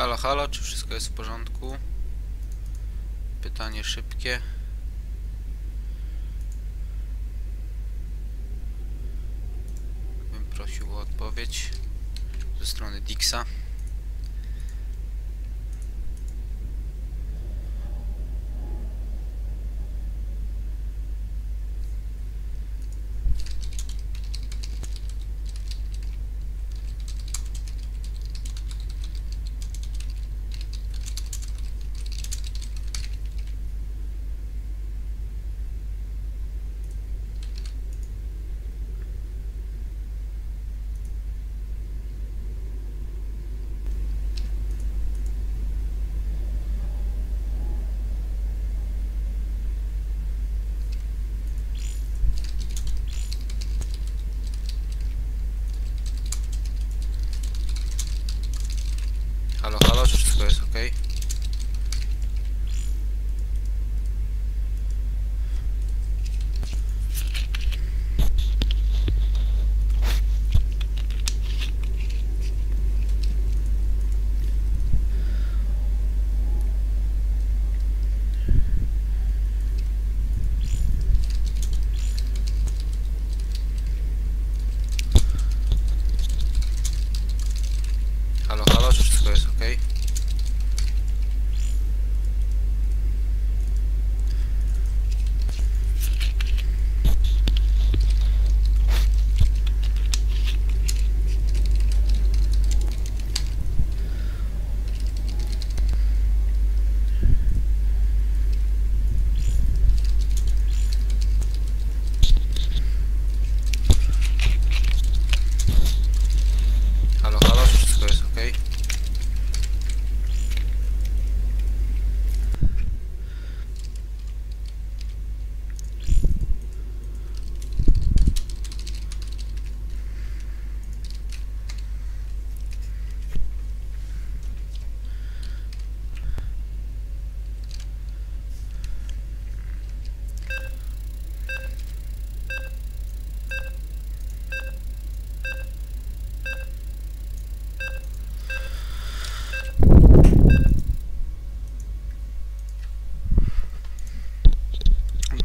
Halo, halo, czy wszystko jest w porządku? Pytanie szybkie. Bym prosił o odpowiedź ze strony Dixa.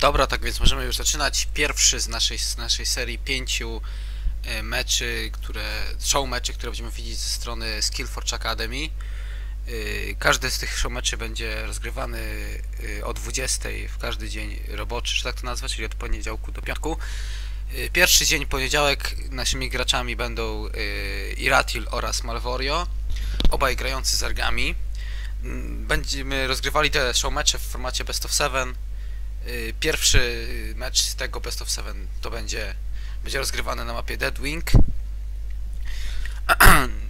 Dobra, tak więc możemy już zaczynać pierwszy z naszej, z naszej serii pięciu e, meczy, które, show meczy, które będziemy widzieć ze strony Skillforge Academy. E, Każdy z tych show meczy będzie rozgrywany e, o 20 w każdy dzień roboczy, czy tak to nazwać, czyli od poniedziałku do piątku. Pierwszy dzień poniedziałek naszymi graczami będą Iratil oraz Malvorio, obaj grający z Argami. Mm, Będziemy rozgrywali te show mecze w formacie best of 7. Y, Pierwszy mecz z tego Best of Seven to będzie, będzie rozgrywany na mapie Deadwing.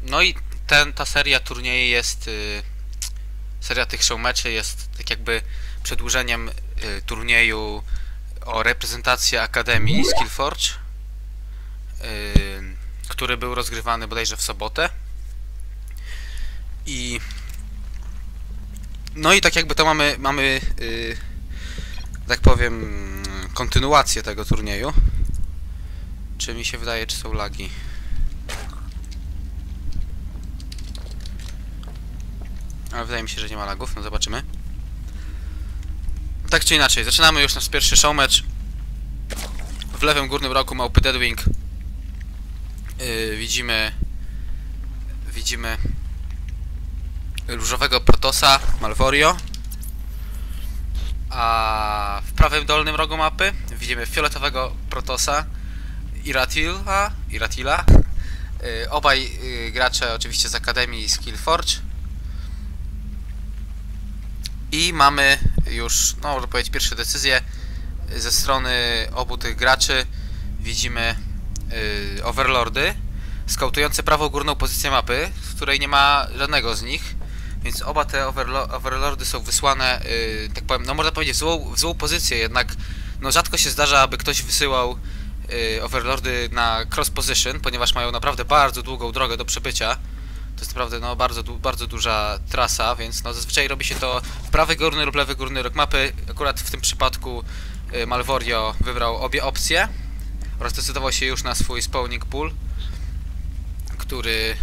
No i ten, ta seria turnieji jest, y, seria tych show meczy jest tak jakby przedłużeniem y, turnieju o reprezentację Akademii Skillforge, y, który był rozgrywany bodajże w sobotę. I no i tak jakby to mamy, mamy y, tak powiem, kontynuację tego turnieju. Czy mi się wydaje, czy są lagi? Ale wydaje mi się, że nie ma lagów, no zobaczymy. Tak czy inaczej, zaczynamy już nasz pierwszy showmatch. W lewym górnym rogu małpy Deadwing yy, widzimy widzimy różowego Protosa Malvorio a w prawym dolnym rogu mapy widzimy fioletowego Protosa Iratila, Iratila. Yy, obaj yy, gracze oczywiście z Akademii Skillforge. I mamy już, no można powiedzieć, pierwsze decyzje ze strony obu tych graczy. Widzimy yy, Overlordy skautujące prawą górną pozycję mapy, w której nie ma żadnego z nich. Więc oba te overlo overlordy są wysłane, yy, tak powiem, no można powiedzieć w złą, w złą pozycję, jednak no rzadko się zdarza, aby ktoś wysyłał yy, overlordy na cross position, ponieważ mają naprawdę bardzo długą drogę do przebycia. To jest naprawdę no, bardzo, du bardzo duża trasa, więc no, zazwyczaj robi się to w prawy górny lub lewy górny róg mapy. Akurat w tym przypadku yy, Malvorio wybrał obie opcje oraz zdecydował się już na swój spawning pool, który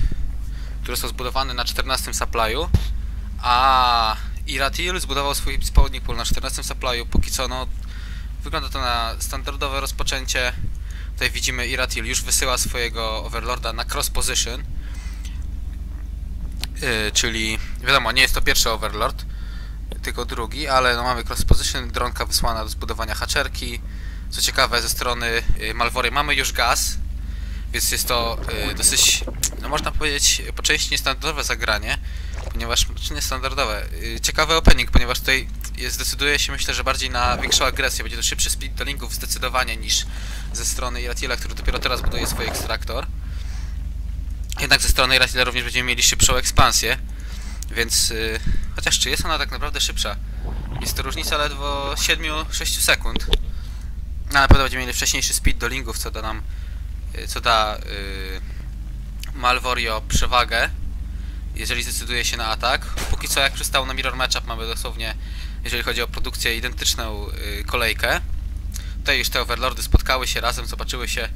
który został zbudowany na 14 supply'u, a Iratil zbudował swój spawning pool na 14 supply'u. Póki co, no, wygląda to na standardowe rozpoczęcie. Tutaj widzimy Iratil już wysyła swojego Overlorda na cross position. Yy, czyli wiadomo, nie jest to pierwszy Overlord, tylko drugi, ale no mamy cross position, dronka wysłana do zbudowania haczerki. Co ciekawe, ze strony yy, Malwory mamy już gaz, więc jest to yy, dosyć, no można powiedzieć, po części niestandardowe zagranie, ponieważ, czy niestandardowe, yy, ciekawy opening, ponieważ tutaj jest, zdecyduje się myślę, że bardziej na większą agresję, będzie to szybszy split do linków zdecydowanie niż ze strony Iratila, który dopiero teraz buduje swój ekstraktor. Jednak ze strony Iratila również będziemy mieli szybszą ekspansję, więc yy, chociaż czy jest ona tak naprawdę szybsza? Jest to różnica ledwo 7-6 sekund. No, na pewno będziemy mieli wcześniejszy speed do linków, co da nam, co da yy, Malvorio przewagę, jeżeli zdecyduje się na atak. Póki co, jak przystało na Mirror Matchup, mamy dosłownie, jeżeli chodzi o produkcję, identyczną yy, kolejkę. Tutaj już te overlordy spotkały się razem, zobaczyły się,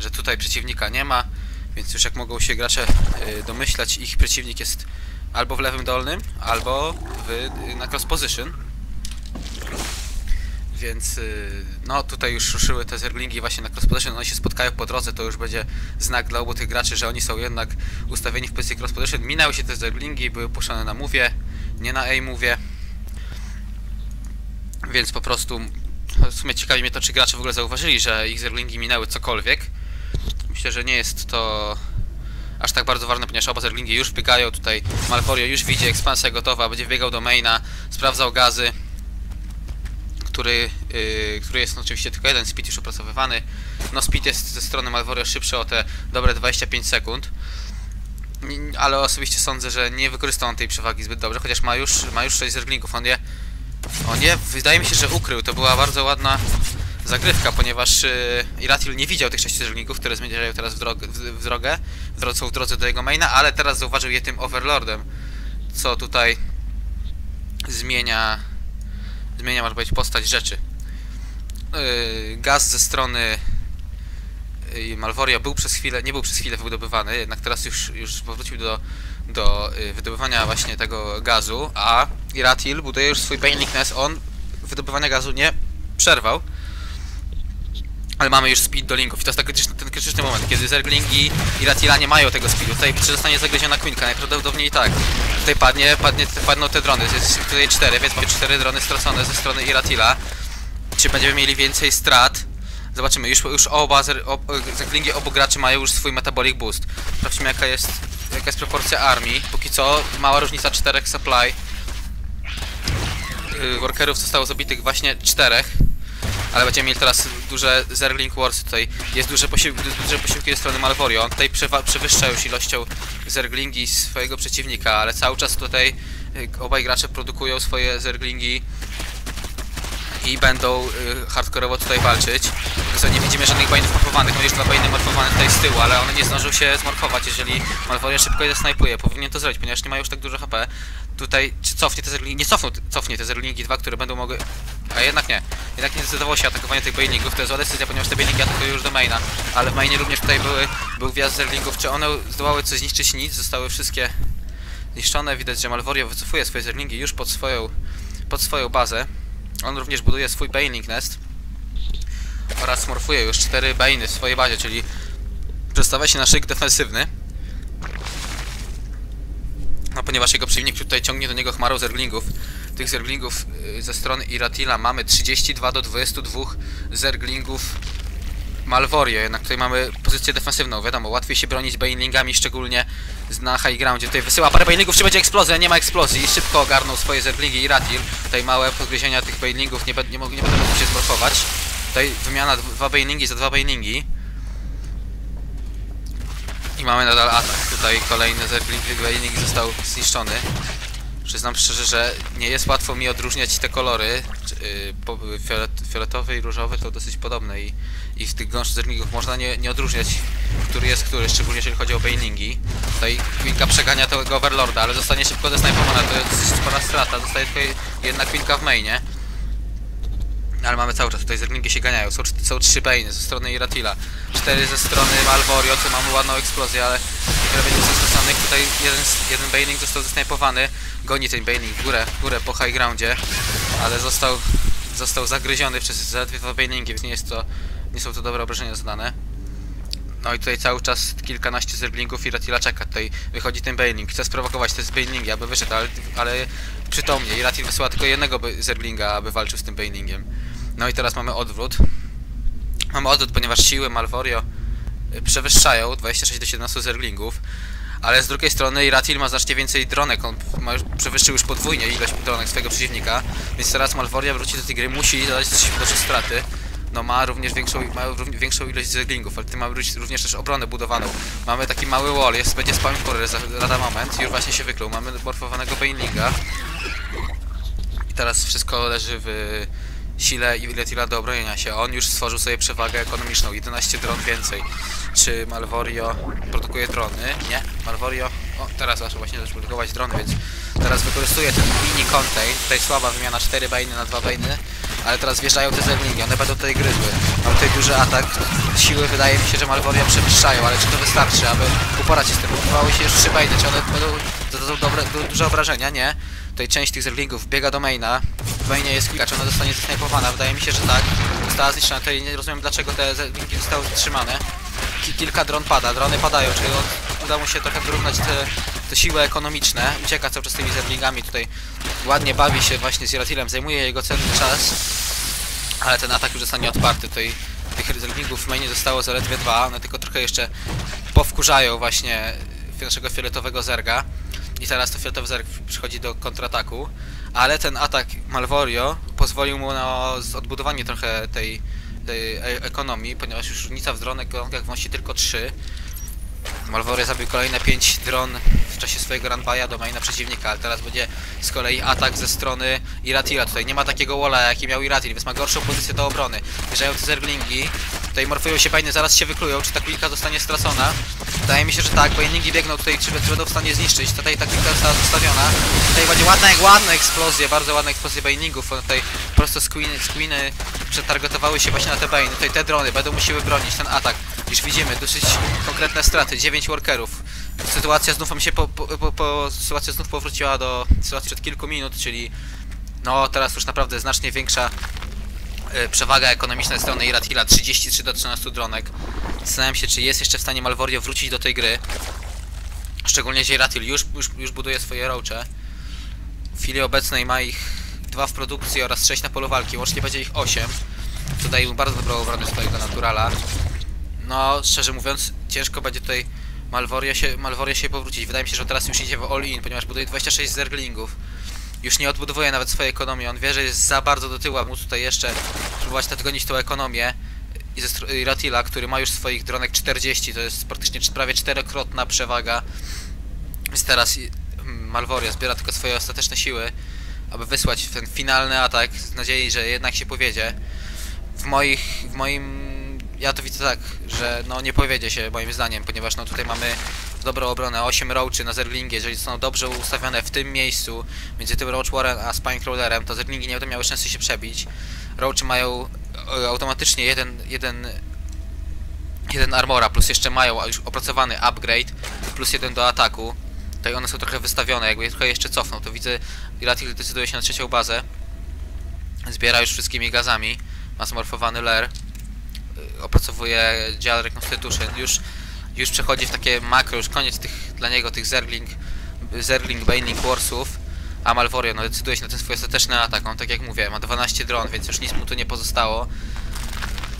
że tutaj przeciwnika nie ma, więc już jak mogą się gracze y, domyślać, ich przeciwnik jest albo w lewym dolnym, albo w, y, na cross position. Więc y, no tutaj już ruszyły te zerglingi właśnie na cross position, one się spotkają po drodze, to już będzie znak dla obu tych graczy, że oni są jednak ustawieni w pozycji cross position. Minęły się te zerglingi, były puszczone na move'ie, nie na A-move'ie. Więc po prostu w sumie ciekawi mnie to, czy gracze w ogóle zauważyli, że ich zerglingi minęły cokolwiek. Myślę, że nie jest to aż tak bardzo ważne, ponieważ oba zerglingi już biegają tutaj. Malforio już widzi, ekspansja gotowa, będzie biegał do maina, sprawdzał gazy, który, yy, który jest oczywiście tylko jeden speed już opracowywany. No speed jest ze strony Malforio szybszy o te dobre 25 sekund. Ale osobiście sądzę, że nie wykorzystał on tej przewagi zbyt dobrze, chociaż ma już, ma już 6 zerglingów. On je o nie, wydaje mi się, że ukrył. To była bardzo ładna zagrywka, ponieważ yy, Iratil nie widział tych sześciu żelników, które zmierzają teraz w, drogę, w, w drogę, w w drodze do jego maina, ale teraz zauważył je tym Overlordem, co tutaj zmienia, zmienia, można powiedzieć, postać rzeczy. Yy, gaz ze strony yy, Malvoria był przez chwilę, nie był przez chwilę wydobywany, jednak teraz już, już powrócił do, do yy, wydobywania właśnie tego gazu, a Iratil buduje już swój Baneling Nest, on wydobywania gazu nie przerwał. Ale mamy już speed do linków i to jest krytyczny, ten krytyczny moment, kiedy Zerglingi i Ratila nie mają tego speedu. Tutaj czy zostanie zagryziona Queenka, najprawdopodobniej tak. Tutaj padnie, padnie, padną te drony, jest tutaj cztery, więc mamy cztery drony stracone ze strony Iratila. Czy będziemy mieli więcej strat? Zobaczymy, już, już oba Zerglingi obu graczy mają już swój metabolic boost. Sprawdźmy jaka jest, jaka jest proporcja armii. Póki co mała różnica czterech supply. Yy, workerów zostało zabitych właśnie czterech ale będziemy mieli teraz duże Zergling Wars tutaj. Jest duże, posiłki, duże posiłki ze strony Malvorio. On tutaj przewyższa już ilością Zerglingi swojego przeciwnika, ale cały czas tutaj y, obaj gracze produkują swoje Zerglingi i będą y, hardkorowo tutaj walczyć. Co nie widzimy żadnych bainów morfowanych, no już dwa bainy morfowane tutaj z tyłu, ale one nie zdążył się zmorfować, jeżeli Malvorio szybko je zasnajpuje. Powinien to zrobić, ponieważ nie ma już tak dużo HP. Tutaj cofnie te zerlingi, nie cofną, cofnie te zerlingi dwa, które będą mogły... A jednak nie. Jednak nie zdecydowało się atakowanie tych bailingów, to jest zła decyzja, ponieważ te bailingi atakują już do maina. Ale w mainie również tutaj były, był wjazd zerlingów. Czy one zdołały coś zniszczyć? Nic, zostały wszystkie zniszczone. Widać, że Malvorio wycofuje swoje zerlingi już pod swoją, pod swoją bazę. On również buduje swój bailing nest. Oraz morfuje już cztery bainy w swojej bazie, czyli przedstawia się na szyk defensywny. No ponieważ jego przeciwnik tutaj ciągnie do niego chmarą zerglingów. Tych zerglingów y, ze strony Iratila mamy 32 do 22 zerglingów Malvorio, jednak tutaj mamy pozycję defensywną, wiadomo, łatwiej się bronić bainlingami, szczególnie na high groundzie. Tutaj wysyła parę bainlingów, czy będzie eksplozja? Nie ma eksplozji, szybko ogarnął swoje zerglingi Iratil. Tutaj małe podgryzienia tych bainlingów nie, nie, nie, będą mógł się zmorfować. Tutaj wymiana dwa bailingi za dwa bailingi. I mamy nadal atak. Tutaj kolejny Zergling został zniszczony. Przyznam szczerze, że nie jest łatwo mi odróżniać te kolory. Fiolet, fioletowy i różowy to dosyć podobne i, i w tych gąszczu zerglingów można nie, nie odróżniać, który jest który, szczególnie jeżeli chodzi o bailingi. Tutaj Queenka przegania tego Overlorda, ale zostanie szybko zesnajpowana, to jest spora strata. Zostaje tylko jedna Queenka w mainie. Ale mamy cały czas, tutaj zerglingi się ganiają, są, są trzy bainy ze strony Iratila, cztery ze strony Malvorio, co mamy ładną eksplozję, ale wiele Bane'ów zastosowanych. Tutaj jeden, jeden został zasnajpowany. Goni ten Bane'ing w górę, w górę po high groundzie, ale został, został zagryziony przez zaledwie dwa Bane'ingi, więc nie jest to, nie są to dobre obrażenia zadane. No i tutaj cały czas kilkanaście zerglingów i Ratila czeka. Tutaj wychodzi ten Baneling, chce sprowokować te Banelingi, aby wyszedł, ale, ale przytomnie. I Ratil wysyła tylko jednego zerglinga, aby walczył z tym Banelingiem. No i teraz mamy odwrót. Mamy odwrót, ponieważ siły Malvorio y, przewyższają 26 do 17 zerglingów. Ale z drugiej strony Iratil ma znacznie więcej dronek, on ma już, przewyższył już podwójnie ilość dronek swojego przeciwnika, więc teraz Malvoria wróci do tej gry, musi dodać duże straty. No ma również większą, ma większą ilość zerglingów, ale ty ma również- też obronę budowaną. Mamy taki mały wall, jest, będzie spawn horror za lada moment, już właśnie się wykluł. Mamy morfowanego Banelinga. I teraz wszystko leży w sile Iretila do obronienia się. On już stworzył sobie przewagę ekonomiczną, 11 dron więcej. Czy Malvorio produkuje drony? Nie. Malvorio, o teraz zaczął właśnie też produkować drony, więc teraz wykorzystuje ten mini contain. Tutaj słaba wymiana 4 bainy na 2 bainy, ale teraz wjeżdżają te zerlingi, one będą tutaj gryzły. Mamy tutaj duży atak. Siły wydaje mi się, że Malvoria przewyższają, ale czy to wystarczy, aby uporać się z tym? Udawały się już 3 bainy, czy one będą zadadzą dobre, du, duże obrażenia? Nie. Tutaj część tych zerglingów biega do maina. W mainie jest kilka, czy ona zostanie zasnajpowana? Wydaje mi się, że tak. Została zniszczona. Tutaj nie rozumiem dlaczego te zerglingi zostały zatrzymane. Ki kilka dron pada, drony padają, czyli on, uda mu się trochę wyrównać te, te siły ekonomiczne. Ucieka cały czas tymi zerglingami tutaj. Ładnie bawi się właśnie z Iratilem, zajmuje jego cenny czas. Ale ten atak już zostanie odparty. Tutaj tych zerglingów w mainie zostało zaledwie dwa. One tylko trochę jeszcze powkurzają właśnie naszego fioletowego zerga. I teraz to fioletowy zerg przychodzi do kontrataku. Ale ten atak Malvorio pozwolił mu na odbudowanie trochę tej, tej e ekonomii, ponieważ już różnica w dronek jak wnosi tylko 3. Malvorio zabił kolejne 5 dron w czasie swojego runbaya do maina przeciwnika, ale teraz będzie z kolei atak ze strony Iratila. Tutaj nie ma takiego walla jaki miał Iratil, więc ma gorszą pozycję do obrony. Wjeżdżają te zerglingi, tutaj morfują się bainy, zaraz się wyklują, czy ta klika zostanie stracona. Wydaje mi się, że tak, bainingi biegną tutaj, czy, będą w stanie zniszczyć. Tutaj ta klika została zostawiona. Tutaj będzie ładna, ładna eksplozja, bardzo ładna eksplozja bainingów. One tutaj prosto z queeny przetargetowały się właśnie na te bainy. Tutaj te drony będą musiały bronić ten atak. Już widzimy dosyć konkretne straty, 9 workerów. Sytuacja znów się po, po, po, sytuacja znów powróciła do sytuacji przed kilku minut, czyli no teraz już naprawdę znacznie większa e, przewaga ekonomiczna ze strony Iratila 33 do 13 dronek. Zastanawiam się, czy jest jeszcze w stanie Malvorio wrócić do tej gry. Szczególnie, że Iratil już, już, już buduje swoje roache. W chwili obecnej ma ich dwa w produkcji oraz 6 na polu walki, łącznie będzie ich 8. To daje mu bardzo dobrą obronę swojego naturala. No, szczerze mówiąc, ciężko będzie tutaj Malvoria się, Malvoria się powrócić. Wydaje mi się, że teraz już idzie w all-in, ponieważ buduje 26 zerglingów. Już nie odbudowuje nawet swojej ekonomii. On wie, że jest za bardzo do tyłu, a móc tutaj jeszcze próbować nadgonić tą ekonomię. I Ratila, który ma już swoich dronek 40, to jest praktycznie cz- prawie czterokrotna przewaga. Więc teraz Malvoria zbiera tylko swoje ostateczne siły, aby wysłać ten finalny atak z nadziei, że jednak się powiedzie. W moich, w moim, ja to widzę tak, że no nie powiedzie się moim zdaniem, ponieważ no tutaj mamy dobrą obronę, 8 roachy na zerglingie, jeżeli są dobrze ustawione w tym miejscu, między tym roach warren a spinecrawlerem, to zerglingi nie będą miały szansy się przebić. Roachy mają e, automatycznie jeden, jeden, jeden armora, plus jeszcze mają już opracowany upgrade, plus jeden do ataku. Tutaj one są trochę wystawione, jakby je trochę jeszcze cofną, to widzę Iratil decyduje się na trzecią bazę. Zbiera już wszystkimi gazami, ma zmorfowany y, opracowuje dział Reconstitution, już, już przechodzi w takie makro, już koniec tych, dla niego tych Zergling, Zergling Baneling Warsów, a Malvorio no, decyduje się na ten swój ostateczny atak, on tak jak mówię, ma 12 dron, więc już nic mu tu nie pozostało.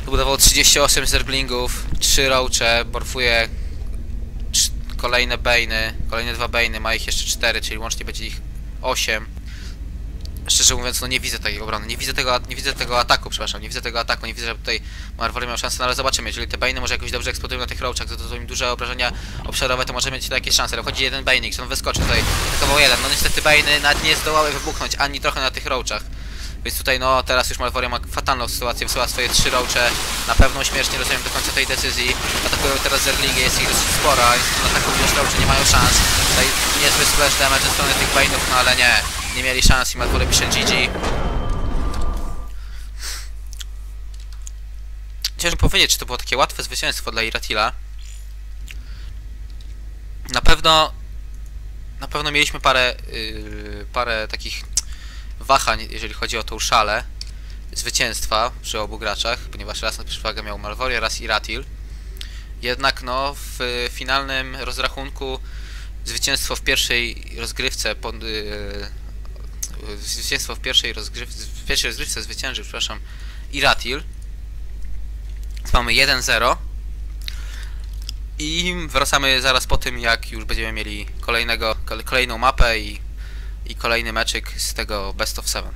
Budował 38 Zerglingów, 3 roache, morfuje cz- kolejne Bane'y, kolejne dwa Bane'y, ma ich jeszcze 4, czyli łącznie będzie ich 8. Szczerze mówiąc, no nie widzę tej obrony, nie widzę tego, nie widzę tego ataku, przepraszam, nie widzę tego ataku, nie widzę, żeby tutaj Marvory miał szansę, no ale zobaczymy, jeżeli te Bane'y może jakoś dobrze eksplodują na tych roachach, to to im duże obrażenia obszarowe, to może mieć jakieś szanse, ale wchodzi jeden Bane'ik, on wyskoczy tutaj, atakował jeden, no niestety Bane'y nawet nie zdołały wybuchnąć, ani trochę na tych roachach. Więc tutaj no teraz już Malvoria ma fatalną sytuację, wysyła swoje trzy roache na pewną śmierć, nie rozumiem do końca tej decyzji. Atakują teraz Zerglingi, jest ich dosyć spora, więc na taką ilość roache nie mają szans. Tutaj niezły splash damage ze strony tych Bane'ów, no ale nie, nie mieli szans i Malvoria pisze GG. Ciężko powiedzieć, czy to było takie łatwe zwycięstwo dla Iratila. Na pewno na pewno mieliśmy parę yy, parę takich wahań, jeżeli chodzi o tą szalę zwycięstwa przy obu graczach, ponieważ raz na przewagę miał Malvoria, raz Iratil. Jednak no w finalnym rozrachunku zwycięstwo w pierwszej rozgrywce pod, yy, zwycięstwo w pierwszej rozgrywce w pierwszej rozgrywce zwyciężył, przepraszam, Iratil. Mamy 1-0. I wracamy zaraz po tym, jak już będziemy mieli kolejnego, kole- kolejną mapę i, i kolejny meczyk z tego Best of Seven.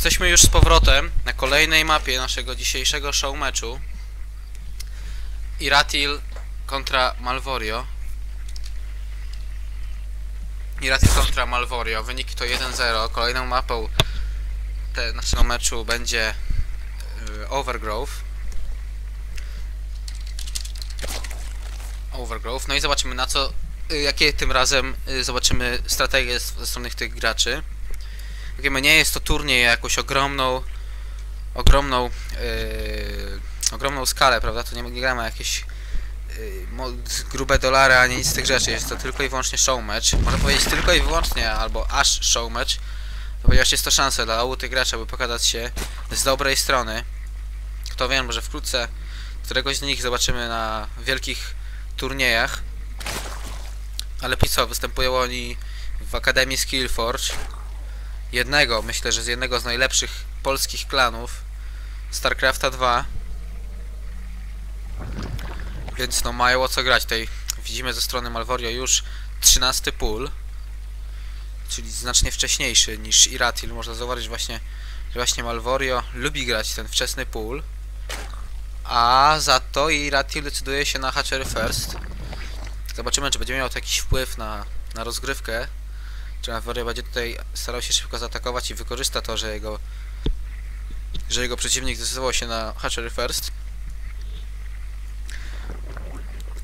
Jesteśmy już z powrotem na kolejnej mapie naszego dzisiejszego show meczu. Iratil kontra Malvorio. Iratil kontra Malvorio. Wyniki to 1-0. Kolejną mapą te, naszego meczu będzie Overgrowth. Overgrowth. No i zobaczymy na co, y, jakie tym razem y, zobaczymy strategie ze strony tych graczy. Jak wiemy, nie jest to turniej jakąś ogromną, ogromną, yy, ogromną skalę, prawda? To nie, nie gramy jakieś mo- grube dolary, ani nic z tych rzeczy. Jest to tylko i wyłącznie show match. Można powiedzieć tylko i wyłącznie, albo aż show match. No, ponieważ jest to szansa dla obu tych graczy, aby pokazać się z dobrej strony. Kto wie, może wkrótce któregoś z nich zobaczymy na wielkich turniejach. Ale póki co, występują oni w Akademii Skillforge jednego, myślę, że z jednego z najlepszych polskich klanów StarCrafta 2. Więc no mają o co grać. Tutaj widzimy ze strony Malvorio już 13 pool, czyli znacznie wcześniejszy niż Iratil. Można zauważyć właśnie, że właśnie Malvorio lubi grać ten wczesny pool. A za to Iratil decyduje się na Hatchery First. Zobaczymy, czy będzie miał to jakiś wpływ na, na rozgrywkę. Malvorio będzie tutaj starał się szybko zaatakować i wykorzysta to, że jego że jego przeciwnik zdecydował się na Hatchery First.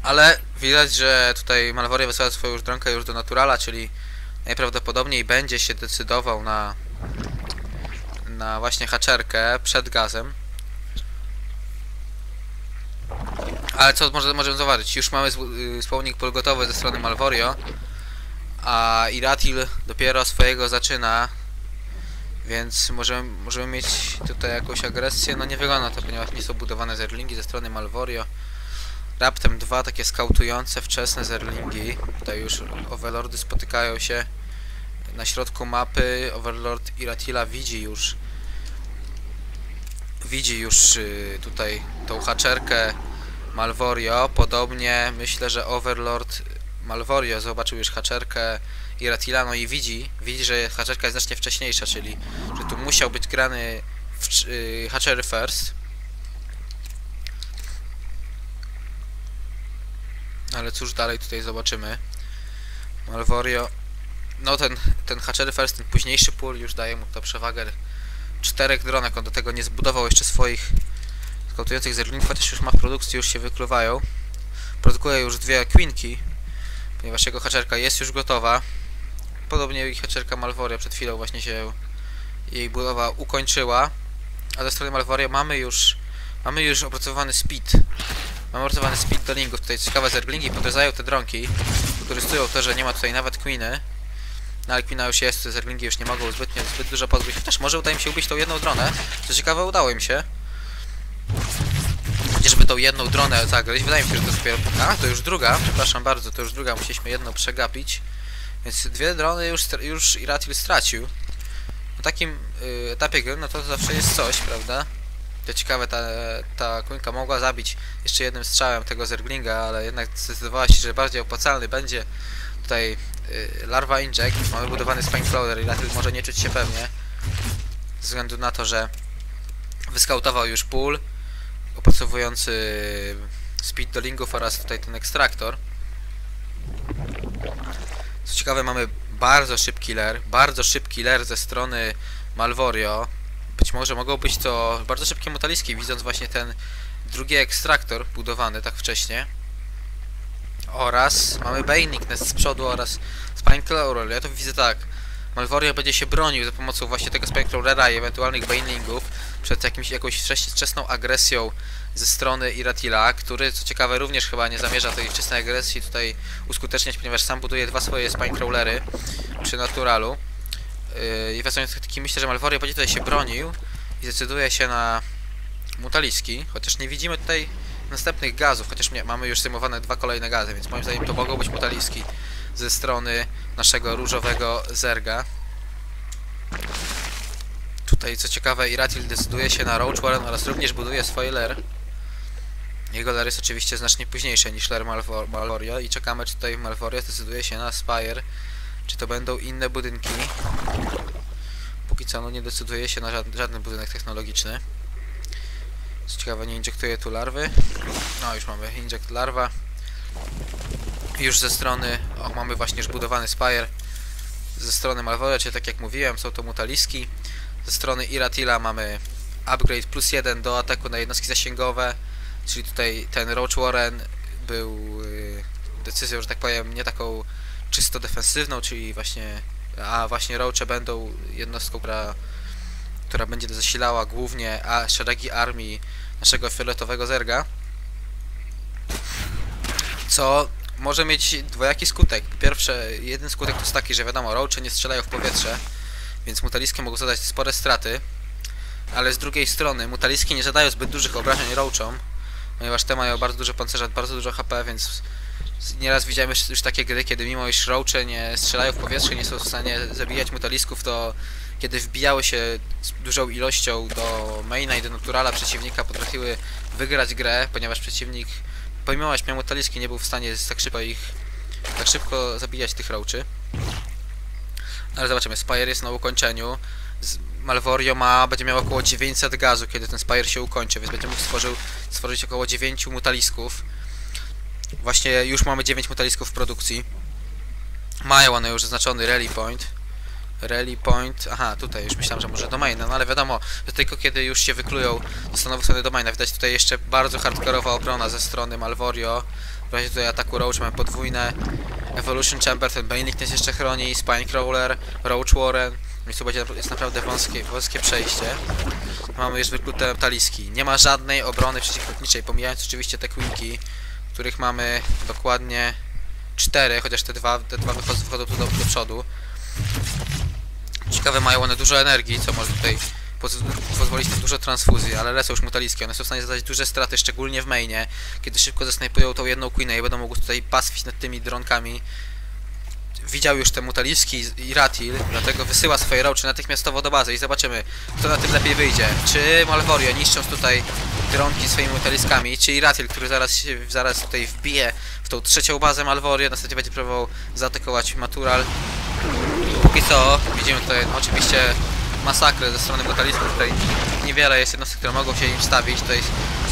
Ale widać, że tutaj Malvoria wysłał swoją już dronkę już do Naturala, czyli najprawdopodobniej będzie się decydował na na właśnie haczerkę przed gazem. Ale co może, możemy zauważyć? Już mamy zł- y, wspomnik pól gotowy ze strony Malvorio. A Iratil dopiero swojego zaczyna, więc możemy, możemy mieć tutaj jakąś agresję. No nie wygląda to, ponieważ nie są budowane zerlingi ze strony Malvorio. Raptem dwa takie skautujące wczesne zerlingi. Tutaj już overlordy spotykają się na środku mapy. Overlord Iratila widzi już widzi już y, tutaj tą haczerkę Malvorio. Podobnie myślę, że Overlord Malvorio zobaczył już haczerkę Iratila, no i widzi, widzi, że haczerka jest znacznie wcześniejsza, czyli że tu musiał być grany w, y, first. Ale cóż dalej tutaj zobaczymy. Malvorio, no ten, ten Hatchery first, ten późniejszy pól już daje mu to przewagę czterech dronek, on do tego nie zbudował jeszcze swoich skautujących zerlingów, chociaż już ma w produkcji, już się wykluwają. Produkuje już dwie Quinki, ponieważ jego haczerka jest już gotowa. Podobnie jak haczerka Malvoria przed chwilą właśnie się jej budowa ukończyła. A ze strony Malvoria mamy już mamy już opracowany speed. Mamy opracowany speed do lingów. Tutaj ciekawe zerglingi podrezają te dronki. Wykorzystują to, że nie ma tutaj nawet Queeny. No ale Queena już jest, zerglingi już nie mogą zbytnio, zbyt dużo podbić. Chociaż może uda im się ubić tą jedną dronę. Co ciekawe udało im się. Chociażby tą jedną dronę zagryźć. Wydaje mi się, że to jest dopiero... A, to już druga. Przepraszam bardzo, to już druga. Musieliśmy jedną przegapić. Więc dwie drony już, już Iratil stracił. Na takim y, etapie gry, no to zawsze jest coś, prawda? To ciekawe, ta, ta Queenka mogła zabić jeszcze jednym strzałem tego Zerglinga, ale jednak zdecydowała się, że bardziej opłacalny będzie tutaj y, Larva Inject. Mamy budowany Spinecrawler i Iratil może nie czuć się pewnie. Ze względu na to, że wyskautował już pool opracowujący speed do oraz tutaj ten ekstraktor. Co ciekawe mamy bardzo szybki ler, bardzo szybki ler ze strony Malvorio. Być może mogą być to bardzo szybkie mutaliski, widząc właśnie ten drugi ekstraktor budowany tak wcześnie. Oraz mamy Bainik z przodu oraz Spinecrawler. Ja to widzę tak. Malvorio będzie się bronił za pomocą właśnie tego Spinecrawlera i ewentualnych Bainlingów przed jakimś, jakąś wczesną agresją ze strony Iratila, który co ciekawe również chyba nie zamierza tej wczesnej agresji tutaj uskuteczniać, ponieważ sam buduje dwa swoje Spinecrawlery przy Naturalu. Yy, I wracając do myślę, że Malvorio będzie tutaj się bronił i zdecyduje się na mutaliski, chociaż nie widzimy tutaj następnych gazów, chociaż nie, mamy już zajmowane dwa kolejne gazy, więc moim zdaniem to mogą być mutaliski ze strony naszego różowego zerga. Tutaj co ciekawe Iratil decyduje się na Roach Warren oraz również buduje swoje ler. Jego ler jest oczywiście znacznie późniejsze niż ler Malvor Malvoria i czekamy czy tutaj Malvoria zdecyduje się na Spire. Czy to będą inne budynki? Póki co no nie decyduje się na żaden, żaden budynek technologiczny. Co ciekawe nie injektuje tu larwy. No już mamy inject larwa. Już ze strony, o mamy właśnie już budowany Spire. Ze strony czyli tak jak mówiłem są to mutaliski. Ze strony Iratila mamy upgrade plus jeden do ataku na jednostki zasięgowe, czyli tutaj ten Roach Warren był yy, decyzją, że tak powiem, nie taką czysto defensywną, czyli właśnie, a właśnie Roache będą jednostką, która, która będzie zasilała głównie a szeregi armii naszego fioletowego zerga, co może mieć dwojaki skutek. Pierwsze, jeden skutek to jest taki, że wiadomo, Roache nie strzelają w powietrze, więc mutaliskie mogą zadać spore straty, ale z drugiej strony mutaliski nie zadają zbyt dużych obrażeń roachom, ponieważ te mają bardzo duże pancerze, bardzo dużo HP, więc nieraz widziałem już, już takie gry, kiedy mimo iż roache nie strzelają w powietrze, nie są w stanie zabijać mutalisków, to kiedy wbijały się z dużą ilością do maina i do naturala przeciwnika, potrafiły wygrać grę, ponieważ przeciwnik że miał mutaliski nie był w stanie tak szybko ich tak szybko zabijać tych roachy. Ale zobaczymy, Spire jest na ukończeniu. Malvorio ma, będzie miał około 900 gazu, kiedy ten Spire się ukończy, więc będzie mógł stworzył, stworzyć około 9 mutalisków. Właśnie już mamy 9 mutalisków w produkcji. Mają one już zaznaczony rally point. Rally point, aha, tutaj już myślałem, że może domaina, no ale wiadomo, że tylko kiedy już się wyklują, zostaną wysłane domaina. Widać tutaj jeszcze bardzo hardkorowa obrona ze strony Malvorio. W razie tutaj ataku Roach mamy podwójne Evolution Chamber, ten Banelik nas jeszcze chroni, Spinecrawler, Roach Warren. Więc tu będzie jest naprawdę wąskie, wąskie przejście. Mamy już wyklute taliski. Nie ma żadnej obrony przeciwlotniczej, pomijając oczywiście te quinki, których mamy dokładnie cztery, chociaż te dwa, te dwa wychodzą, wychodzą tu do, do przodu. Ciekawe, mają one dużo energii, co może tutaj poz pozwolić na dużo transfuzji, ale lecą już mutaliskie. One są w stanie zadać duże straty, szczególnie w mainie, kiedy szybko zasnajpują tą jedną queenę i będą mogły tutaj pastwić nad tymi dronkami. Widział już te mutaliski i Ratil, dlatego wysyła swoje roaczy natychmiastowo do bazy i zobaczymy, kto na tym lepiej wyjdzie. Czy Malvorio niszcząc tutaj dronki swoimi mutaliskami, czy Iratil, który zaraz się, zaraz tutaj wbije w tą trzecią bazę Malvorio, następnie będzie próbował zaatakować Matural. Póki co widzimy tutaj oczywiście masakrę ze strony metalisków. Tutaj niewiele jest jednostek, które mogą się im wstawić. Tutaj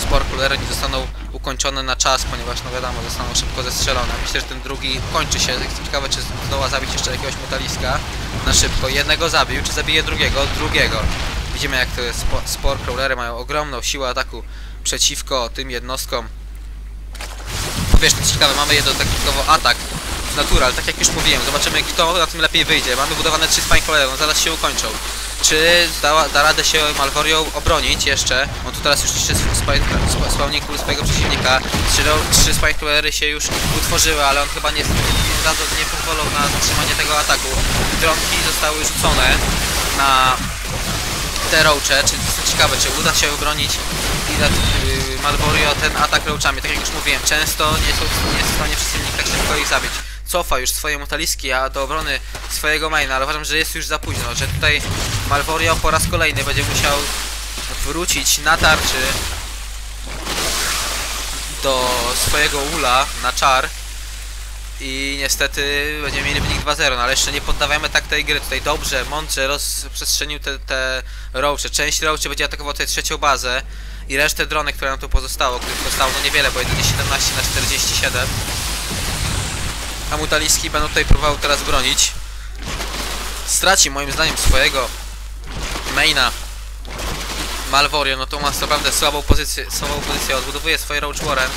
spor kulery nie zostaną ukończone na czas, ponieważ no wiadomo, zostaną szybko zestrzelone. Myślę, że ten drugi kończy się. Jestem ciekawy, czy zdoła zabić jeszcze jakiegoś metaliska na szybko. Jednego zabił, czy zabije drugiego? Drugiego. Widzimy jak te spo, spor crawlery mają ogromną siłę ataku przeciwko tym jednostkom. No wiesz, to ciekawe, mamy jednostkowo atak natural, tak jak już mówiłem. Zobaczymy kto na tym lepiej wyjdzie. Mamy budowane trzy spine zaraz się ukończą. Czy da, da radę się Malvorio obronić jeszcze? On tu teraz już trzy spawning kul swojego przeciwnika. Trzy, trzy spine się już utworzyły, ale on chyba nie, nie, pozwolą na zatrzymanie tego ataku. Dronki zostały rzucone na te roache, czy jest ciekawe, czy uda się obronić yy, Malvorio ten atak roachami. Tak jak już mówiłem, często nie, są, nie jest w stanie przeciwnik tak szybko ich zabić. Cofa już swoje mutaliski, a do obrony swojego maina, ale uważam, że jest już za późno, że tutaj Malvorio po raz kolejny będzie musiał wrócić na tarczy do swojego ula na czar i niestety będziemy mieli wynik 2-0, no ale jeszcze nie poddawajmy tak tej gry. Tutaj dobrze, mądrze rozprzestrzenił te, te. Część roache będzie atakował tutaj trzecią bazę i resztę dronek, które nam tu pozostało, których zostało no niewiele, bo jedynie 17 na 47. A mutaliski będą tutaj próbował teraz bronić. Straci moim zdaniem swojego maina Malvorio, no to ma naprawdę słabą pozycję, słabą pozycję, odbudowuje swoje Roach Warren.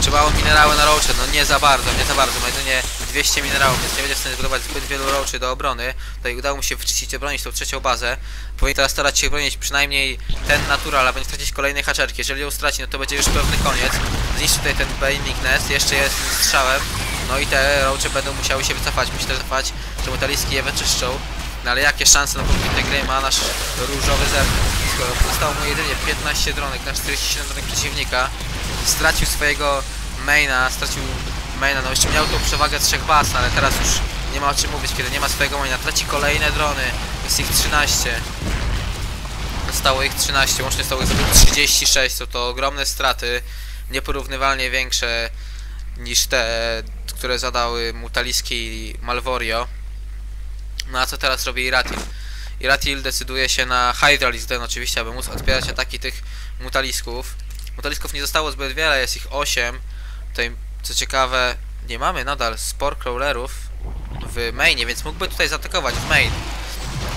Trzeba minerały na roache, no nie za bardzo, nie za bardzo, ma jedynie 200 minerałów, więc nie będzie w stanie zbudować zbyt wielu roachy do obrony. Tutaj udało mu się wyczyścić, obronić tą trzecią bazę. Powinien teraz starać się bronić przynajmniej ten natural, aby nie stracić kolejnej haczerki. Jeżeli ją straci, no to będzie już pewny koniec. Zniszczy tutaj ten Bailing Nest, jeszcze jest strzałem. No i te roache będą musiały się wycofać, myślę, że wycofać, że metaliski je wyczyszczą. No ale jakie szanse na tej gry ma nasz różowy zerk? Zostało mu jedynie 15 dronek na 47 dronek przeciwnika, stracił swojego maina, stracił maina, no jeszcze miał tą przewagę trzech no ale teraz już nie ma o czym mówić, kiedy nie ma swojego maina, traci kolejne drony, jest ich 13. Zostało ich 13, łącznie zostało ich 36, są to ogromne straty, nieporównywalnie większe niż te, które zadały Mutaliski i Malvorio. No a co teraz robi Iratil? Iratil decyduje się na Hydralisk Den oczywiście, aby móc odpierać ataki tych Mutalisków. Mutalisków nie zostało zbyt wiele, jest ich 8. Tutaj, co ciekawe, nie mamy nadal spor crawlerów w mainie, więc mógłby tutaj zaatakować w main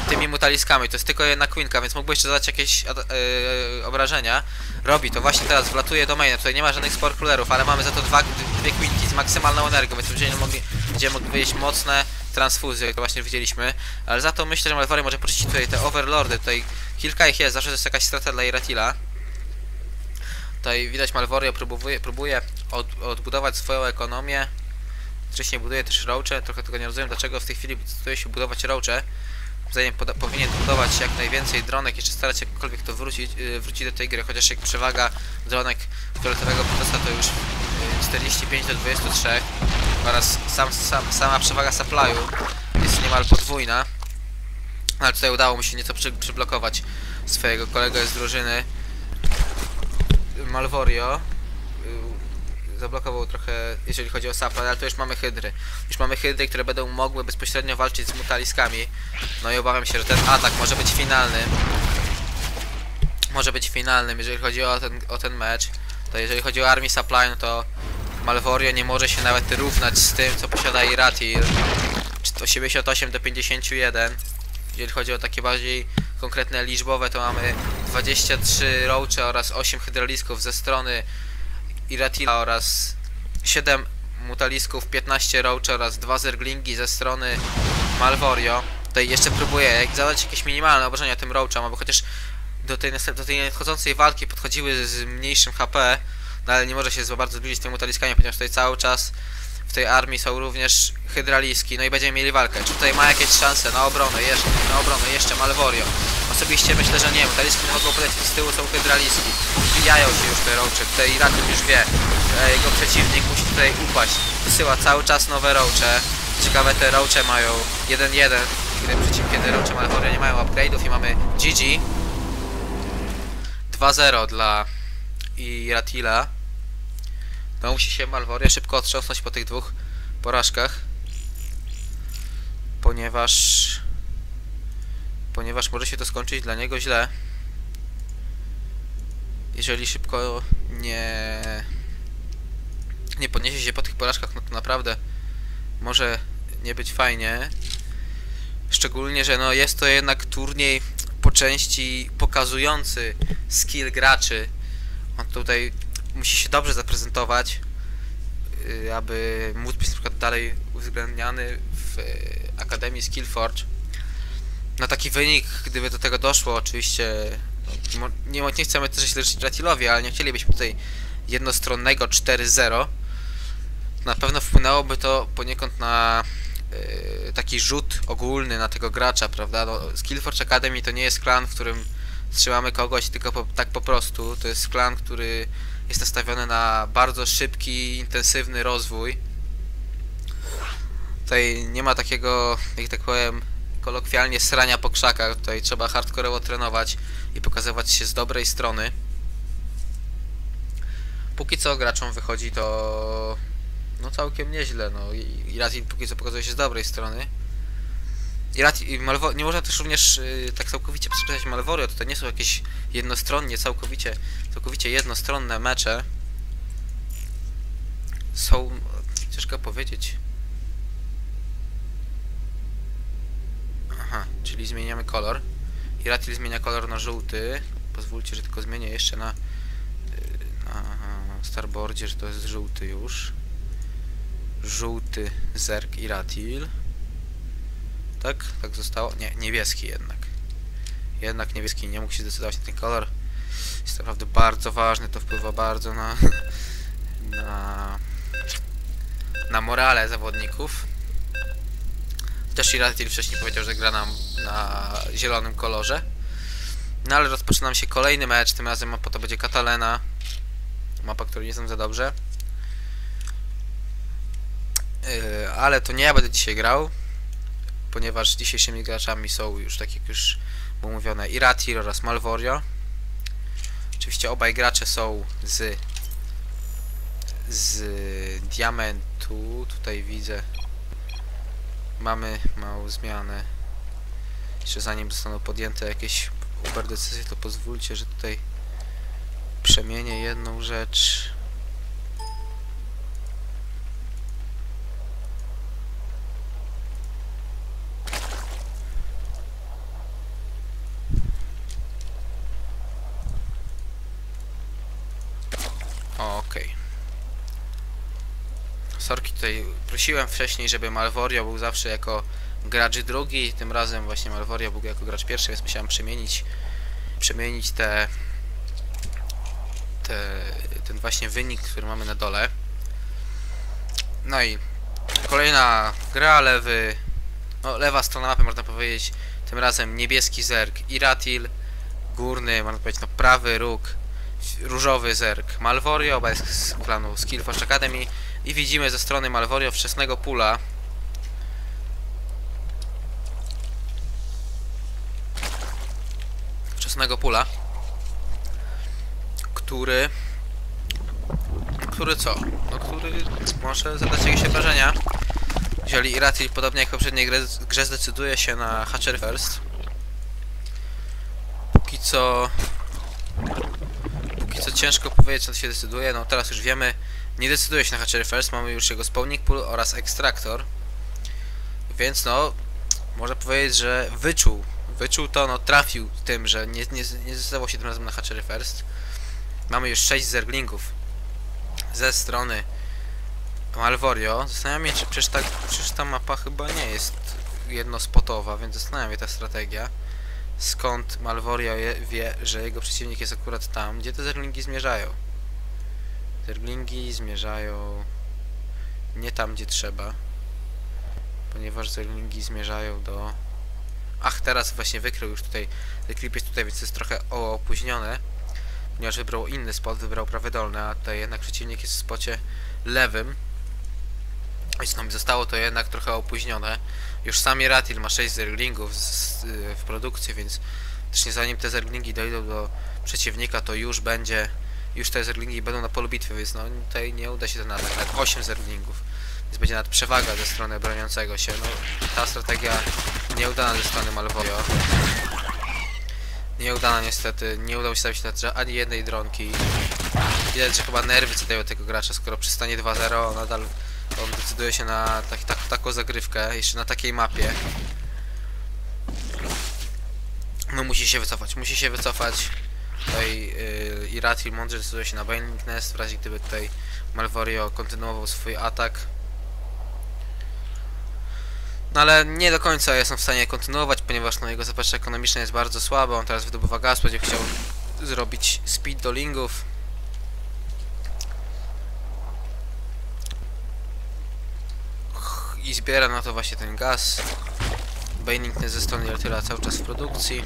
tymi mutaliskami. To jest tylko jedna queenka, więc mógłby jeszcze zadać jakieś yy, obrażenia. Robi to właśnie teraz, wlatuje do maina. Tutaj nie ma żadnych spor crawlerów, ale mamy za to dwa, dwie queenki z maksymalną energią, więc będziemy mogli, będziemy mogli wyjść mocne transfuzje, jak to właśnie widzieliśmy. Ale za to myślę, że Malwary może poczyścić tutaj te overlordy. Tutaj kilka ich jest, zawsze to jest jakaś strata dla Iratila. Tutaj widać Malvorio próbuje, próbuje od, odbudować swoją ekonomię. Wcześniej buduje też roache. Trochę tego nie rozumiem, dlaczego w tej chwili decyduje się budować roache. Zanim powinien budować jak najwięcej dronek, jeszcze starać się jakkolwiek to wrócić, yy, do tej gry, chociaż jak przewaga dronek fioletowego protosa to już yy, 45 do 23 oraz sam, sam, sama przewaga supply'u jest niemal podwójna. Ale tutaj udało mu się nieco przy, przyblokować swojego kolegę z drużyny. Malvorio y, zablokował trochę, jeżeli chodzi o supply, ale tu już mamy hydry. Już mamy hydry, które będą mogły bezpośrednio walczyć z mutaliskami. No i obawiam się, że ten atak może być finalny. Może być finalnym, jeżeli chodzi o ten, o ten mecz. To jeżeli chodzi o Army Supply, no to Malvorio nie może się nawet równać z tym, co posiada Iratir. 88 do 51. Jeżeli chodzi o takie bardziej konkretne liczbowe, to mamy 23 roache oraz 8 hydralisków ze strony Iratila oraz 7 mutalisków, 15 roache oraz 2 zerglingi ze strony Malvorio. Tutaj jeszcze próbuję zadać jakieś minimalne obrażenia tym roachom, aby chociaż do tej, do tej nadchodzącej walki podchodziły z mniejszym HP, no ale nie może się za bardzo zbliżyć z tymi mutaliskami, ponieważ tutaj cały czas w tej armii są również hydraliski, no i będziemy mieli walkę. Czy tutaj ma jakieś szanse na obronę, jeszcze, na obronę, jeszcze Malvorio. Osobiście myślę, że nie, nie mogą polecieć z tyłu, są hydraliski. Wbijają się już te rocze, tutaj Ratum już wie, że jego przeciwnik musi tutaj upaść. Wysyła cały czas nowe rocze. Ciekawe te rocze mają 1-1, kiedy przeciw kiedy rocze Malvorio nie mają upgrade'ów i mamy GG. 2-0 dla Iratila. No musi się Malvoria szybko otrząsnąć po tych dwóch porażkach. Ponieważ... Ponieważ może się to skończyć dla niego źle. Jeżeli szybko nie... Nie podniesie się po tych porażkach, no to naprawdę może nie być fajnie. Szczególnie, że no jest to jednak turniej po części pokazujący skill graczy. On tutaj musi się dobrze zaprezentować, y, aby móc być na przykład dalej uwzględniany w y, Akademii Skillforge. Na taki wynik, gdyby do tego doszło, oczywiście no, nie, nie chcemy też źle życzyć Ratilowi, ale nie chcielibyśmy tutaj jednostronnego 4-0. Na pewno wpłynęłoby to poniekąd na y, taki rzut ogólny na tego gracza, prawda? No, Skillforge Academy to nie jest klan, w którym trzymamy kogoś tylko po, tak po prostu. To jest klan, który jest nastawiony na bardzo szybki, intensywny rozwój. Tutaj nie ma takiego, jak tak powiem, kolokwialnie srania po krzakach. Tutaj trzeba hardkorowo trenować i pokazywać się z dobrej strony. Póki co graczom wychodzi to no całkiem nieźle, no i, i Ratin póki co pokazuje się z dobrej strony. I, i Malwo, nie można też również y, tak całkowicie przesprzeczać Malworio, to nie są jakieś jednostronnie, całkowicie, całkowicie jednostronne mecze. Są, ciężko powiedzieć. Aha, czyli zmieniamy kolor. I Ratil zmienia kolor na żółty. Pozwólcie, że tylko zmienię jeszcze na, y, na starboardzie, że to jest żółty już. Żółty Zerk i Ratil. Tak? Tak zostało? Nie, niebieski jednak. Jednak niebieski nie mógł się zdecydować na ten kolor. Jest naprawdę bardzo ważny, to wpływa bardzo na... na... na morale zawodników. Też Iratil wcześniej powiedział, że gra nam na zielonym kolorze. No ale rozpoczyna się kolejny mecz, tym razem mapa to będzie Katalena. Mapa, której nie znam za dobrze. Yy, ale to nie ja będę dzisiaj grał, ponieważ dzisiejszymi graczami są już, tak jak już było mówione, Iratil oraz Malvorio. Oczywiście obaj gracze są z z diamentu. Tutaj widzę mamy małą zmianę. Jeszcze zanim zostaną podjęte jakieś uber decyzje, to pozwólcie, że tutaj przemienię jedną rzecz. Prosiłem wcześniej, żeby Malvorio był zawsze jako gracz drugi, tym razem właśnie Malvorio był jako gracz pierwszy, więc musiałem przemienić przemienić te, te ten właśnie wynik, który mamy na dole. No i kolejna gra, lewy no lewa strona mapy można powiedzieć, tym razem niebieski zerk Iratil, górny, można powiedzieć no prawy róg różowy zerk Malvorio, z klanu Skillforge Academy i widzimy ze strony Malvorio wczesnego pula wczesnego pula który który co? No który może zadać jakieś obrażenia jeżeli Iratil podobnie jak w poprzedniej grze, grze zdecyduje się na Hatcher First póki co póki co ciężko powiedzieć, co się decyduje. No teraz już wiemy, nie decyduje się na Hatchery First, mamy już jego spawning pool oraz ekstraktor. Więc no, można powiedzieć, że wyczuł, wyczuł to, no trafił tym, że nie, nie, nie zdecydował się tym razem na Hatchery First. Mamy już 6 zerglingów ze strony Malvorio. Zastanawiam się, czy przecież ta, przecież ta mapa chyba nie jest jednospotowa, więc zastanawiam się ta strategia skąd Malvorio je, wie, że jego przeciwnik jest akurat tam, gdzie te zerglingi zmierzają. Zerglingi zmierzają... nie tam, gdzie trzeba. Ponieważ zerglingi zmierzają do... Ach, teraz właśnie wykrył już tutaj. Ten klip jest tutaj, więc jest trochę opóźnione. Ponieważ wybrał inny spot, wybrał prawy dolny, a tutaj jednak przeciwnik jest w spocie lewym. Więc no mi zostało to jednak trochę opóźnione. Już sami Ratil ma 6 zerglingów w produkcji, więc też nie zanim te zerglingi dojdą do przeciwnika, to już będzie, już te zerglingi będą na polu bitwy, więc no tutaj nie uda się ten atak, nawet 8 zerglingów. Więc będzie nawet przewaga ze strony broniącego się. No, ta strategia nieudana ze strony Malvorio. Nieudana niestety, nie udało się stawić na ani jednej dronki. Widać, że chyba nerwy cytają tego gracza, skoro przystanie 2-0, on nadal on decyduje się na tak, taką zagrywkę, jeszcze na takiej mapie. No musi się wycofać, musi się wycofać. Tutaj yy, Iratil mądrze decyduje się na Binding Nest, w razie gdyby tutaj Malvorio kontynuował swój atak. No ale nie do końca jestem w stanie kontynuować, ponieważ no, jego zapatrzenie ekonomiczne jest bardzo słabe. On teraz wydobywa gaz, będzie chciał zrobić speed do lingów. I zbiera na to właśnie ten gaz. Baining ze strony Iratyla cały czas w produkcji.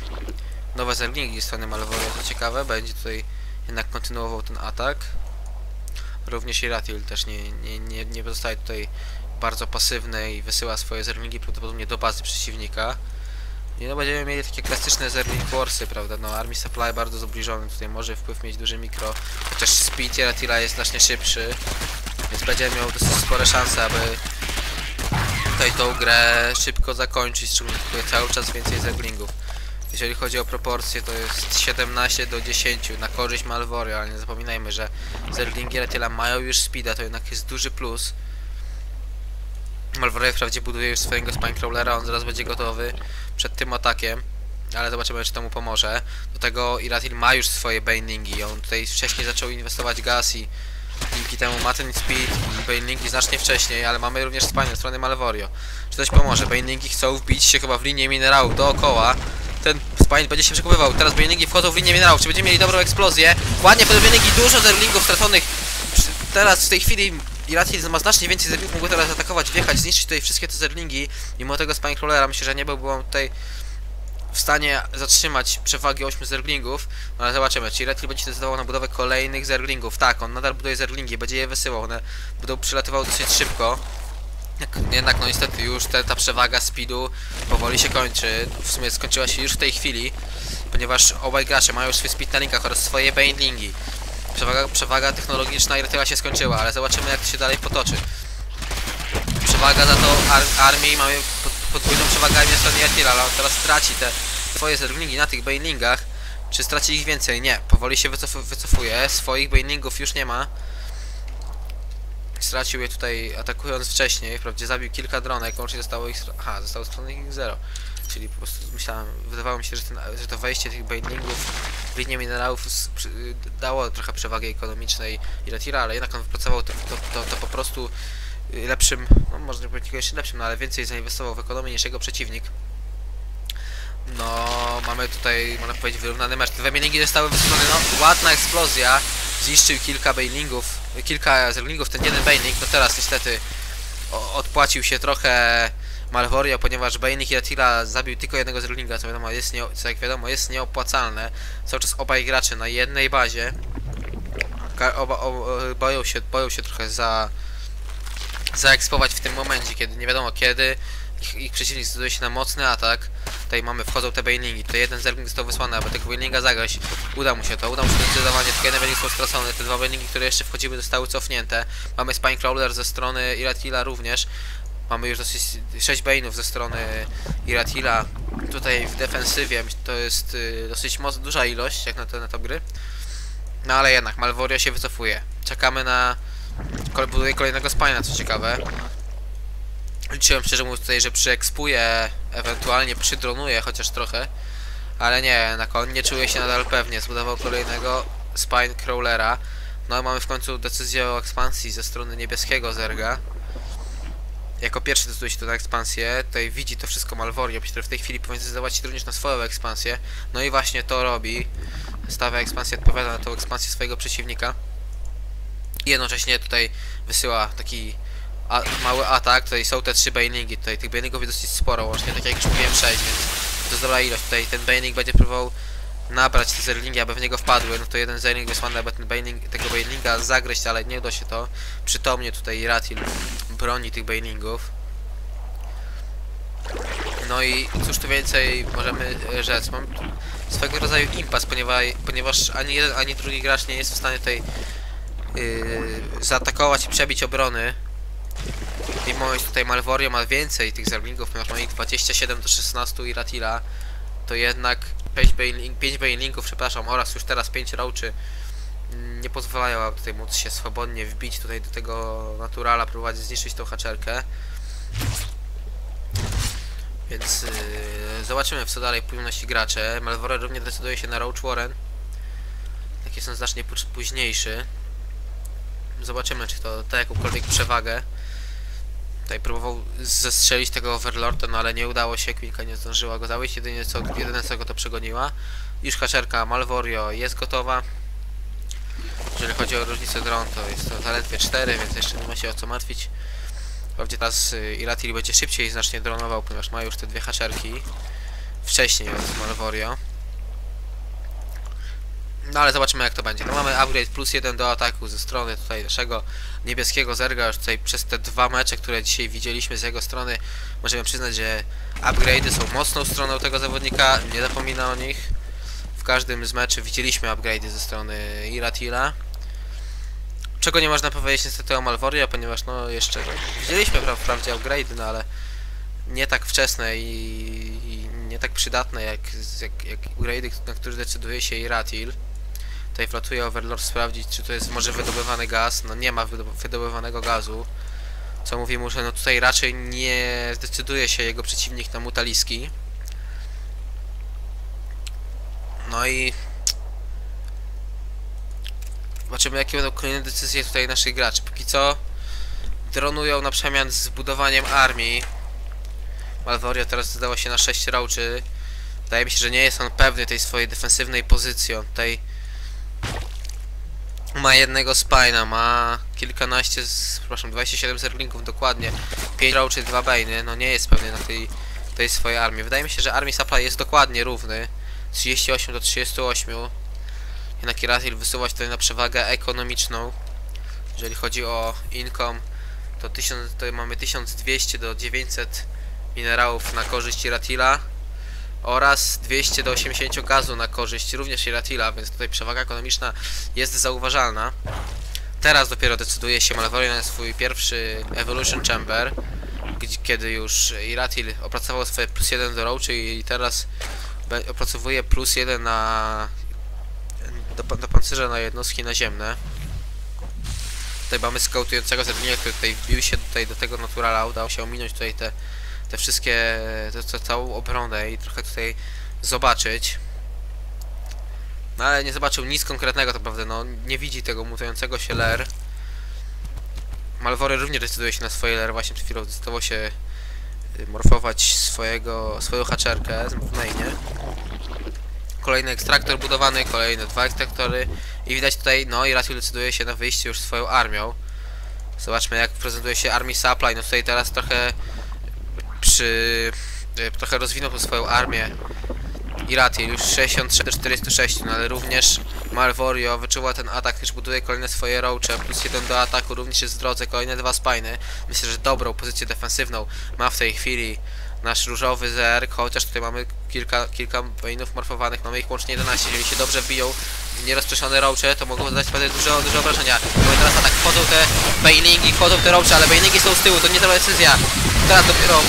Nowe zerglingi ze strony Malvoria, to ciekawe, będzie tutaj jednak kontynuował ten atak. Również Iratil też nie, nie, nie, nie pozostaje tutaj bardzo pasywny i wysyła swoje zerglingi prawdopodobnie do bazy przeciwnika. I no będziemy mieli takie klasyczne zergling warsy, prawda, no Army Supply bardzo zbliżony, tutaj może wpływ mieć duży mikro, chociaż speed Iratila jest znacznie szybszy, więc będzie miał dosyć spore szanse, aby tutaj tą grę szybko zakończyć, szczególnie cały czas więcej zerglingów. Jeżeli chodzi o proporcje, to jest 17 do 10 na korzyść Malvoria, ale nie zapominajmy, że zerglingi Ratila mają już speeda, to jednak jest duży plus. Malvoria wprawdzie buduje już swojego Spinecrawlera, on zaraz będzie gotowy przed tym atakiem, ale zobaczymy, czy to mu pomoże. Do tego Iratil ma już swoje Banelingi, on tutaj wcześniej zaczął inwestować gaz i dzięki temu ma ten speed i Banelingi znacznie wcześniej, ale mamy również Spine strony Malvorio. Czy coś pomoże? Banelingi chcą wbić się chyba w linię minerałów dookoła. Ten Spine będzie się przekopywał. Teraz Banelingi wchodzą w linię minerałów. Czy będziemy mieli dobrą eksplozję? Ładnie Banelingi, dużo zerlingów straconych. Teraz w tej chwili Iratil ma znacznie więcej zerlingów, mógłby teraz atakować, wjechać, zniszczyć tutaj wszystkie te zerlingi. Mimo tego Spinecrawlera myślę, że nie byłby on tutaj w stanie zatrzymać przewagi 8 zerglingów, no ale zobaczymy, czy Retil będzie decydował na budowę kolejnych zerglingów. Tak, on nadal buduje zerglingi, będzie je wysyłał, one będą przylatywały dosyć szybko. Jednak no niestety już ta przewaga speedu powoli się kończy. W sumie skończyła się już w tej chwili, ponieważ obaj gracze mają już swój speed na linkach oraz swoje banelingi. Przewaga, przewaga technologiczna Iretyla się skończyła, ale zobaczymy jak to się dalej potoczy. Przewaga za to ar armii, mamy pod, podwójną przewagę armii na stronie Iretyla, ale on teraz traci te swoje zerglingi na tych banelingach. Czy straci ich więcej? Nie, powoli się wycof wycofuje, swoich banelingów już nie ma. Stracił je tutaj atakując wcześniej, wprawdzie zabił kilka dronek, łącznie zostało ich... Aha, zostało ich zero. Czyli po prostu myślałem, wydawało mi się, że, ten, że to wejście tych banelingów w linię minerałów dało trochę przewagi ekonomicznej Iratira, ale jednak on wypracował to, to, to, to po prostu y, lepszym, no może nie powiedzieć lepszym, no ale więcej zainwestował w ekonomię niż jego przeciwnik. No, mamy tutaj, można powiedzieć, wyrównany mecz. Te bailingi zostały wysyłane, no, ładna eksplozja. Zniszczył kilka bailingów, kilka zerglingów, ten jeden bailing, no teraz niestety odpłacił się trochę Malvorio, ponieważ Bailing i Attila zabił tylko jednego zerglinga, co wiadomo jest, nie, co jak wiadomo jest nieopłacalne. Cały czas obaj gracze na jednej bazie. Oba, o, boją, się, boją się trochę za zaekspować w tym momencie, kiedy nie wiadomo kiedy ich, ich przeciwnik zdecyduje się na mocny atak. Tutaj mamy, wchodzą te bailingi, tutaj jeden zergling został wysłany, aby tego bailinga zagrać. Uda mu się to, uda mu się to zdecydowanie, tylko jeden bailing są stracone, te dwa bailingi, które jeszcze wchodziły zostały cofnięte. Mamy Spinecrawler ze strony Iratila również. Mamy już dosyć 6 bainów ze strony Iratila. Tutaj w defensywie to jest y, dosyć moc, duża ilość, jak na te na top gry. No ale jednak, Malvoria się wycofuje. Czekamy na... Buduje kolejnego spina, co ciekawe. Liczyłem szczerze mówiąc tutaj, że przyekspuje, ewentualnie przydronuje chociaż trochę. Ale nie, jednak on nie czuje się nadal pewnie. Zbudował kolejnego Spine Crawlera. No i mamy w końcu decyzję o ekspansji ze strony niebieskiego zerga. Jako pierwszy decyduje się to na ekspansję. Tutaj widzi to wszystko Malvorio, który w tej chwili powinien zdecydować się również na swoją ekspansję. No i właśnie to robi. Stawia ekspansję, odpowiada na tą ekspansję swojego przeciwnika. I jednocześnie tutaj wysyła taki a, mały atak, tutaj są te trzy bailingi, tutaj tych bailingów jest dosyć sporo, łącznie tak jak już mówiłem 6, więc to jest dobra ilość, tutaj ten bailing będzie próbował nabrać te zerlingi, aby w niego wpadły, no to jeden zerling wysłany, aby ten bailing, tego bailinga zagryźć, ale nie uda się to. Przytomnie tutaj Ratil broni tych bailingów. No i cóż tu więcej możemy e, rzec, mam swego rodzaju impas, ponieważ, ponieważ ani jeden, ani drugi gracz nie jest w stanie tutaj yy, zaatakować i przebić obrony. Mimo iż tutaj Malvorio ma więcej tych zerlingów, ponieważ ma ich 27 do 16 i Ratila, to jednak 5 bailing, 5 bailingów, przepraszam, oraz już teraz 5 roachy mm, nie pozwalają tutaj móc się swobodnie wbić tutaj do tego naturala, próbować zniszczyć tą haczerkę. Więc yy, zobaczymy w co dalej pójdą nasi gracze. Malvore również decyduje się na Roach Warren. Tak jest on znacznie pó- późniejszy. Zobaczymy czy to da jakąkolwiek przewagę. Tutaj próbował zestrzelić tego Overlorda, no ale nie udało się, Quinka nie zdążyła go zabić, jedynie co, jedyne co go to przegoniła. Już haczerka Malvorio jest gotowa. Jeżeli chodzi o różnicę dron, to jest to zaledwie 4, więc jeszcze nie ma się o co martwić. Wprawdzie teraz y, Iratili będzie szybciej znacznie dronował, ponieważ ma już te dwie haczerki. Wcześniej od Malvorio. No ale zobaczymy jak to będzie. No mamy upgrade plus jeden do ataku ze strony tutaj naszego niebieskiego zerga. Już tutaj przez te dwa mecze, które dzisiaj widzieliśmy z jego strony, możemy przyznać, że upgrade'y są mocną stroną tego zawodnika. Nie zapomina o nich. W każdym z meczy widzieliśmy upgrade'y ze strony Iratila. Czego nie można powiedzieć niestety o Malvorio, ponieważ no jeszcze widzieliśmy pra wprawdzie upgrade'y, no ale nie tak wczesne i, i nie tak przydatne jak, jak, jak upgrade'y, na które decyduje się Iratil. Tutaj flatuje Overlord sprawdzić, czy to jest może wydobywany gaz. No nie ma wydob wydobywanego gazu. Co mówi mu, że no tutaj raczej nie zdecyduje się jego przeciwnik na mutaliski. No i... Zobaczymy jakie będą kolejne decyzje tutaj naszych graczy. Póki co dronują na przemian z budowaniem armii. Malvorio teraz zdało się na 6 rauczy. Wydaje mi się, że nie jest on pewny tej swojej defensywnej pozycji. On tutaj ma jednego spina, ma kilkanaście, przepraszam, 27 zerglingów dokładnie, 5 rauczy, 2 bainy, no nie jest pewny na tej, tej swojej armii. Wydaje mi się, że armii supply jest dokładnie równy, 38 do 38. Jednak Iratil wysuwać tutaj na przewagę ekonomiczną. Jeżeli chodzi o income, to, 1000, to mamy 1200 do 900 minerałów na korzyść Iratila oraz 200 do 80 gazu na korzyść również Iratila, więc tutaj przewaga ekonomiczna jest zauważalna. Teraz dopiero decyduje się Malvorio na swój pierwszy Evolution Chamber, kiedy już Iratil opracował swoje plus 1 do Roachy i teraz opracowuje plus 1 na do, do pancerza na jednostki naziemne. Tutaj mamy skautującego zerwinię, który tutaj wbił się tutaj do tego naturala, udało się ominąć tutaj te, te wszystkie, te, te, całą obronę i trochę tutaj zobaczyć. No ale nie zobaczył nic konkretnego, to prawda, no nie widzi tego mutującego się ler. Malwory również decyduje się na swoje ler, właśnie przed chwilą zdecydował się y, morfować swojego, swoją haczerkę w mainie. Kolejny ekstraktor budowany, kolejne dwa ekstraktory i widać tutaj, no i Ratil decyduje się na wyjście już swoją armią. Zobaczmy jak prezentuje się Army Supply, no tutaj teraz trochę przy... y, trochę rozwinął swoją armię Iratil, już 63 do 46, no ale również Malvorio wyczuła ten atak, też buduje kolejne swoje roache, plus jeden do ataku, również jest w drodze, kolejne dwa spiny. Myślę, że dobrą pozycję defensywną ma w tej chwili nasz różowy zerk, chociaż tutaj mamy kilka, kilka bainów morfowanych, mamy ich łącznie 11, jeżeli się dobrze wbiją w nierozproszone roache, to mogą zadać naprawdę duże, duże obrażenia. Mamy teraz atak, wchodzą te bailingi, wchodzą te roache, ale bailingi są z tyłu, to nie dobra decyzja. Teraz dopiero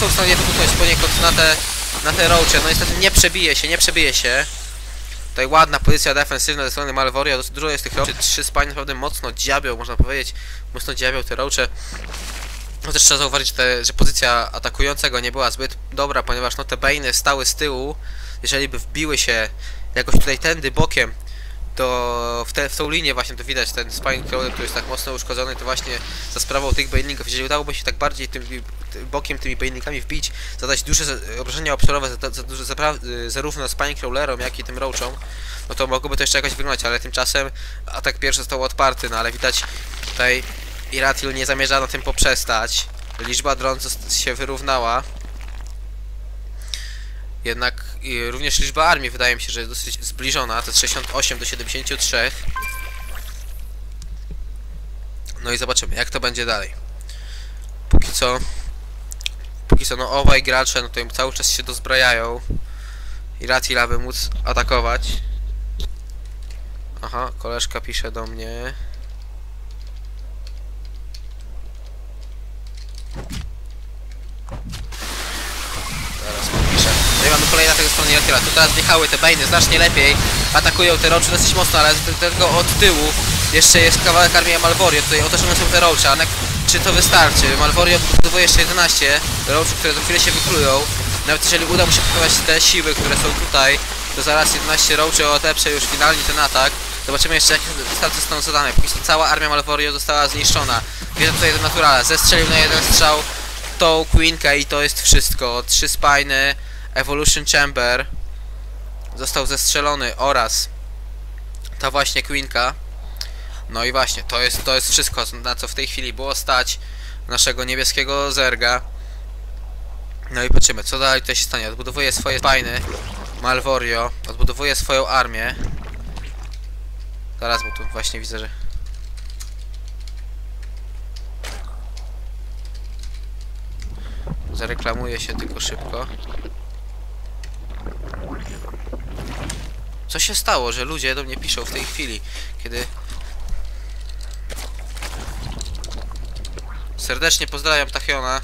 są w stanie wybuchnąć poniekąd na te, na te roache, no niestety nie przebije się, nie przebije się. Tutaj ładna pozycja defensywna ze strony Malvoria, dużo jest tych roache, trzy spiny naprawdę mocno dziabią, można powiedzieć, mocno dziabią te roache. No też trzeba zauważyć, że, te, że pozycja atakującego nie była zbyt dobra, ponieważ no te Bane'y stały z tyłu. Jeżeli by wbiły się jakoś tutaj tędy bokiem to w, te, w tą linię właśnie to widać ten spine crawler, który jest tak mocno uszkodzony, to właśnie za sprawą tych bailingów, jeżeli udałoby się tak bardziej tym, tym bokiem tymi bailingami wbić, zadać duże obrażenia obszarowe za, za, za, za, zarówno spine crawlerom, jak i tym roachom, no to mogłoby to jeszcze jakoś wyglądać, ale tymczasem atak pierwszy został odparty, no ale widać tutaj Iratil nie zamierza na tym poprzestać. Liczba dron się wyrównała. Jednak również liczba armii wydaje mi się, że jest dosyć zbliżona. To jest 68 do 73. No i zobaczymy, jak to będzie dalej. Póki co... Póki co, no obaj gracze, no to im cały czas się dozbrajają. Iratil, aby móc atakować. Aha, koleżka pisze do mnie. Zaraz mu piszę. No i mamy kolejna tego strony Iratila. Tu teraz wjechały te Bejny znacznie lepiej. Atakują te rocze dosyć mocno, ale tylko od tyłu jeszcze jest kawałek armii Malvorio. Tutaj otoczone są te rocze, ale czy to wystarczy? Malvorio budowuje jeszcze 11 roczów, które za chwilę się wyklują. Nawet jeżeli uda mu się pokonać te siły, które są tutaj, to zaraz 11 roczy odeprzę już finalnie ten atak. Zobaczymy jeszcze jakie starty zostaną zadane. Póki co cała armia Malvorio została zniszczona. Bierze tutaj do Naturala. Zestrzelił na jeden strzał tą Queenkę i to jest wszystko. Trzy spiny, Evolution Chamber został zestrzelony oraz ta właśnie Queenka. No i właśnie, to jest, to jest wszystko, na co w tej chwili było stać naszego niebieskiego zerga. No i patrzymy, co dalej tutaj się stanie. Odbudowuje swoje spiny Malvorio, odbudowuje swoją armię. Zaraz, bo tu właśnie widzę, że... Zareklamuje się tylko szybko. Co się stało, że ludzie do mnie piszą w tej chwili, kiedy... Serdecznie pozdrawiam Tachiona,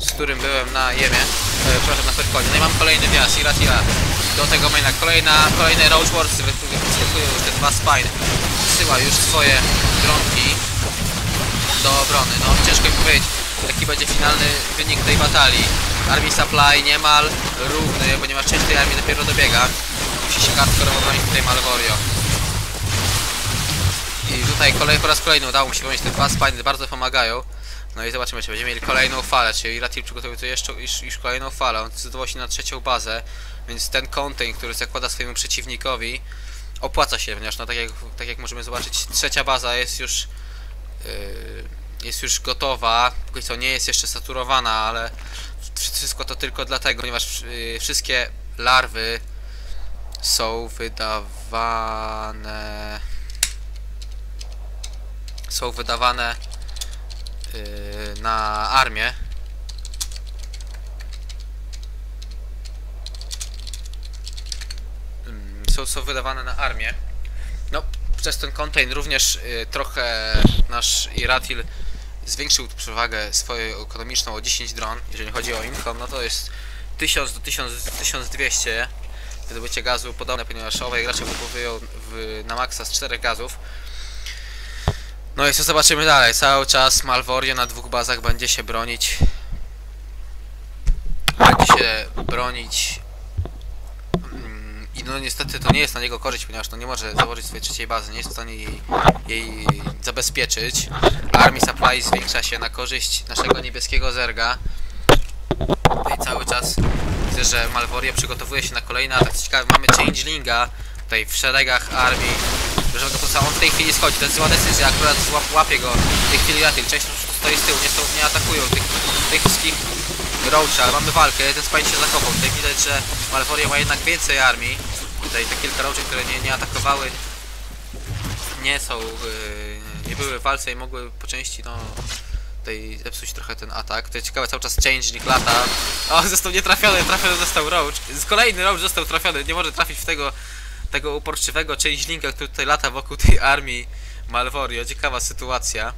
z którym byłem na Jemie, e, przepraszam, na Perkonie. No i mam kolejny wjazd, Iratila. Do tego maina kolejna, kolejne Roach Warsy wyskakują już te dwa spine. Wysyła już swoje dronki do obrony. No ciężko mi powiedzieć, jaki będzie finalny wynik tej batalii. Armii Supply niemal równy, ponieważ część tej armii dopiero dobiega. Musi się hardkorowo obronić tutaj Malvorio. I tutaj kolej, po raz kolejny udało mu się bronić te dwa spiny, bardzo pomagają. No i zobaczymy, czy będziemy mieli kolejną falę, czy Ratil przygotowuje tu jeszcze już, już kolejną falę. On zdecydował się na trzecią bazę, więc ten contain, który zakłada swojemu przeciwnikowi, opłaca się, ponieważ no tak jak, tak jak możemy zobaczyć, trzecia baza jest już yy, jest już gotowa, póki co nie jest jeszcze saturowana, ale wszystko to tylko dlatego, ponieważ yy, wszystkie larwy są wydawane są wydawane yy, na armię. Ym, Są, są wydawane na armię. No, przez ten contain również y, trochę nasz Iratil zwiększył przewagę swoją ekonomiczną o 10 dron. Jeżeli chodzi o income, no to jest 1000 do 1000, 1200 wydobycie gazu podobne, ponieważ obaj gracze wypływają w, na maksa z 4 gazów. No i co zobaczymy dalej. Cały czas Malvorio na dwóch bazach będzie się bronić. Będzie się bronić. Mm, I no niestety to nie jest na niego korzyść, ponieważ no nie może założyć swojej trzeciej bazy, nie jest w stanie jej, jej zabezpieczyć. Army Supply zwiększa się na korzyść naszego niebieskiego zerga. Tutaj cały czas widzę, że Malvorio przygotowuje się na kolejny atak. Co ciekawe, mamy Changelinga tutaj w szeregach armii. Bierzemy go on w tej chwili schodzi, to jest zła decyzja, akurat złap, łapie go w tej chwili Ratil, część już stoi z tyłu, nie, są, nie atakują tych, tych wszystkich Roacha, mamy walkę, ten spine się zakopał, tutaj widać, że Malforia ma jednak więcej armii, tutaj te kilka Roachy, które nie, nie atakowały, nie są, yy, nie były w walce i mogły po części, no, tutaj zepsuć trochę ten atak. To jest ciekawe, cały czas Changeling lata. O, został nietrafiony, trafiony został Roach. Kolejny Roach został trafiony, nie może trafić w tego tego uporczywego Changelinga, który tutaj lata wokół tej armii Malvorio. Ciekawa sytuacja.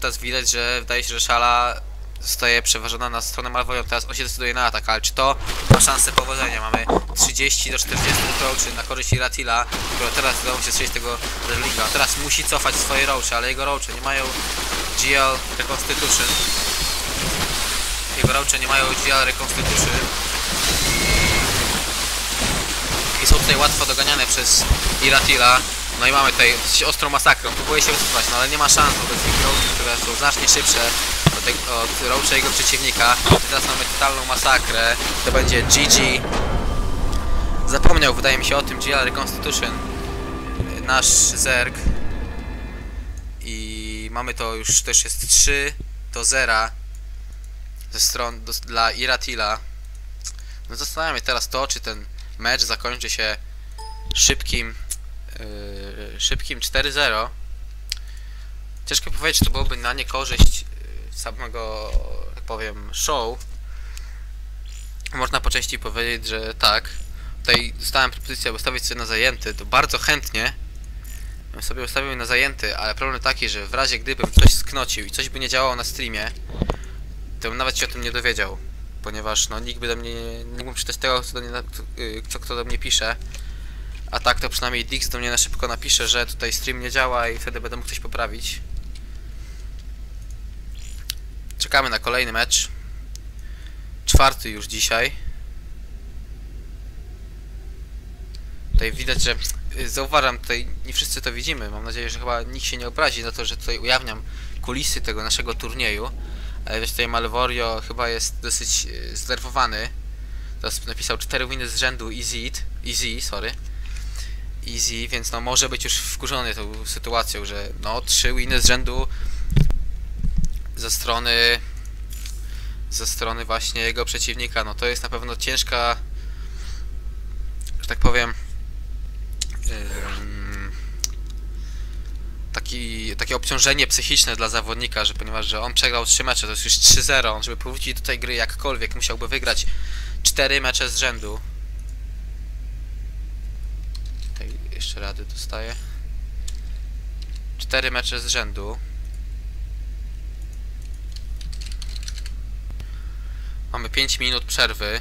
Teraz widać, że wydaje się, że Szala zostaje przeważona na stronę Malvorio. Teraz on się decyduje na atak, ale czy to ma szansę powodzenia? Mamy 30 do 40 roachy na korzyść Ratila, które teraz udało się strzelić tego Zerlinga. Teraz musi cofać swoje roachy, ale jego roachy nie mają GL Reconstitution. Jego roachy nie mają GL Reconstitution. I są tutaj łatwo doganiane przez Iratila. No i mamy tutaj ostrą masakrę. Próbuje się wycofać, no ale nie ma szans wobec tych Roachy, które są znacznie szybsze od, od przeciwnika. Teraz mamy totalną masakrę. To będzie GG. Zapomniał, wydaje mi się, o tym GL Reconstitution. Nasz Zerg. i mamy to już też jest 3 do 0 ze stron do, dla Iratila. No zastanawiam się teraz to, czy ten mecz zakończy się szybkim yy, szybkim 4-0. Ciężko powiedzieć, czy to byłoby na niekorzyść yy, samego, tak powiem, show. Można po części powiedzieć, że tak. Tutaj dostałem propozycję, aby ustawić sobie na zajęty, to bardzo chętnie bym sobie ustawił na zajęty, ale problem taki, że w razie gdybym coś sknocił i coś by nie działało na streamie, to bym nawet się o tym nie dowiedział. Ponieważ no nikt by do mnie nie, mógł przeczytać tego, co, do mnie, yy, co kto do mnie pisze. A tak to przynajmniej Dix do mnie na szybko napisze, że tutaj stream nie działa i wtedy będę mógł coś poprawić. Czekamy na kolejny mecz. Czwarty już dzisiaj. Tutaj widać, że y, zauważam, tutaj nie wszyscy to widzimy. Mam nadzieję, że chyba nikt się nie obrazi na to, że tutaj ujawniam kulisy tego naszego turnieju. Wiesz, tutaj Malvorio chyba jest dosyć y, zdenerwowany. Teraz napisał 4 winy z rzędu easy, easy, sorry. Easy, więc no może być już wkurzony tą sytuacją, że no 3 winy z rzędu ze strony ze strony właśnie jego przeciwnika, no to jest na pewno ciężka że tak powiem ym, taki, takie obciążenie psychiczne dla zawodnika, że ponieważ że on przegrał 3 mecze, to jest już 3-0, on żeby powrócić do tej gry jakkolwiek musiałby wygrać 4 mecze z rzędu. Tutaj jeszcze rady dostaję. 4 mecze z rzędu. Mamy 5 minut przerwy.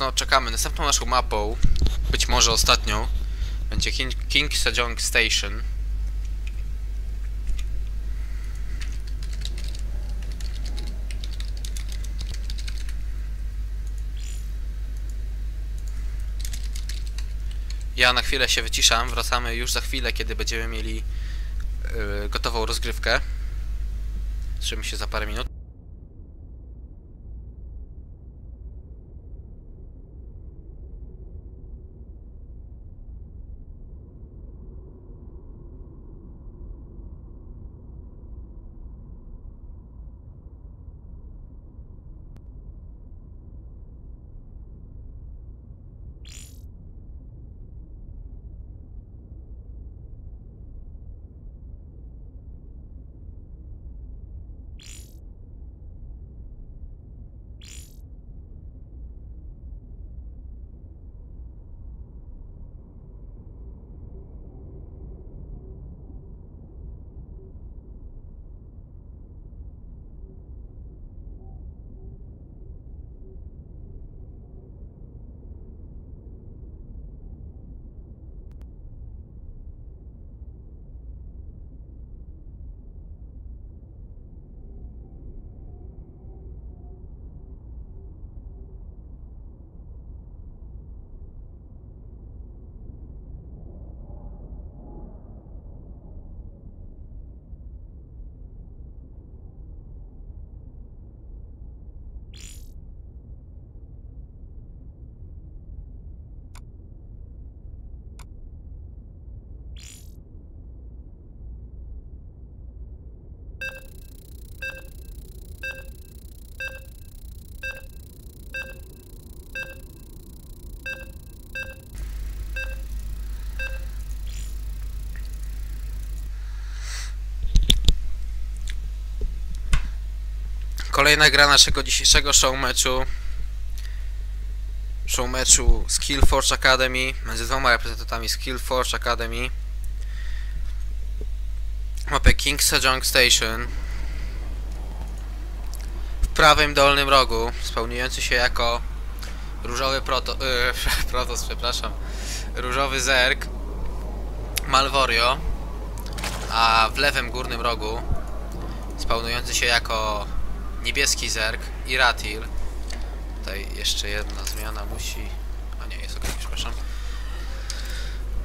No, czekamy. Następną naszą mapą, być może ostatnią, będzie King, King Sejong Station. Ja na chwilę się wyciszam, wracamy już za chwilę, kiedy będziemy mieli yy, gotową rozgrywkę. Trzymamy się za parę minut. Kolejna gra naszego dzisiejszego show meczu. Show meczu Skill Forge Academy między dwoma reprezentantami Skill Forge Academy. Mapę King Sejong Station. W prawym dolnym rogu, spełniający się jako różowy proto... Yy, protos, przepraszam. Różowy zerk. Malvorio. A w lewym górnym rogu spełniający się jako niebieski zerk Iratil. tutaj jeszcze jedna zmiana musi... A nie, jest okej, przepraszam.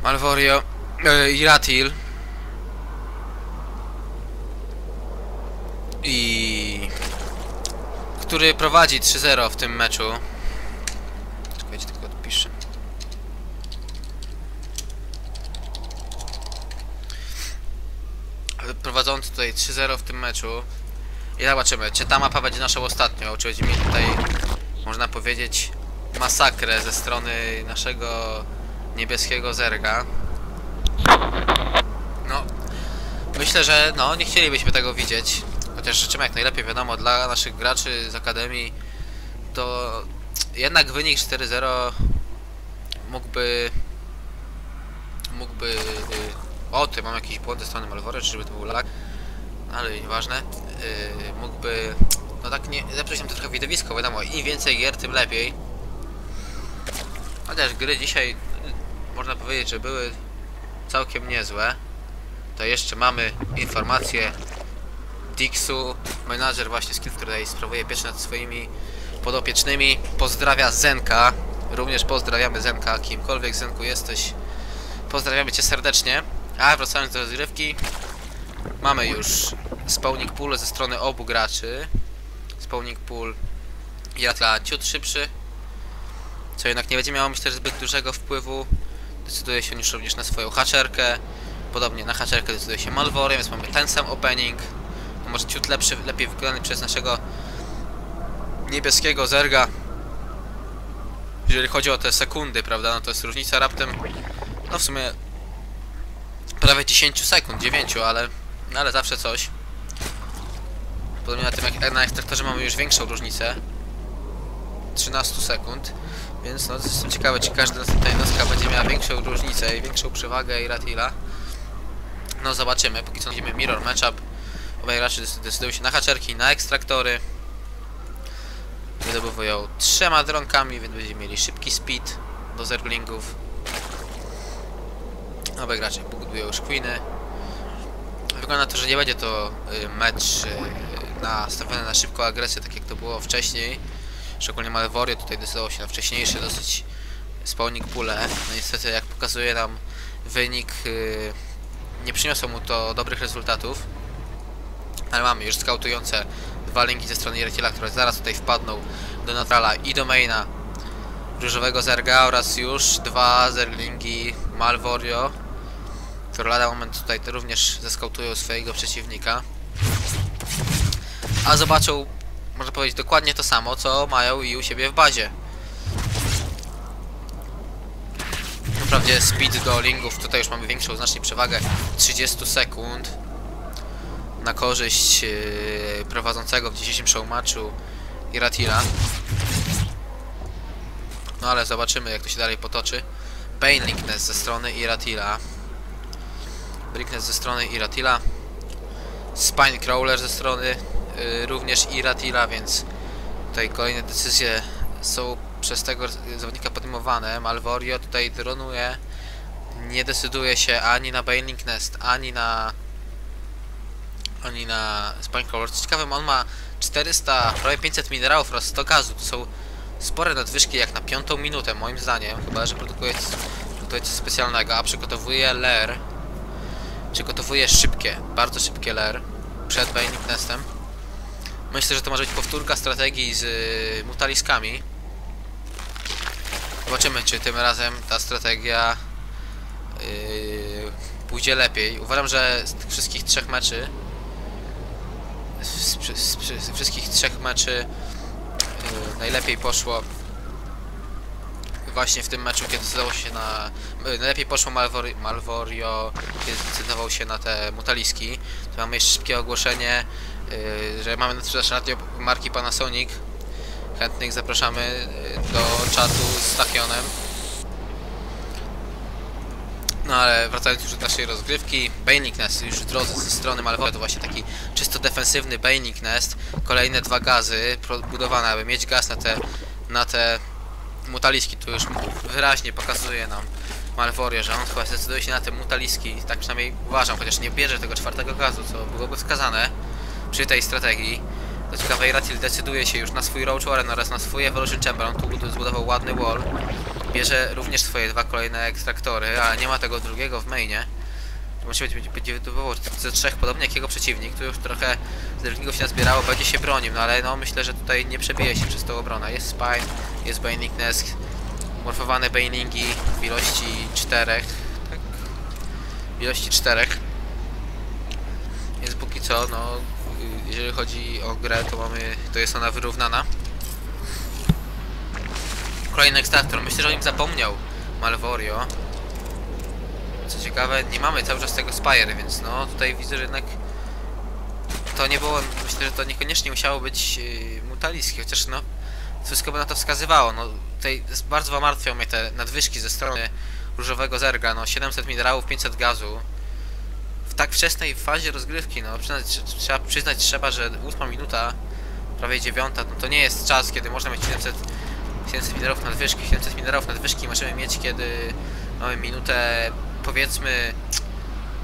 Malvorio e, i Ratil. I... Który prowadzi 3-0 w tym meczu. Czekajcie, tylko odpiszę. Prowadzący tutaj 3-0 w tym meczu. I zobaczymy, czy ta mapa będzie naszą ostatnią, czy będziemy mieli tutaj, można powiedzieć, masakrę ze strony naszego niebieskiego zerga. No, myślę, że no, nie chcielibyśmy tego widzieć. Chociaż życzymy jak najlepiej, wiadomo, dla naszych graczy z Akademii to jednak wynik 4-0 mógłby mógłby y, o ty mam jakieś błąd ze strony Malwory, czy żeby to był lag ale nieważne mógłby no tak nie zepsuć nam to trochę widowisko wiadomo im więcej gier tym lepiej chociaż gry dzisiaj y, można powiedzieć, że były całkiem niezłe to jeszcze mamy informację Dixu, menadżer właśnie skill, który sprawuje pieczę nad swoimi podopiecznymi. Pozdrawia Zenka. Również pozdrawiamy Zenka, kimkolwiek Zenku jesteś. Pozdrawiamy Cię serdecznie. A wracając do rozgrywki, mamy już spawning pool ze strony obu graczy. Spawning pool jest dla ciut szybszy, co jednak nie będzie miało myślę, zbyt dużego wpływu. Decyduje się już również na swoją haczerkę. Podobnie na haczerkę decyduje się Malvory, więc mamy ten sam opening. No może ciut lepszy, lepiej wykonany przez naszego niebieskiego zerga. Jeżeli chodzi o te sekundy, prawda, no to jest różnica raptem, no w sumie prawie 10 sekund, 9, ale, no ale zawsze coś. Podobnie na tym jak na ekstraktorze mamy już większą różnicę. 13 sekund. Więc no jestem ciekawy, czy każda następna jednostka będzie miała większą różnicę i większą przewagę i Ratila. No zobaczymy, póki co będziemy mirror matchup. Obaj gracze decydują się na haczerki, na ekstraktory. Wydobywują trzema dronkami, więc będziemy mieli szybki speed do zerglingów. Obaj gracze budują już queeny. Wygląda na to, że nie będzie to y, mecz y, nastawiony na szybką agresję, tak jak to było wcześniej. Szczególnie Malvorio tutaj decydował się na wcześniejszy dosyć spawning pule. No niestety jak pokazuje nam wynik y, nie przyniosło mu to dobrych rezultatów. Ale mamy już skautujące dwa linki ze strony Iretiela, które zaraz tutaj wpadną do Natrala i do maina różowego zerga oraz już dwa zerglingi Malvorio, które lada moment tutaj również zeskautują swojego przeciwnika. A zobaczą, można powiedzieć, dokładnie to samo, co mają i u siebie w bazie. Wprawdzie speed do lingów, tutaj już mamy większą znacznie przewagę 30 sekund na korzyść yy, prowadzącego w dzisiejszym showmatchu Iratila. No ale zobaczymy jak to się dalej potoczy. Banelinkness ze strony Iratila. Brickness ze strony Iratila. Spine Crawler ze strony yy, również Iratila, więc tutaj kolejne decyzje są przez tego zawodnika podejmowane. Malvorio tutaj dronuje. Nie decyduje się ani na Banelink Nest, ani na ani na Spinecrawler. Co ciekawe, on ma 400, prawie 500 minerałów oraz 100 gazu. To są spore nadwyżki jak na piątą minutę, moim zdaniem. Chyba, że produkuje, produkuje coś specjalnego. A przygotowuje LR. Przygotowuje szybkie, bardzo szybkie LR przed Baining Nestem. Myślę, że to może być powtórka strategii z y, mutaliskami. Zobaczymy, czy tym razem ta strategia yy, pójdzie lepiej. Uważam, że z tych wszystkich trzech meczy z, z, z, z wszystkich trzech meczy yy, najlepiej poszło właśnie w tym meczu, kiedy zdecydował się na... Yy, najlepiej poszło Malvori, Malvorio, kiedy zdecydował się na te mutaliski. Tu mamy jeszcze szybkie ogłoszenie, yy, że mamy na sprzedaż marki Panasonic. Chętnych zapraszamy yy, do czatu z Tachionem. No ale wracając już do naszej rozgrywki, Baning Nest już w drodze ze strony Malwora to właśnie taki czysto defensywny Baning Nest. Kolejne dwa gazy budowane, aby mieć gaz na te, na te mutaliski. Tu już wyraźnie pokazuje nam Malworio, że on chyba zdecyduje się na te mutaliski. Tak przynajmniej uważam, chociaż nie bierze tego czwartego gazu, co byłoby wskazane przy tej strategii. Co ciekawe, Iratil decyduje się już na swój Roach Warren oraz na swój Evolution Chamber. On tu zbudował ładny wall. Bierze również swoje dwa kolejne ekstraktory, ale nie ma tego drugiego w mainie. Musi być, będzie wydobywał ze trzech, podobnie jak jego przeciwnik. Tu już trochę z Derlingów się nazbierało, będzie się bronił, no ale no myślę, że tutaj nie przebije się przez tą obronę. Jest Spine, jest Baneling Nesk, morfowane Banelingi w ilości czterech, tak? W ilości czterech. Więc póki co, no, jeżeli chodzi o grę, to mamy, to jest ona wyrównana. Kolejny ekstraktor, myślę, że o nim zapomniał Malvorio. Co ciekawe, nie mamy cały czas tego Spire, więc no, tutaj widzę, że jednak to nie było, myślę, że to niekoniecznie musiało być yy, mutaliski, chociaż no, wszystko by na to wskazywało. No, tutaj bardzo martwią mnie te nadwyżki ze strony różowego zerga, no 700 minerałów, 500 gazu. W tak wczesnej fazie rozgrywki, no przyznać, trze- trzeba przyznać trzeba, że 8 minuta, prawie 9, no to nie jest czas, kiedy można mieć 700, 700 minerałów nadwyżki. 700 minerałów nadwyżki możemy mieć, kiedy mamy minutę, powiedzmy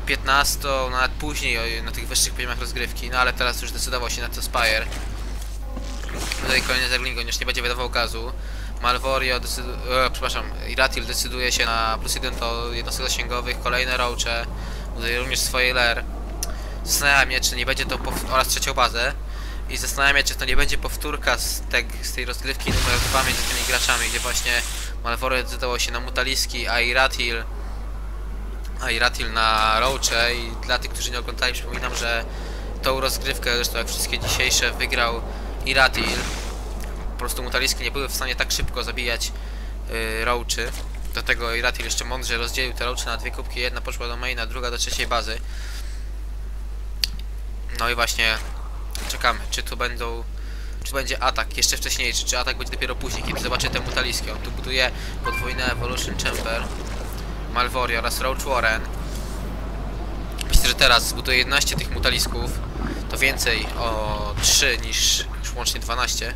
15, no nawet później na tych wyższych poziomach rozgrywki, no ale teraz już zdecydował się na to Spire. Tutaj kolejny Zerlingo już nie będzie wydawał gazu. Malvorio decyduje, e, przepraszam, Iratil decyduje się na plus jeden do jednostek zasięgowych, kolejne roache, również swoje LR. Zastanawiam się, czy nie będzie to oraz trzecią bazę. I zastanawiam się, czy to nie będzie powtórka z, te, z tej rozgrywki numer 2 między tymi graczami, gdzie właśnie Malvorio decydował się na Mutaliski, a Iratil a Iratil na Roache i dla tych, którzy nie oglądali, przypominam, że tą rozgrywkę, zresztą jak wszystkie dzisiejsze, wygrał Iratil. Po prostu Mutaliski nie były w stanie tak szybko zabijać yy, Roachy. Do tego Iratil jeszcze mądrze rozdzielił te Roachy na dwie kubki. Jedna poszła do maina, druga do trzeciej bazy. No i właśnie czekamy, czy tu będą... Czy będzie atak jeszcze wcześniejszy, czy atak będzie dopiero później, kiedy zobaczy te Mutaliski. On tu buduje podwójne Evolution Chamber. Malvorio oraz Roach Warren. Myślę, że teraz zbuduję 11 tych mutalisków. To więcej o 3 niż już łącznie 12.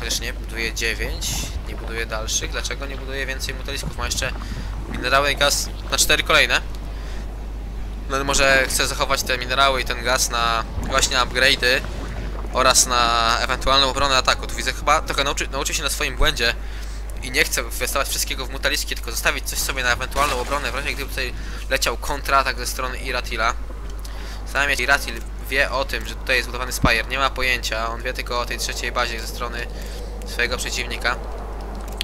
Chociaż nie, buduję 9. Nie buduję dalszych. Dlaczego nie buduję więcej mutalisków? Mam jeszcze minerały i gaz na 4 kolejne. No może chcę zachować te minerały i ten gaz na właśnie upgrade'y oraz na ewentualną obronę ataku. Tu widzę chyba trochę nauczy, nauczy się na swoim błędzie i nie chcę wystawać wszystkiego w mutaliski, tylko zostawić coś sobie na ewentualną obronę, w razie gdyby tutaj leciał kontratak ze strony Iratila. Zastanawiam Iratil wie o tym, że tutaj jest budowany Spire, nie ma pojęcia, on wie tylko o tej trzeciej bazie ze strony swojego przeciwnika.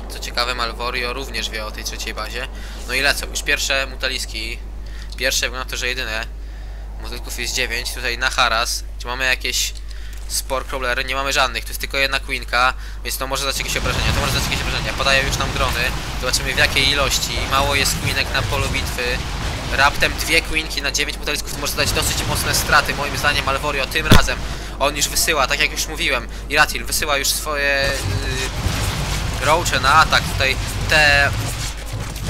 Co ciekawe, Malvorio również wie o tej trzeciej bazie. No i lecą, już pierwsze mutaliski, pierwsze wygląda to, że jedyne. Mutalisków jest 9, tutaj na haras, gdzie mamy jakieś spore crawlery, nie mamy żadnych, to jest tylko jedna queenka, więc to może dać jakieś obrażenia, to może dać jakieś obrażenia. Podają już nam drony, zobaczymy w jakiej ilości, mało jest queenek na polu bitwy. Raptem dwie queenki na 9 mutalisków to może dać dosyć mocne straty, moim zdaniem Alvorio tym razem. On już wysyła, tak jak już mówiłem, Iratil wysyła już swoje yy, roache na atak, tutaj te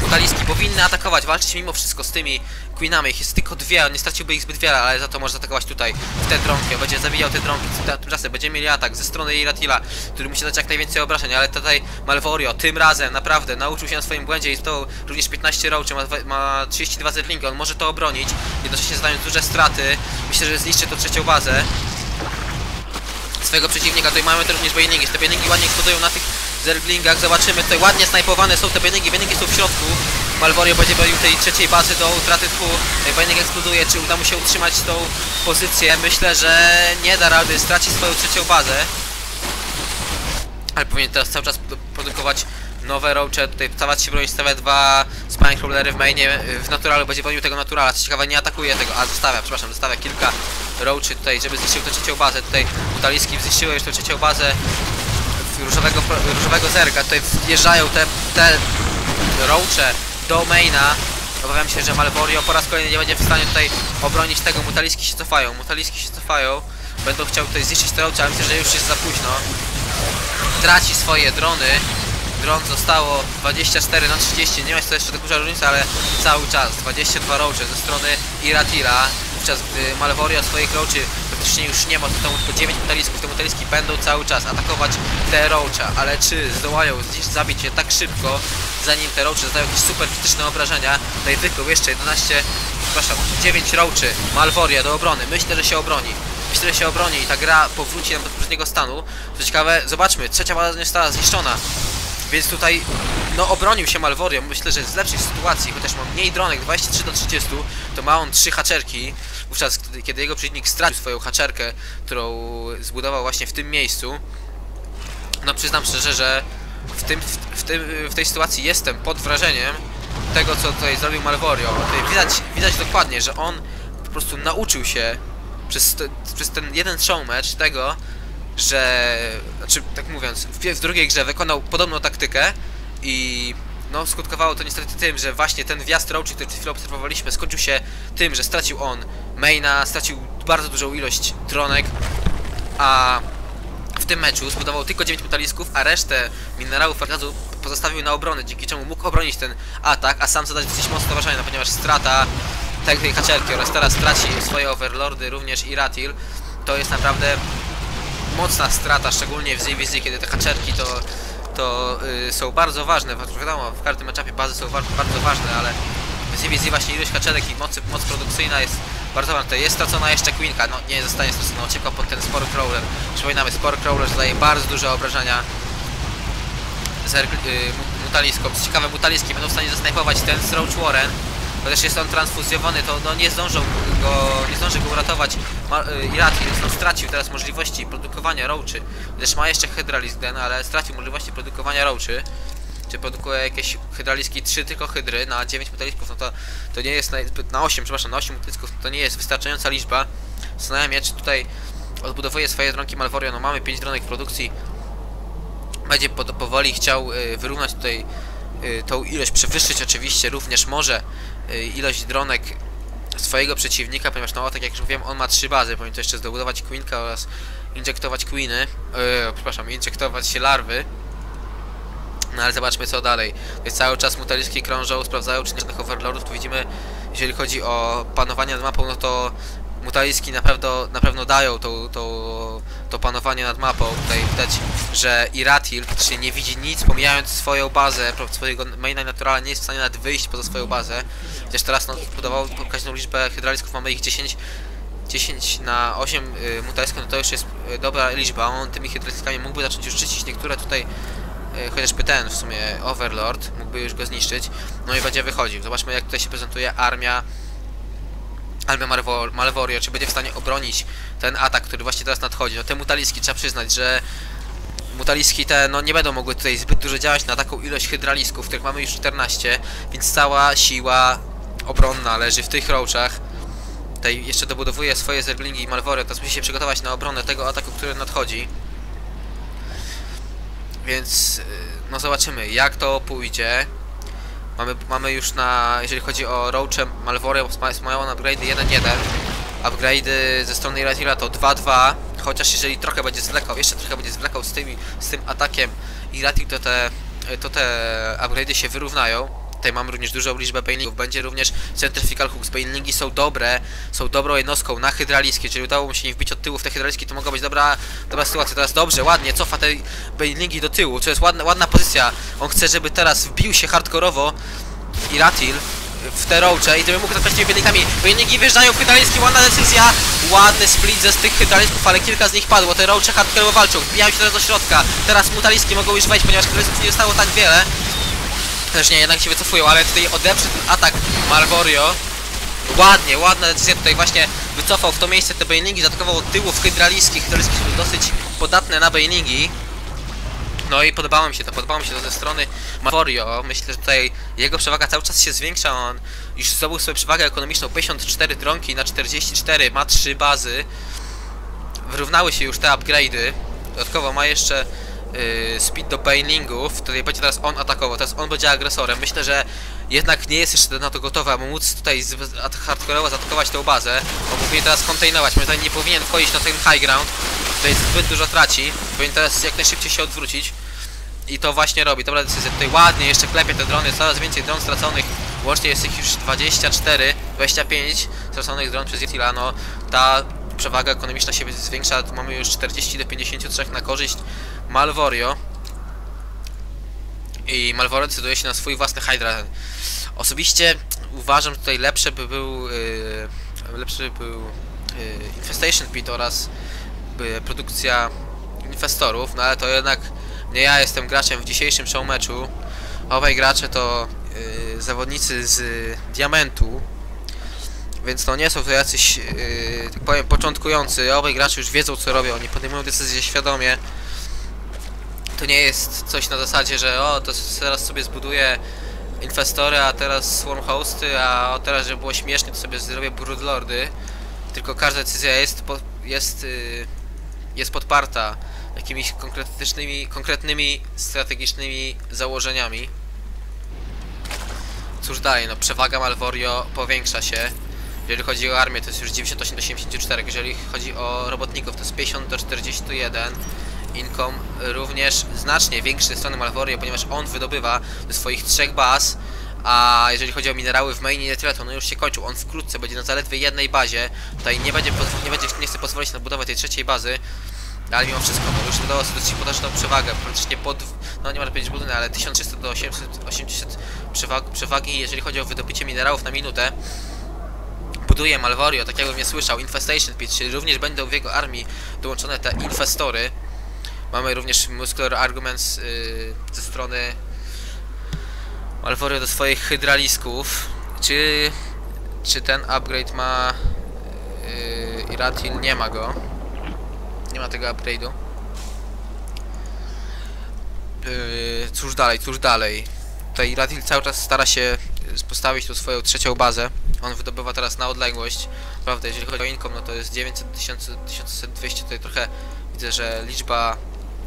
Mutaliski powinny atakować, walczyć mimo wszystko z tymi Queenami. Ich jest tylko dwie, on nie straciłby ich zbyt wiele, ale za to może zaatakować tutaj w tę dronkę. Będzie zabijał te. Tym- Tymczasem będziemy mieli atak ze strony Iratila, który musi dać jak najwięcej obrażeń, ale tutaj Malvorio tym razem naprawdę nauczył się na swoim błędzie i to również 15 roaczy, ma, ma 32 zerlingi, on może to obronić, jednocześnie zadając duże straty. Myślę, że zniszczy to trzecią bazę swojego przeciwnika. Tutaj mamy też również bailingi. Te bailingi ładnie eksplodują na tych zerglingach. Zobaczymy, tutaj ładnie snajpowane są te bailingi. Bailingi są w środku. Malvorio będzie bronił tej trzeciej bazy do utraty tchu. Bailing eksploduje. Czy uda mu się utrzymać tą pozycję? Myślę, że nie da rady. Straci swoją trzecią bazę. Ale powinien teraz cały czas pro- produkować nowe roache, tutaj stawać się bronić, stawia dwa spine w mainie, w naturalu będzie bronił tego naturala, co ciekawe nie atakuje tego, a zostawia, przepraszam, zostawia kilka roachy tutaj, żeby zniszczył tę trzecią bazę, tutaj Mutaliski zniszczyły już tę trzecią bazę różowego, różowego zerga, tutaj wjeżdżają te, te roache do maina, obawiam się, że Malvorio po raz kolejny nie będzie w stanie tutaj obronić tego, Mutaliski się cofają, Mutaliski się cofają, będą chciał tutaj zniszczyć te ale myślę, że już jest za późno. Traci swoje drony. Dron zostało 24 na 30, nie ma to jeszcze tak duża różnica, ale cały czas 22 roache ze strony Iratila, wówczas gdy Malvorio swoich roaczy praktycznie już nie ma, to są tylko 9 metalisków, te metaliski będą cały czas atakować te roache, ale czy zdołają zabić je tak szybko, zanim te roache zadają jakieś super krytyczne obrażenia, tutaj wykrył jeszcze 11, przepraszam, 9 roaczy Malvoria do obrony, myślę, że się obroni. myślę, że się obroni i ta gra powróci do poprzedniego stanu. Co ciekawe, zobaczmy, trzecia baza została zniszczona. Więc tutaj, no obronił się Malvorio, myślę, że z lepszej sytuacji, chociaż ma mniej dronek, 23 do 30, to ma on 3 haczerki, wówczas kiedy- jego przeciwnik stracił swoją haczerkę, którą zbudował właśnie w tym miejscu, no przyznam szczerze, że w, tym, w, w, tym, w tej sytuacji jestem pod wrażeniem tego, co tutaj zrobił Malvorio. Tutaj widać, widać dokładnie, że on po prostu nauczył się przez, przez ten jeden show match tego, że, znaczy tak mówiąc, w, w drugiej grze wykonał podobną taktykę i no skutkowało to niestety tym, że właśnie ten wjazd Roachy, który przed chwilą obserwowaliśmy, skończył się tym, że stracił on maina, stracił bardzo dużą ilość dronek, a w tym meczu zbudował tylko 9 metalisków, a resztę minerałów od razu pozostawił na obronę, dzięki czemu mógł obronić ten atak, a sam zadać dosyć mocne wrażenie, no ponieważ strata tej, tej haczerki oraz teraz traci swoje overlordy, również i Ratil, to jest naprawdę mocna strata, szczególnie w ZVZ, kiedy te haczerki to, to y, są bardzo ważne. Wi- Wiadomo, w każdym etapie bazy są wa bardzo ważne, ale w ZVZ właśnie ilość haczerek i mocy, moc produkcyjna jest bardzo ważna. Tutaj jest stracona jeszcze Queenka, no nie zostanie stracona, uciekła pod ten Spore Crawler. Przypominamy, Spore Crawler zadaje bardzo duże obrażenia zerg- y, mu- mutaliskom. Co ciekawe, mutaliski będą w stanie zasnajpować ten Srouch Warren, chociaż jest on transfuzjowany, to no, nie zdążą go, nie zdąży go uratować y, więc on stracił teraz możliwości produkowania roachy. Chociaż ma jeszcze Hydralisk Den, ale stracił możliwości produkowania roachy. Czy produkuje jakieś hydraliski 3 tylko hydry na 9 metalisków, no to, to nie jest na, na 8, przepraszam, na 8 metalisków to nie jest wystarczająca liczba. Zastanawiam się, czy tutaj odbudowuje swoje dronki Malvorio, no mamy 5 dronek w produkcji, będzie po, powoli chciał y, wyrównać tutaj y, tą ilość, przewyższyć oczywiście również może ilość dronek swojego przeciwnika, ponieważ no tak jak już mówiłem, on ma trzy bazy, powinien to jeszcze zdobudować Queenka oraz injektować Queeny, yy, przepraszam, injektować larwy. No ale zobaczmy co dalej. Jest cały czas mutaliski krążą, sprawdzają czy nie żadnych overlordów. Tu widzimy, jeżeli chodzi o panowanie nad mapą, no to mutaliski na pewno, na pewno dają to, to, to panowanie nad mapą. Tutaj widać, że Iratil praktycznie nie widzi nic, pomijając swoją bazę, swojego maina naturala, nie jest w stanie nawet wyjść poza swoją bazę. Chociaż teraz no, budował pokaźną liczbę hydralisków, mamy ich 10 10 na 8 y, no to już jest y, dobra liczba. On tymi hydraliskami mógłby zacząć już czyścić niektóre tutaj y, chociażby ten w sumie Overlord mógłby już go zniszczyć. No i będzie wychodził. Zobaczmy jak tutaj się prezentuje armia Armia Malvo- Malvorio, czy będzie w stanie obronić ten atak, który właśnie teraz nadchodzi. No te mutaliski trzeba przyznać, że mutaliski te no nie będą mogły tutaj zbyt dużo działać na taką ilość hydralisków, których mamy już 14, więc cała siła obronna leży w tych roachach. Tutaj jeszcze dobudowuje swoje zerglingi i Malvorio, teraz musi się przygotować na obronę tego ataku, który nadchodzi. Więc y, no zobaczymy jak to pójdzie. Mamy, mamy już na, jeżeli chodzi o Roachem, Malvorio ma- mają upgrade 1.1 Upgrade ze strony Iratira to 2.2 Chociaż jeżeli trochę będzie zwlekał, jeszcze trochę będzie zwlekał z, tymi, z tym atakiem Iratir to te, to te upgrade'y się wyrównają Tutaj mamy również dużą liczbę bailingów, będzie również Centrifugal Hooks. Bailingi są dobre, są dobrą jednostką na hydraliskie, jeżeli udało mu się nie wbić od tyłu w te hydraliski, to mogła być dobra, dobra sytuacja. Teraz dobrze, ładnie, cofa te bailingi do tyłu, co jest ładna, ładna pozycja. On chce, żeby teraz wbił się hardkorowo Iratil w te roache i żeby mógł zabrać tymi bailingami. Bailingi wjeżdżają w hydraliski, ładna decyzja. Ładny split ze z tych hydralisków, ale kilka z nich padło. Te roache hardkorowo walczą, wbijają się teraz do środka. Teraz mutaliski mogą już wejść, ponieważ hydralisków nie zostało tak wiele. Też nie, jednak się wycofują, ale tutaj odeprze ten atak Malvorio. Ładnie, ładna decyzja tutaj właśnie wycofał w to miejsce te bailingi, zaatakował od tyłu w hydraliski. Hydraliski są dosyć podatne na bailingi. No i podobało mi się to, podobało mi się to ze strony Malvorio. Myślę, że tutaj jego przewaga cały czas się zwiększa. On już zdobył sobie przewagę ekonomiczną 54 dronki na 44, ma 3 bazy. Wyrównały się już te upgrade'y. Dodatkowo ma jeszcze yy, speed do bailingów, tutaj będzie teraz on atakował, teraz on będzie agresorem. Myślę, że jednak nie jest jeszcze na to gotowy, aby móc tutaj hardkorowo zaatakować tą bazę. On powinien teraz kontajnować, moim zdaniem nie powinien wchodzić na ten high ground, tutaj zbyt dużo traci. Powinien teraz jak najszybciej się odwrócić. I to właśnie robi, dobra decyzja. Tutaj ładnie jeszcze klepie te drony, coraz więcej dron straconych. Łącznie jest ich już 24, 25 straconych dron przez Yetila. No, ta przewaga ekonomiczna się zwiększa. Mamy już 40 do 53 na korzyść Malvorio. I Malvorio decyduje się na swój własny Hydra. Osobiście uważam, tutaj lepszy by był. Yy, lepszy był y, Infestation Pit oraz produkcja inwestorów, no ale to jednak nie ja jestem graczem w dzisiejszym show meczu. Obaj gracze to y, zawodnicy z Diamentu, więc no nie są to jacyś, yy, tak powiem, początkujący. Obaj gracze już wiedzą co robią, oni podejmują decyzje świadomie. To nie jest coś na zasadzie, że o, to teraz sobie zbuduję inwestory, a teraz swarm hosty, a o teraz, żeby było śmiesznie, to sobie zrobię broodlordy. Tylko każda decyzja jest, po, jest, yy, jest podparta jakimiś konkretycznymi, konkretnymi strategicznymi założeniami. Cóż dalej, no przewaga Malvorio powiększa się. Jeżeli chodzi o armię, to jest już 98 do 74. Jeżeli chodzi o robotników, to jest 50 do 41. Income również znacznie większy strony Malvorio, ponieważ on wydobywa ze swoich trzech baz. A jeżeli chodzi o minerały w mainie, tyle to no już się kończył. On wkrótce będzie na zaledwie jednej bazie. Tutaj nie będzie, nie będzie nie chce pozwolić na budowę tej trzeciej bazy. Ale mimo wszystko, no już wydało sobie dosyć potężną przewagę, praktycznie pod, no nie można powiedzieć budynek, ale 1300 do 880 przewag przewagi, jeżeli chodzi o wydobycie minerałów na minutę buduje Malvorio, tak jakbym nie słyszał, Infestation Pit, czyli również będą w jego armii dołączone te infestory. Mamy również Muscular Arguments yy, ze strony Malvorio do swoich hydralisków. Czy, czy ten upgrade ma yy, Iratil? Nie ma go. Nie ma tego upgrade'u. Yy, cóż dalej, cóż dalej. Tutaj Iratil cały czas stara się postawić tu swoją trzecią bazę. On wydobywa teraz na odległość. Prawda, jeżeli chodzi o income, no to jest 900, 1000, 1200. Tutaj trochę widzę, że liczba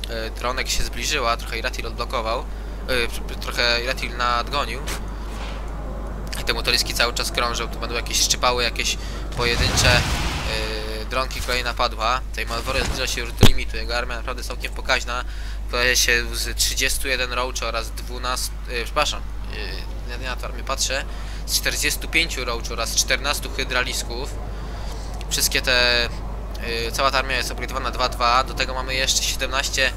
y, dronek się zbliżyła. Trochę Iratil odblokował. Y, trochę Iratil nadgonił. I te motoryski cały czas krążą. Tu będą jakieś szczypały, jakieś pojedyncze y, dronki. Kolejna padła. Tutaj Malvory zbliża się już do limitu. Jego armia naprawdę całkiem pokaźna. Składa się z 31 roach oraz 12... Y, przepraszam. Y, nie na to armię patrzę z 45 roach oraz 14 hydralisków. Wszystkie te... Yy, cała ta armia jest upgrade'owana 2-2, do tego mamy jeszcze 17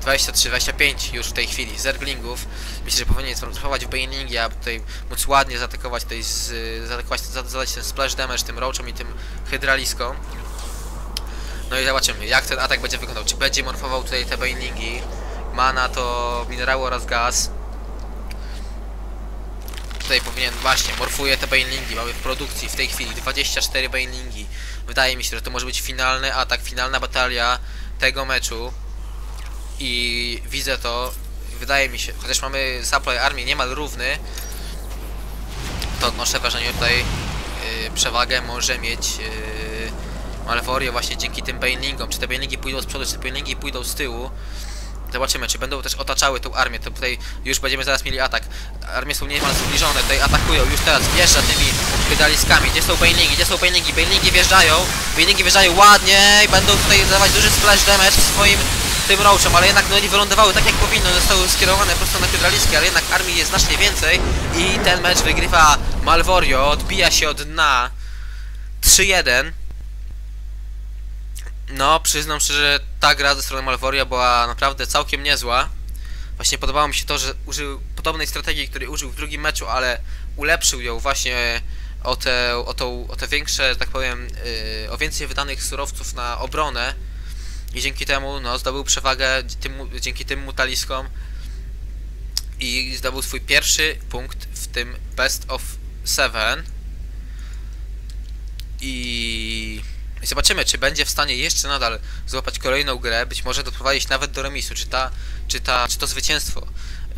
23-25 już w tej chwili zerglingów. Myślę, że powinien trwawać w Banelingi, aby tutaj móc ładnie zaatakować, tutaj z, zaatakować, zadać ten splash damage tym roachom i tym hydraliskom. No i zobaczymy, jak ten atak będzie wyglądał. Czy będzie morfował tutaj te Banelingi? Mana to minerały oraz gaz tutaj powinien, właśnie, morfuje te banelingi, mamy w produkcji w tej chwili 24 banelingi. Wydaje mi się, że to może być finalny atak, finalna batalia tego meczu. I widzę to, wydaje mi się, chociaż mamy supply armii niemal równy, to odnoszę wrażenie, że tutaj yy, przewagę może mieć yy, Malforio właśnie dzięki tym banelingom. Czy te banelingi pójdą z przodu, czy te banelingi pójdą z tyłu. Zobaczymy, czy będą też otaczały tą armię. To tutaj już będziemy zaraz mieli atak. Armie są niemal zbliżone, tutaj atakują już teraz, wjeżdża tymi wydaliskami. Gdzie są Banelingi? Gdzie są Banelingi? Banelingi wjeżdżają. Banelingi wjeżdżają ładnie i będą tutaj dawać duży splash damage swoim tym roachem, ale jednak no nie wylądowały tak jak powinno, zostały skierowane prosto na hydraliski, ale jednak armii jest znacznie więcej i ten mecz wygrywa Malvorio, odbija się od dna 3-1 no, przyznam szczerze, że ta gra ze strony Malvoria była naprawdę całkiem niezła. Właśnie podobało mi się to, że użył podobnej strategii, której użył w drugim meczu, ale ulepszył ją właśnie o te, o tą, o te większe, tak powiem, yy, o więcej wydanych surowców na obronę. I dzięki temu no, zdobył przewagę tym, dzięki tym mutaliskom. I zdobył swój pierwszy punkt w tym Best of Seven. I i zobaczymy, czy będzie w stanie jeszcze nadal złapać kolejną grę, być może doprowadzić nawet do remisu, czy ta, czy ta, czy to zwycięstwo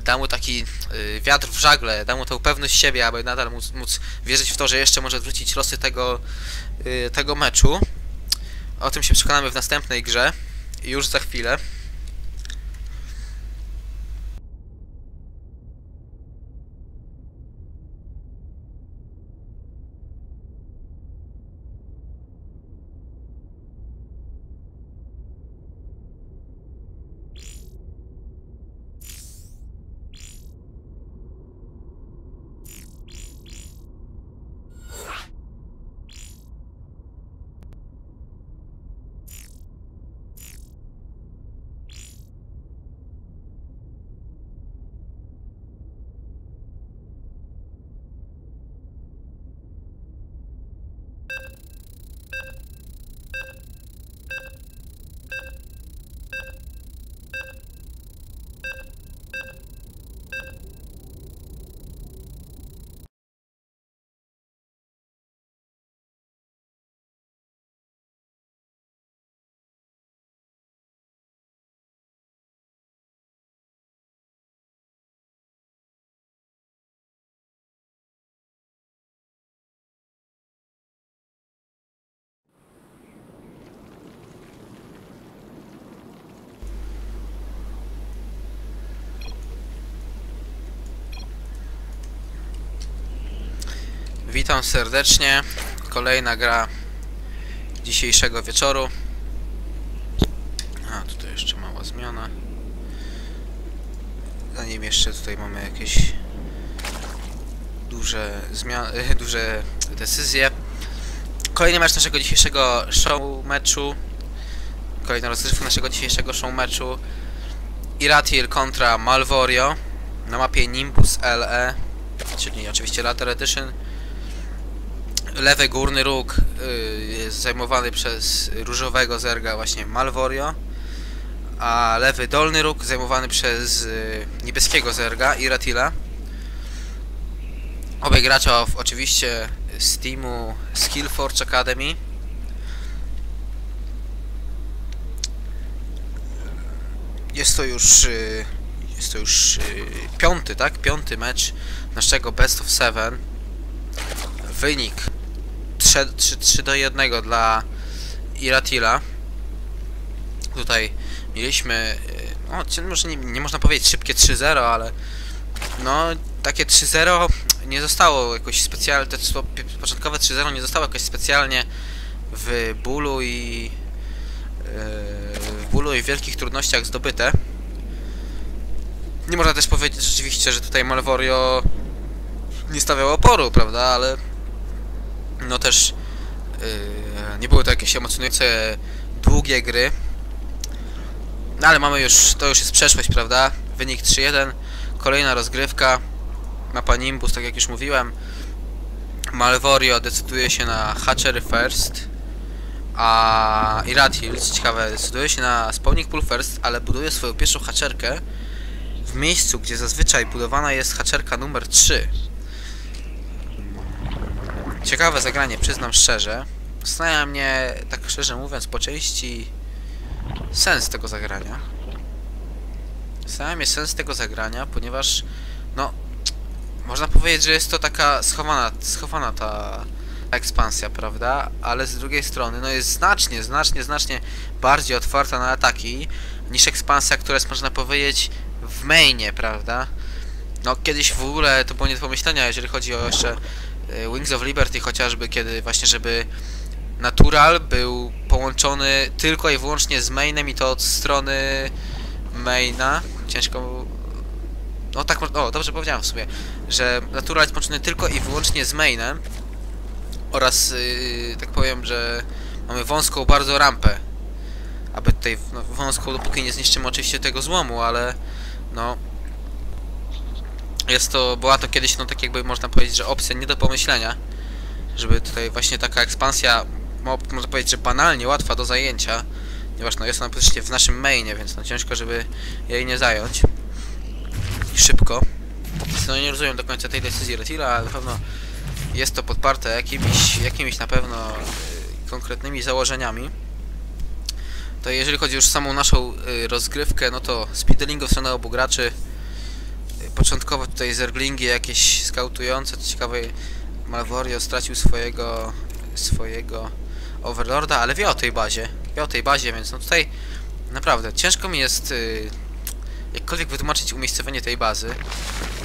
da mu taki y, wiatr w żagle, da mu tą pewność siebie, aby nadal móc, móc wierzyć w to, że jeszcze może zwrócić losy tego, y, tego meczu. O tym się przekonamy w następnej grze, już za chwilę. Witam serdecznie. Kolejna gra dzisiejszego wieczoru. A, tutaj jeszcze mała zmiana. Zanim jeszcze tutaj mamy jakieś duże duże decyzje. Kolejny mecz naszego dzisiejszego show meczu. Kolejna rozgrywka naszego dzisiejszego show meczu. Iratil kontra Malvorio na mapie Nimbus LE, czyli oczywiście Later Edition. Lewy górny róg y, jest zajmowany przez różowego zerga właśnie Malvorio, a lewy dolny róg zajmowany przez y, niebieskiego zerga Iratila. Obaj oczywiście z teamu Skillforge Academy. Jest to już y, jest to już piąty, tak? Piąty mecz naszego Best of Seven. Wynik 3, 3, 3 do 1 dla Iratila. Tutaj mieliśmy, y, no może nie, nie można powiedzieć szybkie 3-0, ale no takie 3-0 nie zostało jakoś specjalnie, te początkowe 3-0 nie zostało jakoś specjalnie w bólu i yy, w bólu i wielkich trudnościach zdobyte. Nie można też powiedzieć rzeczywiście, że tutaj Malvorio nie stawiał oporu, prawda, ale no też yy, nie były to jakieś emocjonujące długie gry. No ale mamy już, to już jest przeszłość, prawda? Wynik 3-1, kolejna rozgrywka. Mapa Nimbus, tak jak już mówiłem. Malvorio decyduje się na Hatchery First, a Iratil, co ciekawe, decyduje się na Spawning Pool First, ale buduje swoją pierwszą haczerkę w miejscu, gdzie zazwyczaj budowana jest haczerka numer 3. Ciekawe zagranie, przyznam szczerze. Zastanawia mnie, tak szczerze mówiąc, po części sens tego zagrania. Zastanawia mnie sens tego zagrania, ponieważ, no, można powiedzieć, że jest to taka schowana, schowana ta ekspansja, prawda? Ale z drugiej strony, no jest znacznie, znacznie, znacznie bardziej otwarta na ataki niż ekspansja, która jest, można powiedzieć, w mainie, prawda? No, kiedyś w ogóle to było nie do pomyślenia, jeżeli chodzi o jeszcze Wings of Liberty chociażby, kiedy właśnie, żeby Natural był połączony tylko i wyłącznie z mainem i to od strony maina. Ciężko... No tak, o, dobrze powiedziałem w sumie, że Natural jest połączony tylko i wyłącznie z mainem oraz, yy, tak powiem, że mamy wąską bardzo rampę. Aby tutaj, no, wąską, dopóki nie zniszczymy oczywiście tego złomu, ale no... Jest to, była to kiedyś, no tak jakby można powiedzieć, że opcja nie do pomyślenia, żeby tutaj właśnie taka ekspansja, mo, można powiedzieć, że banalnie łatwa do zajęcia, ponieważ no jest ona praktycznie w naszym mainie, więc no ciężko, żeby jej nie zająć. Szybko. No nie rozumiem do końca tej decyzji Retila, ale na pewno jest to podparte jakimiś, jakimiś na pewno y, konkretnymi założeniami. To jeżeli chodzi już o samą naszą y, rozgrywkę, no to speedlingu w stronę obu graczy. Początkowo tutaj zerglingi jakieś skautujące, co ciekawe Malvorio stracił swojego swojego Overlorda, ale wie o tej bazie, wie o tej bazie, więc no tutaj naprawdę ciężko mi jest y, jakkolwiek wytłumaczyć umiejscowienie tej bazy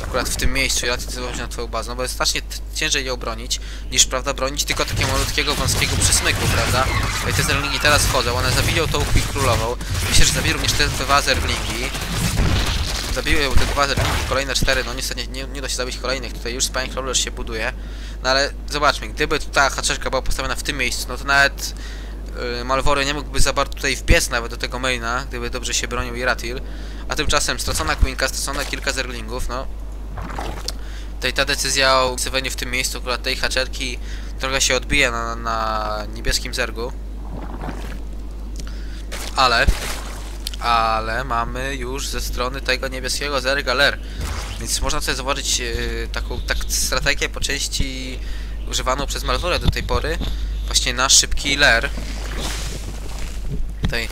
akurat w tym miejscu, ja decydować na twoją bazę, no bo jest znacznie ciężej ją bronić, niż, prawda, bronić tylko takiego malutkiego, wąskiego przysmyku, prawda? No I te zerglingi teraz wchodzą, one zabiją tą quick królową, myślę, że zabiją również te dwa zerglingi, zabiły te dwa zerglingi, kolejne cztery, no niestety nie, nie da się zabić kolejnych, tutaj już Spine Crawler się buduje, no ale zobaczmy, gdyby ta haczerka była postawiona w tym miejscu, no to nawet yy, Malvory nie mógłby za bardzo tutaj wbiec nawet do tego maina, gdyby dobrze się bronił Iratil, a tymczasem stracona Queenka, stracona kilka zerglingów, no. Tutaj ta decyzja o umiejscowieniu w tym miejscu akurat tej haczerki trochę się odbija na, na niebieskim zergu. Ale, ale mamy już ze strony tego niebieskiego zerga ler. Więc można sobie zobaczyć yy, taką tak strategię po części używaną przez Malwore do tej pory. Właśnie na szybki ler. Tutaj.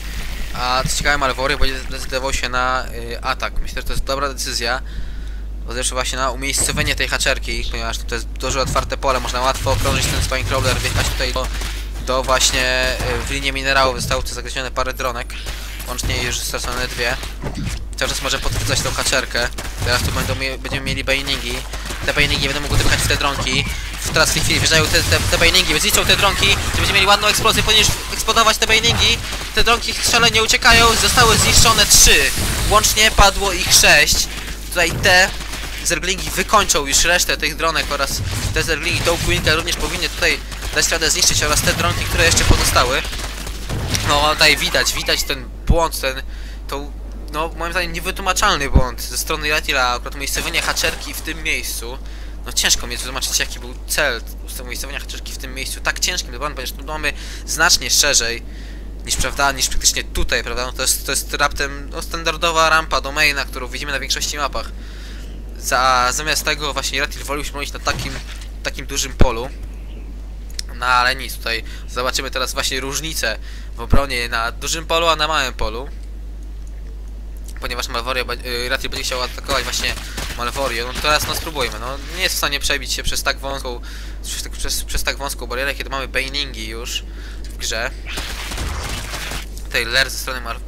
A co ciekawe Malwory będzie zdecydował się na yy, atak. Myślę, że to jest dobra decyzja. Bo zresztą właśnie na umiejscowienie tej haczerki, ponieważ to jest dużo otwarte pole, można łatwo okrążyć ten Spine Crawler, wjechać tutaj do, do właśnie y, w linię minerałów, zostało tu zagryzione parę dronek, łącznie już stracone dwie. Cały czas może potwierdzać tą haczerkę, teraz tu będą, będziemy mieli bainingi, te bainingi będą mogły wypchać w te dronki, teraz w tej chwili wjeżdżają te, te, te bailingi, więc liczą te dronki, będziemy mieli ładną eksplozję, ponieważ eksplodować te bailingi, te dronki szalenie uciekają, zostały zniszczone trzy, łącznie padło ich sześć, tutaj te zerglingi wykończą już resztę tych dronek oraz te zerglingi tą Queenkę również powinny tutaj dać radę zniszczyć oraz te dronki, które jeszcze pozostały. No tutaj widać, widać ten błąd, ten, tą, no moim zdaniem niewytłumaczalny błąd ze strony Yatila, akurat umiejscowienie haczerki w tym miejscu. No ciężko mi wytłumaczyć jaki był cel umiejscowienia haczerki w tym miejscu, tak ciężkim, błąd, ponieważ tu mamy znacznie szerzej niż prawda, niż praktycznie tutaj, prawda, no to jest, to jest raptem no, standardowa rampa do maina, którą widzimy na większości mapach. Za, zamiast tego właśnie Ratil wolił się na takim, takim dużym polu. No ale nic, tutaj zobaczymy teraz właśnie różnicę w obronie na dużym polu, a na małym polu. Ponieważ Malvorio, y, Ratil będzie chciał atakować właśnie Malvorio, no teraz no spróbujmy, no nie jest w stanie przebić się przez tak wąską, przez, tak- przez, przez tak wąską barierę, kiedy mamy Bainingi już w grze. Tutaj Ler ze strony Mal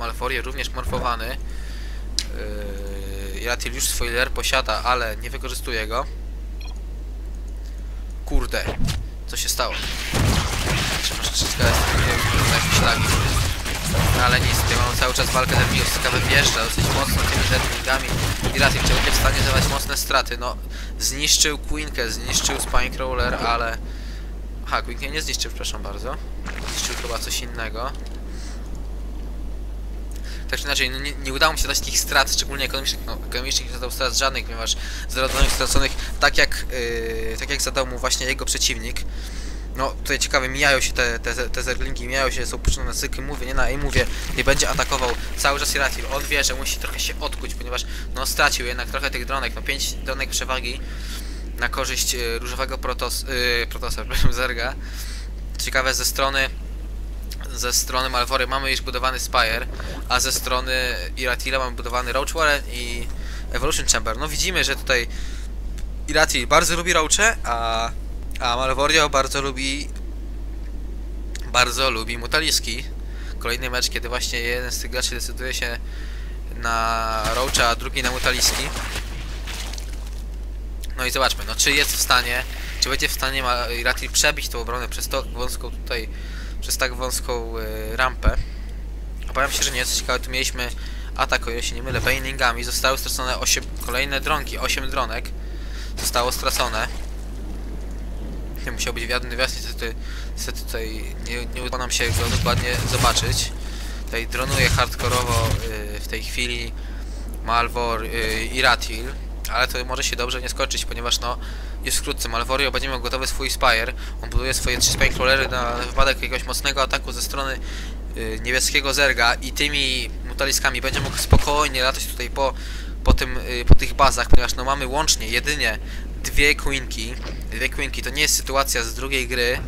również morfowany. Yy, już swój Ler posiada, ale nie wykorzystuje go. Kurde, co się stało? Trzeba troszeczkę jakieś lagi. No ale nic, tutaj mamy cały czas walkę Zermigów, ciekawe wjeżdża dosyć mocno tymi Zermigami i Ratil czy będzie w stanie zadawać mocne straty. No, zniszczył Queenkę, zniszczył Spinecrawler, ale... Aha, Queenkę nie zniszczył, przepraszam bardzo. Zniszczył chyba coś innego. Tak czy inaczej, no nie, nie udało mi się dać takich strat, szczególnie ekonomicznych, no, ekonomicznych nie zadał strat żadnych, ponieważ zero dronów straconych, tak jak, yy, tak jak zadał mu właśnie jego przeciwnik. No, tutaj ciekawe, mijają się te, te, te zerglingi, mijają się, są puszczone na cykl, mówię, nie na i mówię, nie będzie atakował cały czas Iratil. On wie, że musi trochę się odkuć, ponieważ, no, stracił jednak trochę tych dronek, no, 5 dronek przewagi na korzyść yy, różowego protos, yy, protosa, przepraszam, zerga. Ciekawe ze strony ze strony Malwory mamy już budowany Spire, a ze strony Iratila mamy budowany Roach Warren i Evolution Chamber. No widzimy, że tutaj Iratil bardzo lubi Roache, a, a Malvorio bardzo lubi bardzo lubi Mutaliski. Kolejny mecz, kiedy właśnie jeden z tych graczy decyduje się na Roacha, a drugi na Mutaliski. No i zobaczmy, no czy jest w stanie, czy będzie w stanie Iratil przebić tą obronę przez tą wąską tutaj przez tak wąską y, rampę. Obawiam się, że nie. Co ciekawe, tu mieliśmy atak, o ile się nie mylę, bainingami. Zostały stracone 8, kolejne dronki, 8 dronek. Zostało stracone. Nie musiał być wiadny wjazd, niestety, niestety tutaj nie, nie udało nam się go dokładnie zobaczyć. Tutaj dronuje hardkorowo y, w tej chwili Malvor y, i Ratil ale to może się dobrze nie skończyć, ponieważ no już wkrótce Malvorio będzie miał gotowy swój Spire. On buduje swoje trzy Spinecrawlery na wypadek jakiegoś mocnego ataku ze strony y, niebieskiego Zerga i tymi mutaliskami będzie mógł spokojnie latać tutaj po, po, tym, y, po tych bazach, ponieważ no mamy łącznie jedynie dwie Queenki. Dwie Queenki to nie jest sytuacja z drugiej gry,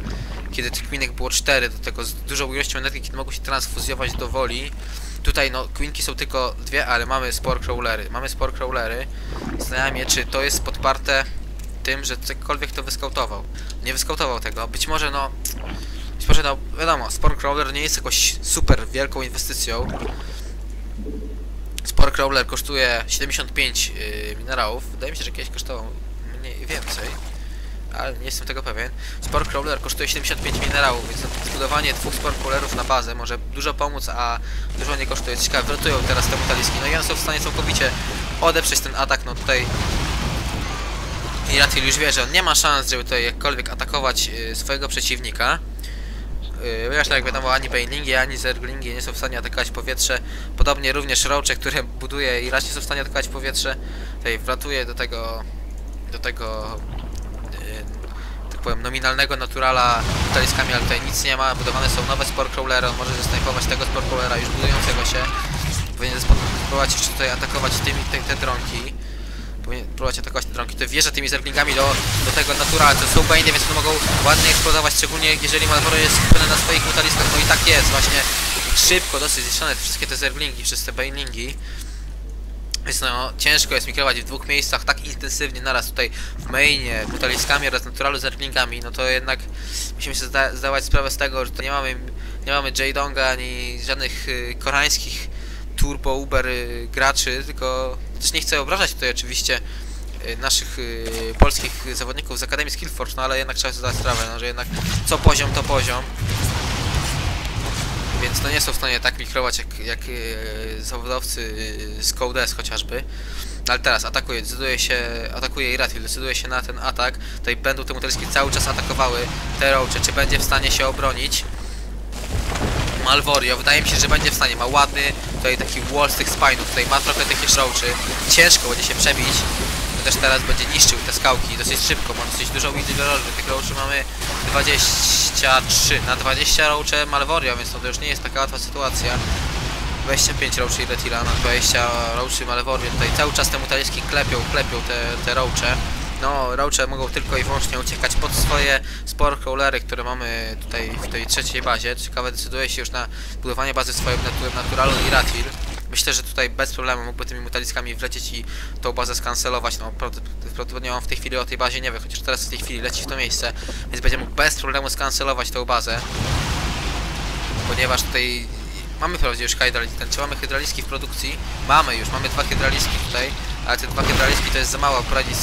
kiedy tych Queenek było cztery, do tego z dużą ilością energii, kiedy się transfuzjować do woli. Tutaj no, Queenki są tylko dwie, ale mamy Spore Crawlery. Mamy Spore Crawlery. Zastanawiam się, czy to jest podparte tym, że ktokolwiek to wyskautował. Nie wyskautował tego. Być może no... Być może no, wiadomo, Spore Crawler nie jest jakoś super wielką inwestycją. Spore Crawler kosztuje 75 yy, minerałów. Wydaje mi się, że kiedyś kosztował więcej ale nie jestem tego pewien. Sport Crawler kosztuje 75 minerałów, więc zbudowanie dwóch Sport Crawlerów na bazę może dużo pomóc, a dużo nie kosztuje. Ciekawe, wrotują teraz te metaliski. No i one są w stanie całkowicie odeprzeć ten atak, no tutaj Iratil już wie, że on nie ma szans, żeby tutaj jakkolwiek atakować y, swojego przeciwnika. Yy, ponieważ tak jak wiadomo, ani Banelingi, ani Zerglingi nie są w stanie atakować powietrze. Podobnie również Roache, które buduje i raz nie są w stanie atakować powietrze. Tutaj wlatuje do tego do tego powiem, nominalnego naturala metaliskami, ale tutaj nic nie ma. Budowane są nowe sporcrawlery, on może zastępować tego sporcrawlera już budującego się. Powinien spróbować jeszcze tutaj atakować tymi, te, te dronki. Powinien próbować atakować te dronki. To wjeżdża tymi zerglingami do, do tego naturala. To są bane, więc one mogą ładnie eksplodować, szczególnie jeżeli Malboro jest skupiony na swoich metaliskach. No i tak jest, właśnie szybko, dosyć zniszczone wszystkie te zerglingi przez te banelingi. Więc no, ciężko jest mikrować w dwóch miejscach tak intensywnie naraz tutaj w mainie, brutaliskami oraz naturalu zerglingami, no to jednak musimy sobie zda zdawać sprawę z tego, że to nie mamy, nie mamy J-Donga ani żadnych y, koreańskich turbo uber y, graczy, tylko też nie chcę obrażać tutaj oczywiście y, naszych y, polskich zawodników z Akademii Skillforce, no ale jednak trzeba sobie zdać sprawę, no, że jednak co poziom to poziom. Więc no nie są w stanie tak mikrować jak, jak y, zawodowcy z Codes chociażby. Ale teraz atakuje, decyduje się, atakuje Iratil, decyduje się na ten atak. Tutaj będą te mutelski cały czas atakowały te roache. Czy będzie w stanie się obronić? Malvorio, wydaje mi się, że będzie w stanie. Ma ładny tutaj taki wall z tych spinów, tutaj ma trochę tych roaczy. Ciężko będzie się przebić. Też teraz będzie niszczył te skałki dosyć szybko, ma dosyć dużą widzę Tych roaczy mamy 23 na 20 roache Malvorio, więc to już nie jest taka łatwa sytuacja. 25 roachy i Retila na 20 roachy Malvorio. Tutaj cały czas te mutaliski klepią, klepią te, te. No, roache mogą tylko i wyłącznie uciekać pod swoje spore które mamy tutaj w tej trzeciej bazie. Ciekawe, decyduje się już na budowanie bazy swoją natu Naturalu i Ratil. Myślę, że tutaj bez problemu mógłby tymi mutaliskami wlecieć i tą bazę skancelować. No, prawdopodobnie on w tej chwili o tej bazie nie wie, chociaż teraz w tej chwili leci w to miejsce, więc będzie mógł bez problemu skancelować tą bazę. Ponieważ tutaj mamy wprawdzie już hydraulik, czy mamy hydraliski w produkcji? Mamy już, mamy dwa hydraliski tutaj, ale te dwa hydraliski to jest za mało poradzić,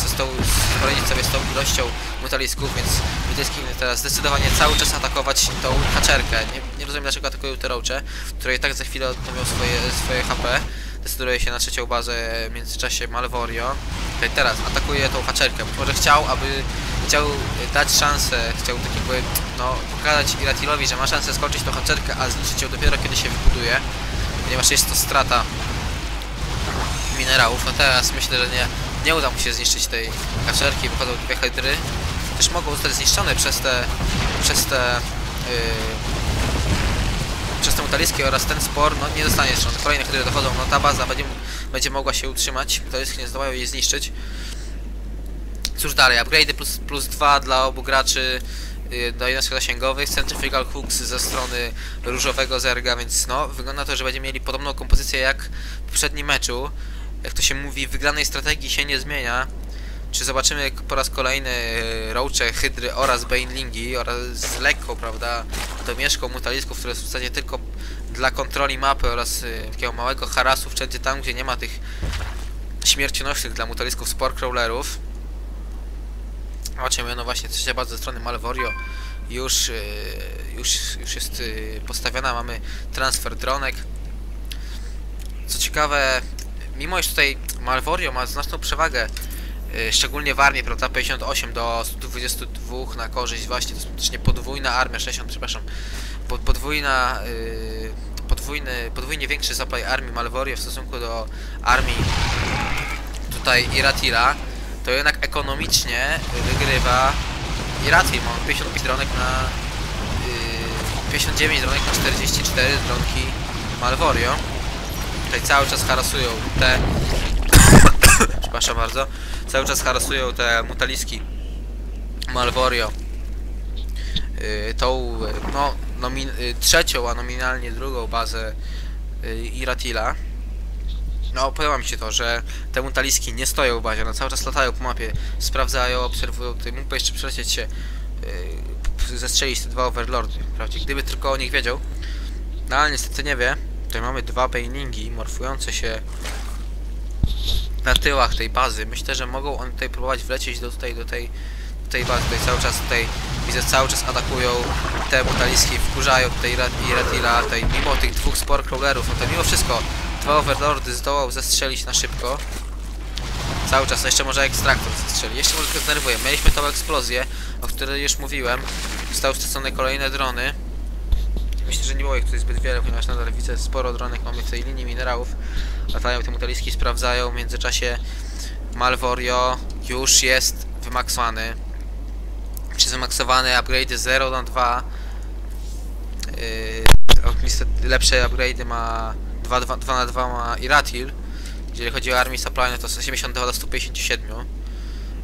poradzić sobie z tą ilością mutalisków, więc mutaliski teraz zdecydowanie cały czas atakować tą haczerkę. Nie, nie rozumiem dlaczego atakują te roache, które i tak za chwilę odnowią swoje, swoje HP. Decyduje się na trzecią bazę w międzyczasie Malvorio. Tutaj teraz atakuje tą haczerkę. Być może chciał, aby chciał dać szansę, chciał tak jakby no, pokazać Iratilowi, że ma szansę skończyć tą haczerkę, a zniszczyć ją dopiero kiedy się wybuduje, ponieważ jest to strata minerałów. No teraz myślę, że nie, nie uda mu się zniszczyć tej haczerki, wychodzą dwie hydry. Też mogą zostać zniszczone przez te, przez te yy, przez te mutaliskie oraz ten spor, no nie zostanie zniszczony. Kolejne hydry dochodzą, no ta baza będzie, będzie mogła się utrzymać, mutaliskie nie zdołają jej zniszczyć. Cóż dalej, upgrade plus, plus 2 dla obu graczy y, do jednostek zasięgowych, Centrifugal Hooks ze strony różowego zerga, więc no, wygląda to, że będziemy mieli podobną kompozycję jak w poprzednim meczu. Jak to się mówi, wygranej strategii się nie zmienia. Czy zobaczymy po raz kolejny roache, hydry oraz banelingi oraz z lekką, prawda, domieszką mutalisków, które są w zasadzie tylko dla kontroli mapy oraz y, takiego małego harasu wszędzie tam, gdzie nie ma tych śmiercionośnych dla mutalisków sport crawlerów. Zobaczymy, no właśnie trzecia baza ze strony Malvorio już, yy, już, już jest yy, postawiona, mamy transfer dronek. Co ciekawe, mimo iż tutaj Malvorio ma znaczną przewagę, yy, szczególnie w armii, prawda, 58 do 122 na korzyść właśnie, to jest praktycznie podwójna armia, 60, przepraszam, pod, podwójna, yy, podwójny, podwójnie większy supply armii Malvorio w stosunku do armii tutaj Iratira to jednak ekonomicznie wygrywa Iratil. Mam 55 dronek na... Yy, 59 dronek na 44 dronki Malvorio. Tutaj cały czas harasują te... Przepraszam bardzo. Cały czas harasują te mutaliski Malvorio. Yy, tą, no, nomin yy, trzecią, a nominalnie drugą bazę yy, Iratila. No, podoba mi się to, że te mutaliski nie stoją w bazie, one cały czas latają po mapie, sprawdzają, obserwują, tutaj mógłby jeszcze przelecieć się, yy, zestrzelić te dwa overlordy, prawdzie, gdyby tylko o nich wiedział. No, ale niestety nie wie. Tutaj mamy dwa banelingi morfujące się na tyłach tej bazy. Myślę, że mogą one tutaj próbować wlecieć do tutaj, do tej, do tej bazy. Tutaj cały czas tutaj, widzę, cały czas atakują te mutaliski, wkurzają tutaj Ratila, tutaj mimo tych dwóch crawlerów, no to mimo wszystko Dwa overlordy zdołał zestrzelić na szybko. Cały czas, no jeszcze może ekstraktor zestrzeli. Jeszcze może tylko zdenerwuję. Mieliśmy tą eksplozję, o której już mówiłem. Zostały wstecone kolejne drony. Myślę, że nie było ich tutaj zbyt wiele, ponieważ nadal widzę sporo dronek mamy w tej linii minerałów. Latają te mutaliski, sprawdzają. W międzyczasie Malvorio już jest wymaksowany. Czy wymaksowany upgrade 0 na 2. Yy, lepsze upgrade ma 2, 2, 2 na 2 ma Iratil. Jeżeli chodzi o Army Supply, no to 82 do 157.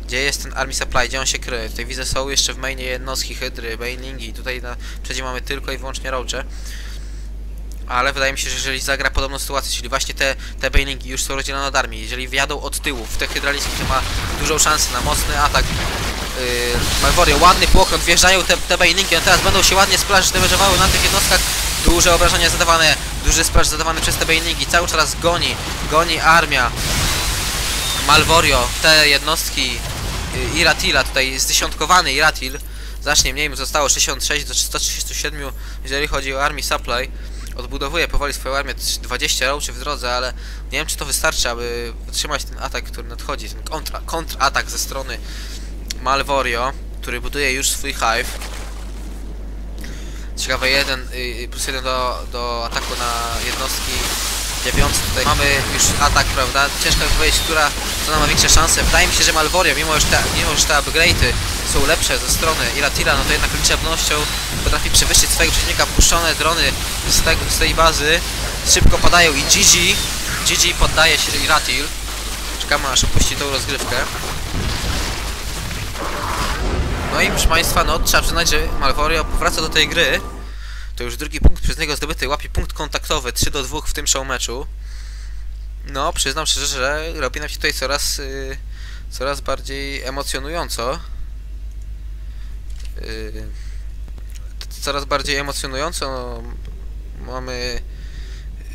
Gdzie jest ten Army Supply? Gdzie on się kryje? Tutaj widzę są jeszcze w mainie jednostki, hydry, banelingi. Tutaj na przecież mamy tylko i wyłącznie roache. Ale wydaje mi się, że jeżeli zagra podobną sytuację, czyli właśnie te, te banelingi już są rozdzielone od armii, jeżeli wjadą od tyłu w te hydraliski, to ma dużą szansę na mocny atak yy, ładny płochron, wjeżdżają te, te bailingi, one teraz będą się ładnie splash damage'owały na tych jednostkach, duże obrażenia zadawane, duży splash zadawany przez te bailingi, cały czas goni, goni armia Malvorio, te jednostki Iratila, tutaj jest dziesiątkowany Iratil, znacznie mniej, mu zostało 66 do 137, jeżeli chodzi o Army Supply. Odbudowuje powoli swoją armię, 20 rołczy w drodze, ale nie wiem czy to wystarczy, aby wytrzymać ten atak, który nadchodzi, ten kontra, kontratak ze strony Malvorio, który buduje już swój hive. Ciekawe, jeden y, plus jeden do, do ataku na jednostki dziewiący tutaj mamy już atak, prawda? Ciężko mi powiedzieć, która ma większe szanse. Wydaje mi się, że Malvorio, mimo że te, mimo, że te upgrade'y są lepsze ze strony Iratila, no to jednak liczebnością potrafi przewyższyć swojego przeciwnika. Puszczone drony z, tego, z tej bazy szybko padają i GG, GG poddaje się Iratil. Czekamy aż opuści tą rozgrywkę. No i proszę Państwa, no trzeba przyznać, że Malvorio powraca do tej gry. To już drugi punkt przez niego zdobyty, łapie punkt kontaktowy 3 do 2 w tym show meczu. No, przyznam szczerze, że robi nam się tutaj coraz, y, coraz bardziej emocjonująco. Y, coraz bardziej emocjonująco. No, mamy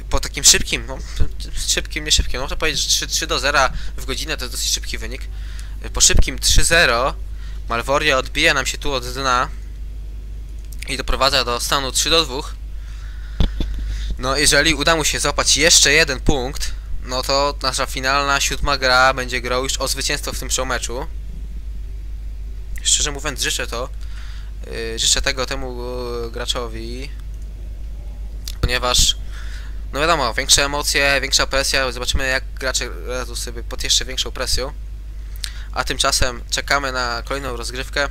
po takim szybkim, no, szybkim, nie szybkim, można powiedzieć, że 3, 3 do 0 w godzinę to jest dosyć szybki wynik. Po szybkim 3-0 Malvoria odbija nam się tu od dna i doprowadza do stanu 3 do 2. No, jeżeli uda mu się złapać jeszcze jeden punkt, no to nasza finalna siódma gra będzie grał już o zwycięstwo w tym show meczu. Szczerze mówiąc, życzę to. Yy, życzę tego temu yy, graczowi, ponieważ, no wiadomo, większe emocje, większa presja. Zobaczymy, jak gracze radzą sobie pod jeszcze większą presją. A tymczasem czekamy na kolejną rozgrywkę.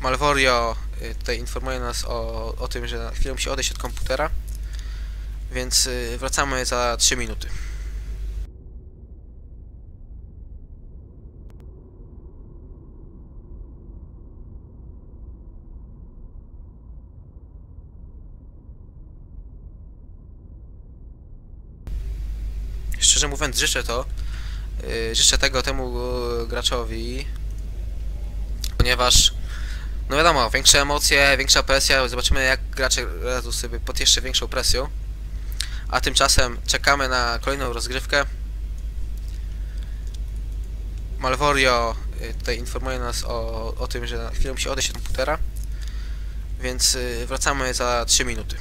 Malvorio y, tutaj informuje nas o, o tym, że na chwilę musi odejść od komputera. Więc y, wracamy za 3 minuty. Szczerze mówiąc, życzę to. Yy, życzę tego temu graczowi, ponieważ, no wiadomo, większe emocje, większa presja. Zobaczymy, jak gracze radzą sobie pod jeszcze większą presją. A tymczasem czekamy na kolejną rozgrywkę. Malvorio yy, tutaj informuje nas o, o tym, że na chwilę musi odejść od komputera. Więc yy, wracamy za 3 minuty.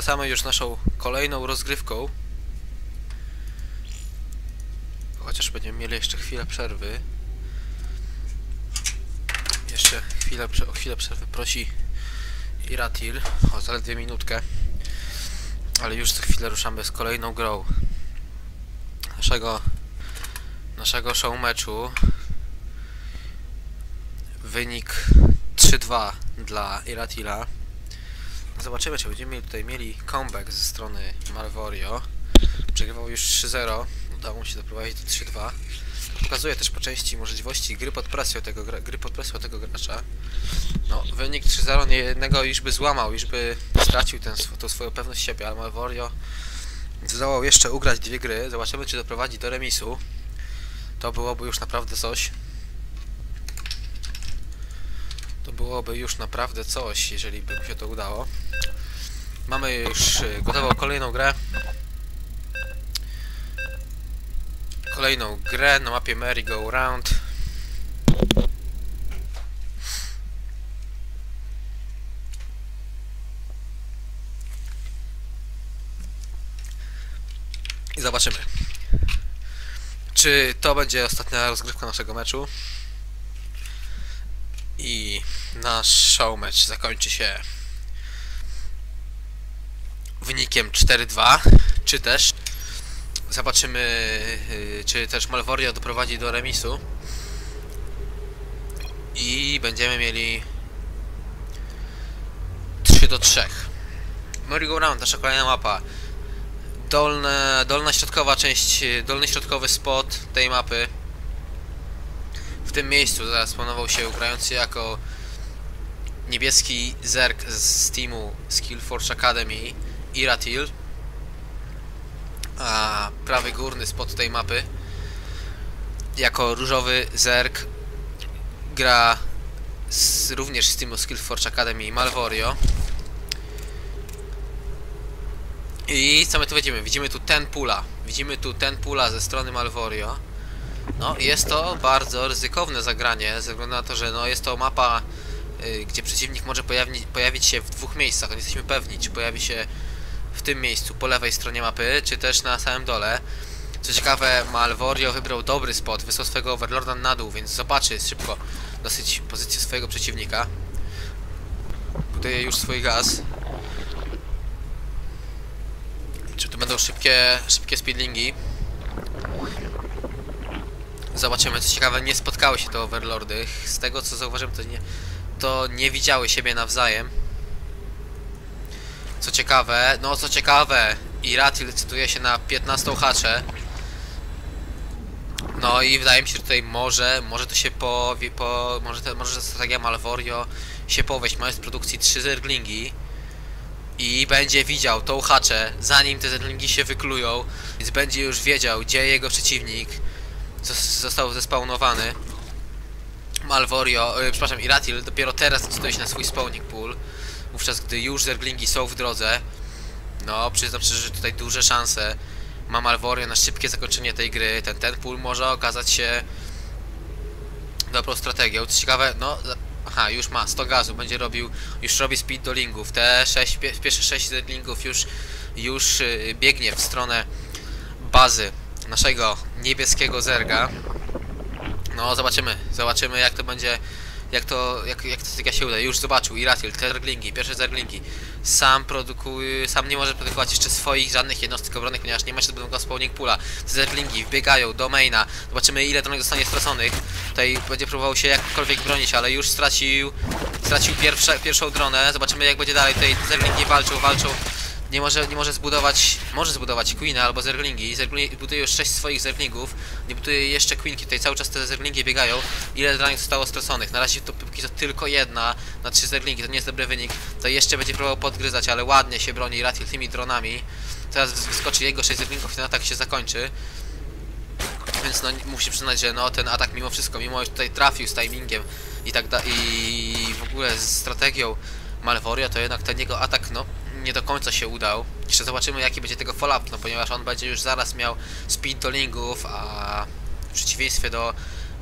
Wracamy już naszą kolejną rozgrywką. Chociaż będziemy mieli jeszcze chwilę przerwy. Jeszcze chwilę, o chwilę przerwy prosi Iratil. O zaledwie minutkę. Ale już za chwilę ruszamy z kolejną grą. Naszego naszego show meczu. Wynik 3-2 dla Iratila. Zobaczymy, czy będziemy mieli tutaj mieli comeback ze strony Malvorio. Przegrywał już 3-0. Udało mu się doprowadzić do 3-2. Pokazuje też po części możliwości gry pod presją tego, gry pod presją tego gracza. No, wynik 3-0 nie jednego już by złamał, już by stracił tą swoją pewność siebie, ale Malvorio zdołał jeszcze ugrać dwie gry. Zobaczymy, czy doprowadzi do remisu. To byłoby już naprawdę coś. To byłoby już naprawdę coś, jeżeli by mu się to udało. Mamy już y, gotową kolejną grę. Kolejną grę na mapie Merry Go Round. I zobaczymy. Czy to będzie ostatnia rozgrywka naszego meczu? I nasz show match zakończy się wynikiem 4-2, czy też zobaczymy, yy, czy też Malvorio doprowadzi do remisu i będziemy mieli 3 do 3. Merry Go Round, nasza kolejna mapa. Dolne, dolna środkowa część, dolny środkowy spot tej mapy. W tym miejscu zaraz planował się grający jako niebieski zerk z teamu Skillforge Academy Iratil. A prawy górny spot tej mapy jako różowy zerk gra z, również z teamu Skillforge Academy Malvorio. I co my tu widzimy? Widzimy tu ten pula. Widzimy tu ten pula ze strony Malvorio. No, jest to bardzo ryzykowne zagranie, ze względu na to, że no, jest to mapa, y, gdzie przeciwnik może pojawi, pojawić się w dwóch miejscach. Nie jesteśmy pewni, czy pojawi się w tym miejscu, po lewej stronie mapy, czy też na samym dole. Co ciekawe, Malvorio wybrał dobry spot, wysłał swojego Overlorda na dół, więc zobaczy szybko dosyć pozycję swojego przeciwnika. Buduje już swój gaz. Czy tu będą szybkie, szybkie speedlingi? Zobaczymy, co ciekawe, nie spotkały się te Overlordy. Z tego co zauważyłem, to nie, to nie widziały siebie nawzajem. Co ciekawe, no co ciekawe, Iratil decyduje się na 15 hacze. No i wydaje mi się, że tutaj może, może to się powie, po, może, te, może strategia Malvorio się powieść. Ma z produkcji 3 zerglingi i będzie widział tą haczę, zanim te zerglingi się wyklują, więc będzie już wiedział, gdzie jego przeciwnik został zespawnowany. Malvorio, yy, przepraszam, Iratil dopiero teraz decyduje się na swój spawning pool, wówczas gdy już zerglingi są w drodze. No, przyznam szczerze, że tutaj duże szanse ma Malvorio na szybkie zakończenie tej gry. Ten ten pool może okazać się dobrą strategią. Co ciekawe, no, aha, już ma 100 gazu, będzie robił, już robi speed do lingów. Te 6, pie, pierwsze 6 zerglingów już, już yy, biegnie w stronę bazy naszego niebieskiego zerga. No, zobaczymy, zobaczymy jak to będzie, jak to, jak, jak to się uda. Już zobaczył, Iratil, te zerglingi, pierwsze zerglingi. Sam produkuje, sam nie może produkować jeszcze swoich żadnych jednostek obronnych, ponieważ nie ma jeszcze do spawning pula. Te zerglingi wbiegają do maina. Zobaczymy ile dronek zostanie straconych. Tutaj będzie próbował się jakkolwiek bronić, ale już stracił, stracił pierwsze, pierwszą dronę. Zobaczymy jak będzie dalej. Tutaj zerglingi walczą, walczą. Nie może, nie może zbudować, może zbudować Queena albo Zerglingi. Zerglingi buduje już 6 swoich Zerglingów. Nie buduje jeszcze Queenki. Tutaj cały czas te Zerglingi biegają. Ile dla nich zostało straconych? Na razie to póki to tylko jedna na 3 Zerglingi. To nie jest dobry wynik. To jeszcze będzie próbował podgryzać, ale ładnie się broni Ratil tymi dronami. Teraz wys- wyskoczy jego 6 Zerglingów i ten atak się zakończy. Więc no musi przyznać, że no ten atak mimo wszystko, mimo że tutaj trafił z timingiem i tak da i w ogóle z strategią Malvoria, to jednak ten jego atak no nie do końca się udał. Jeszcze zobaczymy jaki będzie tego follow-up, no ponieważ on będzie już zaraz miał speed do lingów, a w przeciwieństwie do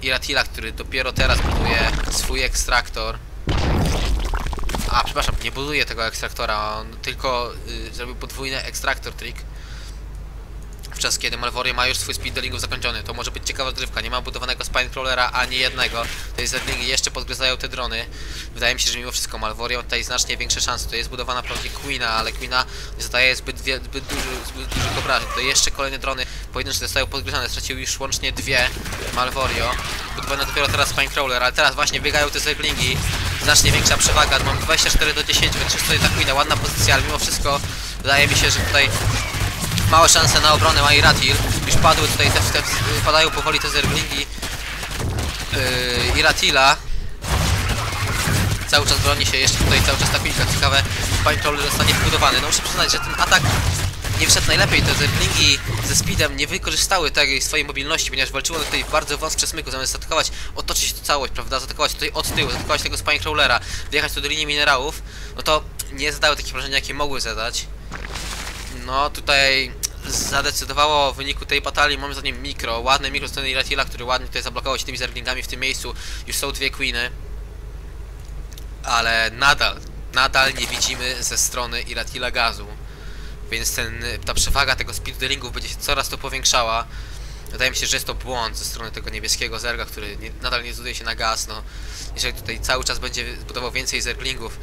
Iratila, który dopiero teraz buduje swój ekstraktor. A, przepraszam, nie buduje tego ekstraktora, on tylko y, zrobił podwójny ekstraktor trick. Wczas kiedy Malvoria ma już swój speed dealingów zakończony, to może być ciekawa odgrywka. Nie ma budowanego Spinecrawlera ani jednego. Tutaj zerlingi jeszcze podgryzają te drony. Wydaje mi się, że mimo wszystko Malvoria ma tutaj znacznie większe szanse. To jest budowana wprawdzie Queena, ale Queena zadaje zbyt, zbyt, duży, zbyt dużych obrażeń. To jeszcze kolejne drony pojedyncze zostają podgryzane. Stracił już łącznie dwie Malvorio. Budowane dopiero teraz Spinecrawler, ale teraz właśnie biegają te zerlingi. Znacznie większa przewaga. Mam 24 do 10, więc już tutaj ta Queena ładna pozycja, ale mimo wszystko wydaje mi się, że tutaj małe szanse na obronę ma Iratil. Już padły tutaj te, te padają powoli te zerglingi yy, Iratila. Cały czas broni się jeszcze tutaj cały czas ta pilka. Ciekawe, Paintroller zostanie wbudowany. No muszę przyznać, że ten atak nie wszedł najlepiej. Te zerglingi ze speedem nie wykorzystały tej swojej mobilności, ponieważ walczyło tutaj w bardzo wąskim przesmyku. Zamiast zaatakować, otoczyć tu całość, prawda? Zaatakować tutaj od tyłu, zaatakować tego Spinecrawlera, wjechać tu do linii minerałów, no to nie zadały takie wrażenia, jakie mogły zadać. No tutaj zadecydowało o wyniku tej batalii moim zdaniem mikro, ładne mikro strony Iratila, który ładnie tutaj zablokował się tymi zerglingami w tym miejscu. Już są dwie queeny. Ale nadal, nadal nie widzimy ze strony Iratila gazu. Więc ten, ta przewaga tego speed dealingów będzie się coraz to powiększała. Wydaje mi się, że jest to błąd ze strony tego niebieskiego zerga, który nie, nadal nie zdecyduje się na gaz. No, jeżeli tutaj cały czas będzie budował więcej zerglingów,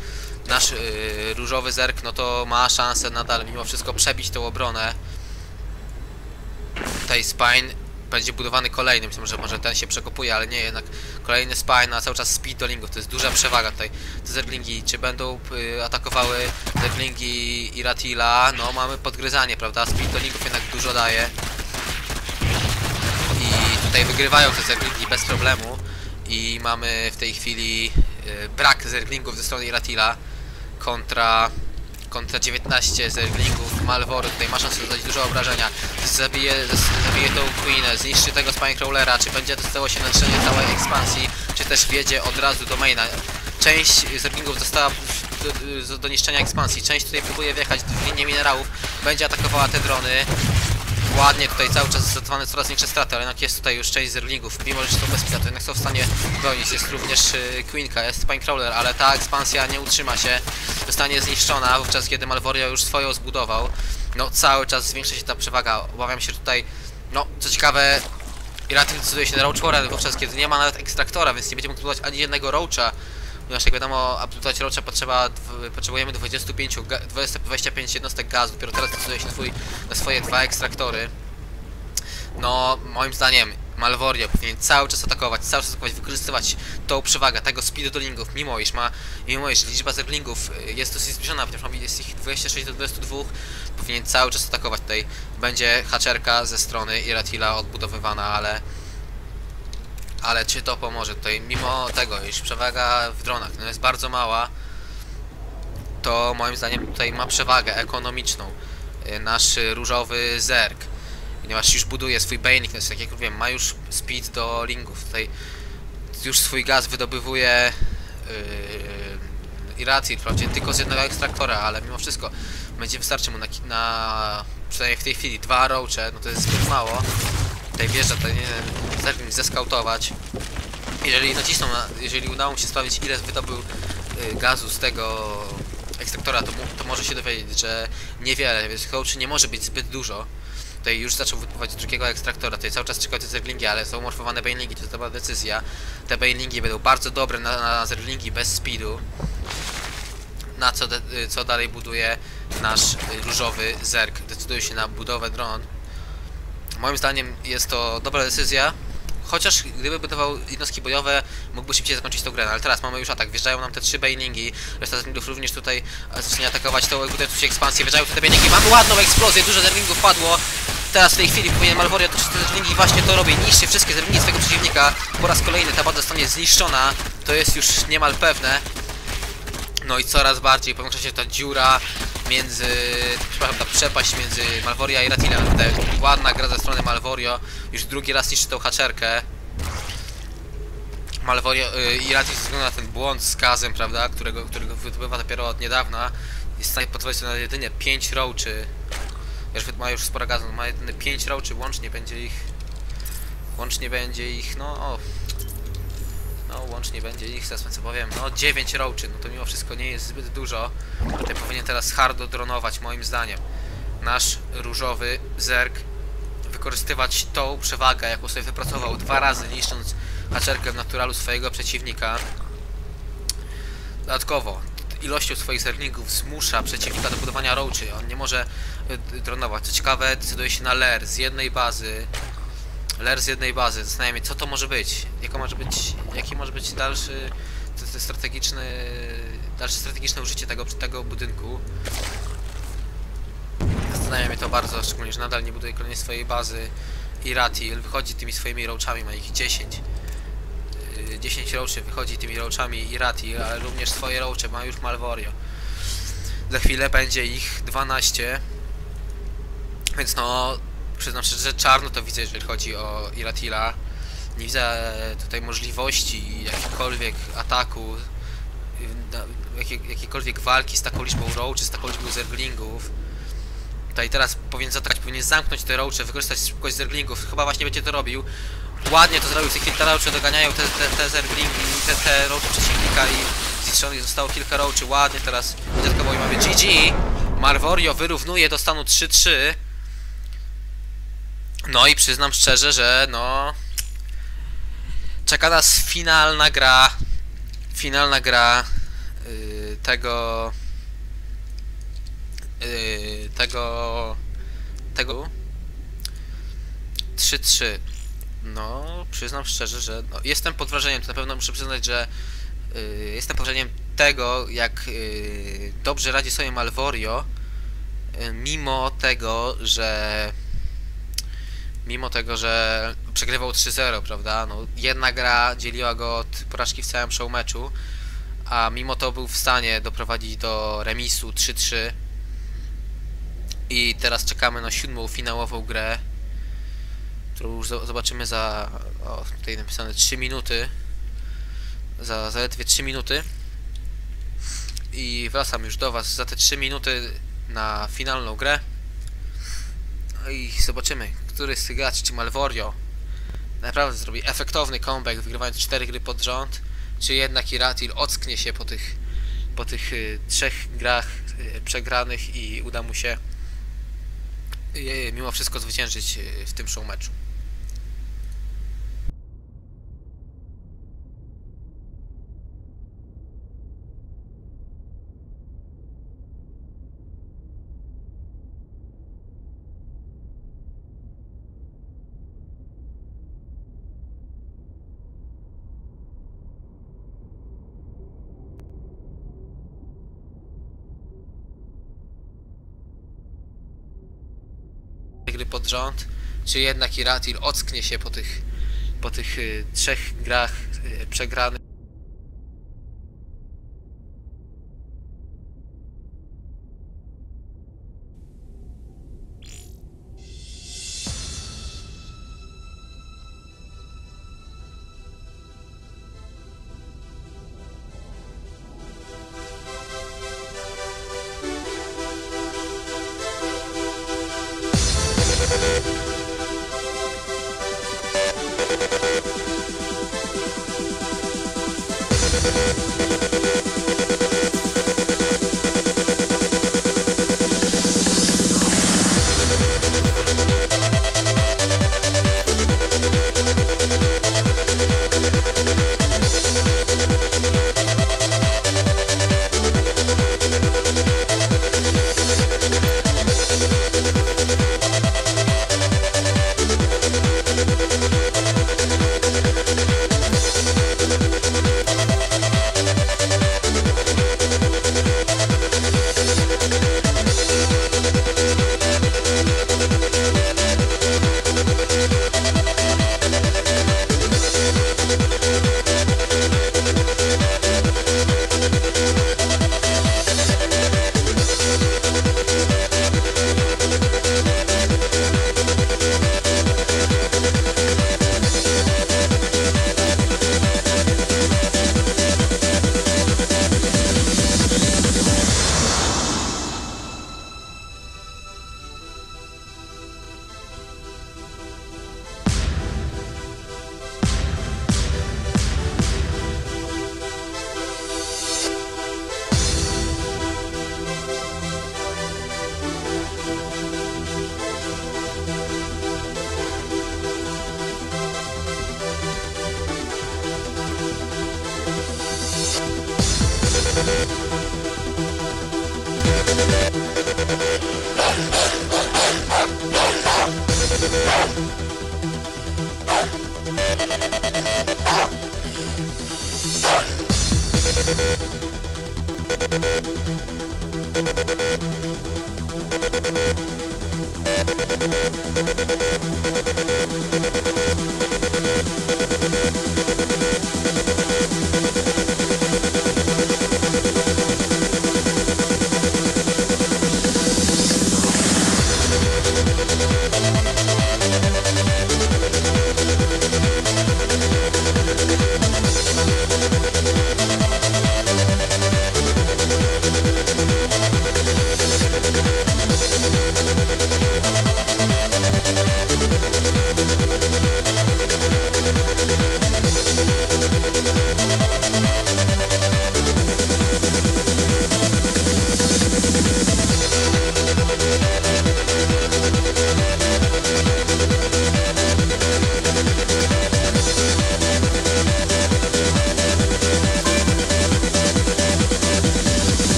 nasz yy, różowy zerg, no to ma szansę nadal mimo wszystko przebić tą obronę. Tutaj spine będzie budowany kolejny, myślę, że może ten się przekopuje, ale nie, jednak kolejny spine, a cały czas speed dolingów, to jest duża przewaga tutaj. Te zerglingi, czy będą y, atakowały zerglingi Iratila, no mamy podgryzanie, prawda, speed dolingów jednak dużo daje. Tutaj wygrywają te zerglingi bez problemu i mamy w tej chwili y, brak zerglingów ze strony Iratila kontra kontra 19 zerglingów Malworu, tutaj ma szansę dodać dużo obrażenia. Zabije, zabije tą Queenę, zniszczy tego Spinecrawlera, czy będzie dostało się natrzenie całej ekspansji, czy też wjedzie od razu do maina? Część zerglingów została do, do, do niszczenia ekspansji, część tutaj próbuje wjechać w linię minerałów, będzie atakowała te drony ładnie tutaj cały czas zadawane coraz większe straty, ale jednak jest tutaj już część zerglingów, mimo że są bez to jednak są w stanie bronić. Jest również y, Queenka, jest Spinecrawler, ale ta ekspansja nie utrzyma się, zostanie zniszczona, wówczas kiedy Malvoria już swoją zbudował. No cały czas zwiększa się ta przewaga, obawiam się, tutaj, no co ciekawe, Iratil decyduje się na Roach Warren, wówczas kiedy nie ma nawet ekstraktora, więc nie będzie mógł budować ani jednego Roacha, ponieważ jak wiadomo, aby budować Roacha potrzeba, potrzebujemy 25, 20, 25 jednostek gazu, dopiero teraz decyduje się swój, na swoje dwa ekstraktory. No, moim zdaniem, Malvoria powinien cały czas atakować, cały czas atakować, wykorzystywać tą przewagę tego speedu dolingów, mimo iż ma, mimo iż liczba zerglingów y, jest dosyć zbliżona, ponieważ jest ich 26 do 22, powinien cały czas atakować. Tutaj będzie haczerka ze strony Iratila odbudowywana, ale ale czy to pomoże? Tutaj mimo tego, iż przewaga w dronach no jest bardzo mała, to moim zdaniem tutaj ma przewagę ekonomiczną y, nasz różowy zerg ponieważ już buduje swój Banelik, no tak jak mówiłem, ma już speed do lingów, tutaj już swój gaz wydobywuje yy, Iracji, wprawdzie tylko z jednego ekstraktora, ale mimo wszystko będzie wystarczy mu na, na przynajmniej w tej chwili dwa roache, no to jest zbyt mało. Tutaj wjeżdża, tutaj nie zerknąć zeskautować. Jeżeli nacisną, na, jeżeli udało mu się sprawdzić ile wydobył yy, gazu z tego ekstraktora, to, to może się dowiedzieć, że niewiele, więc roachy nie może być zbyt dużo. Tutaj już zaczął wypływać drugiego ekstraktora, tutaj cały czas czekają te zerglingi, ale są morfowane banelingi, to jest dobra decyzja. Te banelingi będą bardzo dobre na, na zerglingi bez speedu. Na co, de, co dalej buduje nasz różowy zerg. Decyduje się na budowę dron. Moim zdaniem jest to dobra decyzja. Chociaż gdyby budował jednostki bojowe, mógłby szybciej zakończyć tą grę, no ale teraz mamy już atak, wjeżdżają nam te trzy bailingi, reszta zerglingów również tutaj zacznie atakować tą się ekspansję, wjeżdżają te bailingi, mamy ładną eksplozję, dużo zerglingów padło, teraz w tej chwili powinien Malvoria toczyć te właśnie to robi, niszczy wszystkie zerglingi swojego przeciwnika, po raz kolejny ta baza zostanie zniszczona, to jest już niemal pewne. No i coraz bardziej powiększa się ta dziura między, przepraszam, ta przepaść między Malvoria i Ratinem. Tutaj ładna gra ze strony Malvorio, już drugi raz niszczy tą haczerkę. Malvorio yy, i Ratin ze względu na ten błąd z kazem, prawda, którego, którego wydobywa dopiero od niedawna, jest w stanie podwoić na jedynie 5 roachy już ma już sporo gazu, ma jedynie 5 roachy, łącznie będzie ich... Łącznie będzie ich, no... O, No, łącznie będzie ich, zaraz co powiem, no 9 roachy, no to mimo wszystko nie jest zbyt dużo. Tutaj powinien teraz hardo dronować, moim zdaniem. Nasz różowy zerk wykorzystywać tą przewagę, jaką sobie wypracował dwa razy, niszcząc haczerkę w naturalu swojego przeciwnika. Dodatkowo, ilością swoich zerglingów zmusza przeciwnika do budowania roachy. On nie może y, dronować. Co ciekawe, decyduje się na ler z jednej bazy. Ler z jednej bazy. Zastanawiam się, co to może być. Może być, jaki może być dalszy strategiczny, dalsze strategiczne użycie tego, tego budynku. Zastanawia mnie to bardzo, szczególnie, że nadal nie buduje kolejnej swojej bazy. Iratil wychodzi tymi swoimi roachami, ma ich 10. Y, 10 roachy wychodzi tymi roachami Iratil, ale również swoje roache ma już Malvorio. Za chwilę będzie ich 12. Więc no, przyznam szczerze, że czarno to widzę, jeżeli chodzi o Iratila. Nie widzę tutaj możliwości jakiegokolwiek ataku, y, jakiejkolwiek walki z taką liczbą roachy, z taką liczbą zerglingów. Tutaj teraz powinien zaatakować, powinien zamknąć te roache, wykorzystać szybkość zerglingów. Chyba właśnie będzie to robił. Ładnie to zrobił, w tej chwili te doganiają te, te, te zerglingi, te, te przeciwnika i zniszczonych zostało kilka roaczy. Ładnie teraz dodatkowo mamy GG. Marvorio wyrównuje do stanu 3-3. No i przyznam szczerze, że no... Czeka nas finalna gra. Finalna gra yy, tego... Yy, tego... Tego... 3-3. No, przyznam szczerze, że no, jestem pod wrażeniem, to na pewno muszę przyznać, że yy, jestem pod wrażeniem tego, jak yy, dobrze radzi sobie Malvorio, yy, mimo tego, że mimo tego, że przegrywał 3-0, prawda? No, jedna gra dzieliła go od porażki w całym show meczu, a mimo to był w stanie doprowadzić do remisu 3-3. I teraz czekamy na siódmą finałową grę, którą już zo- zobaczymy za, o, tutaj napisane 3 minuty, za zaledwie 3 minuty. I wracam już do Was za te 3 minuty na finalną grę. No i zobaczymy, który z tych graczy, czy Malvorio naprawdę zrobi efektowny comeback, wygrywając 4 gry pod rząd, czy jednak Iratil ocknie się po tych, po tych y, trzech grach y, przegranych i uda mu się y, mimo wszystko zwyciężyć y, w tym show meczu. gry pod rząd, czy jednak Iratil ocknie się po tych, po tych y, trzech grach y, przegranych.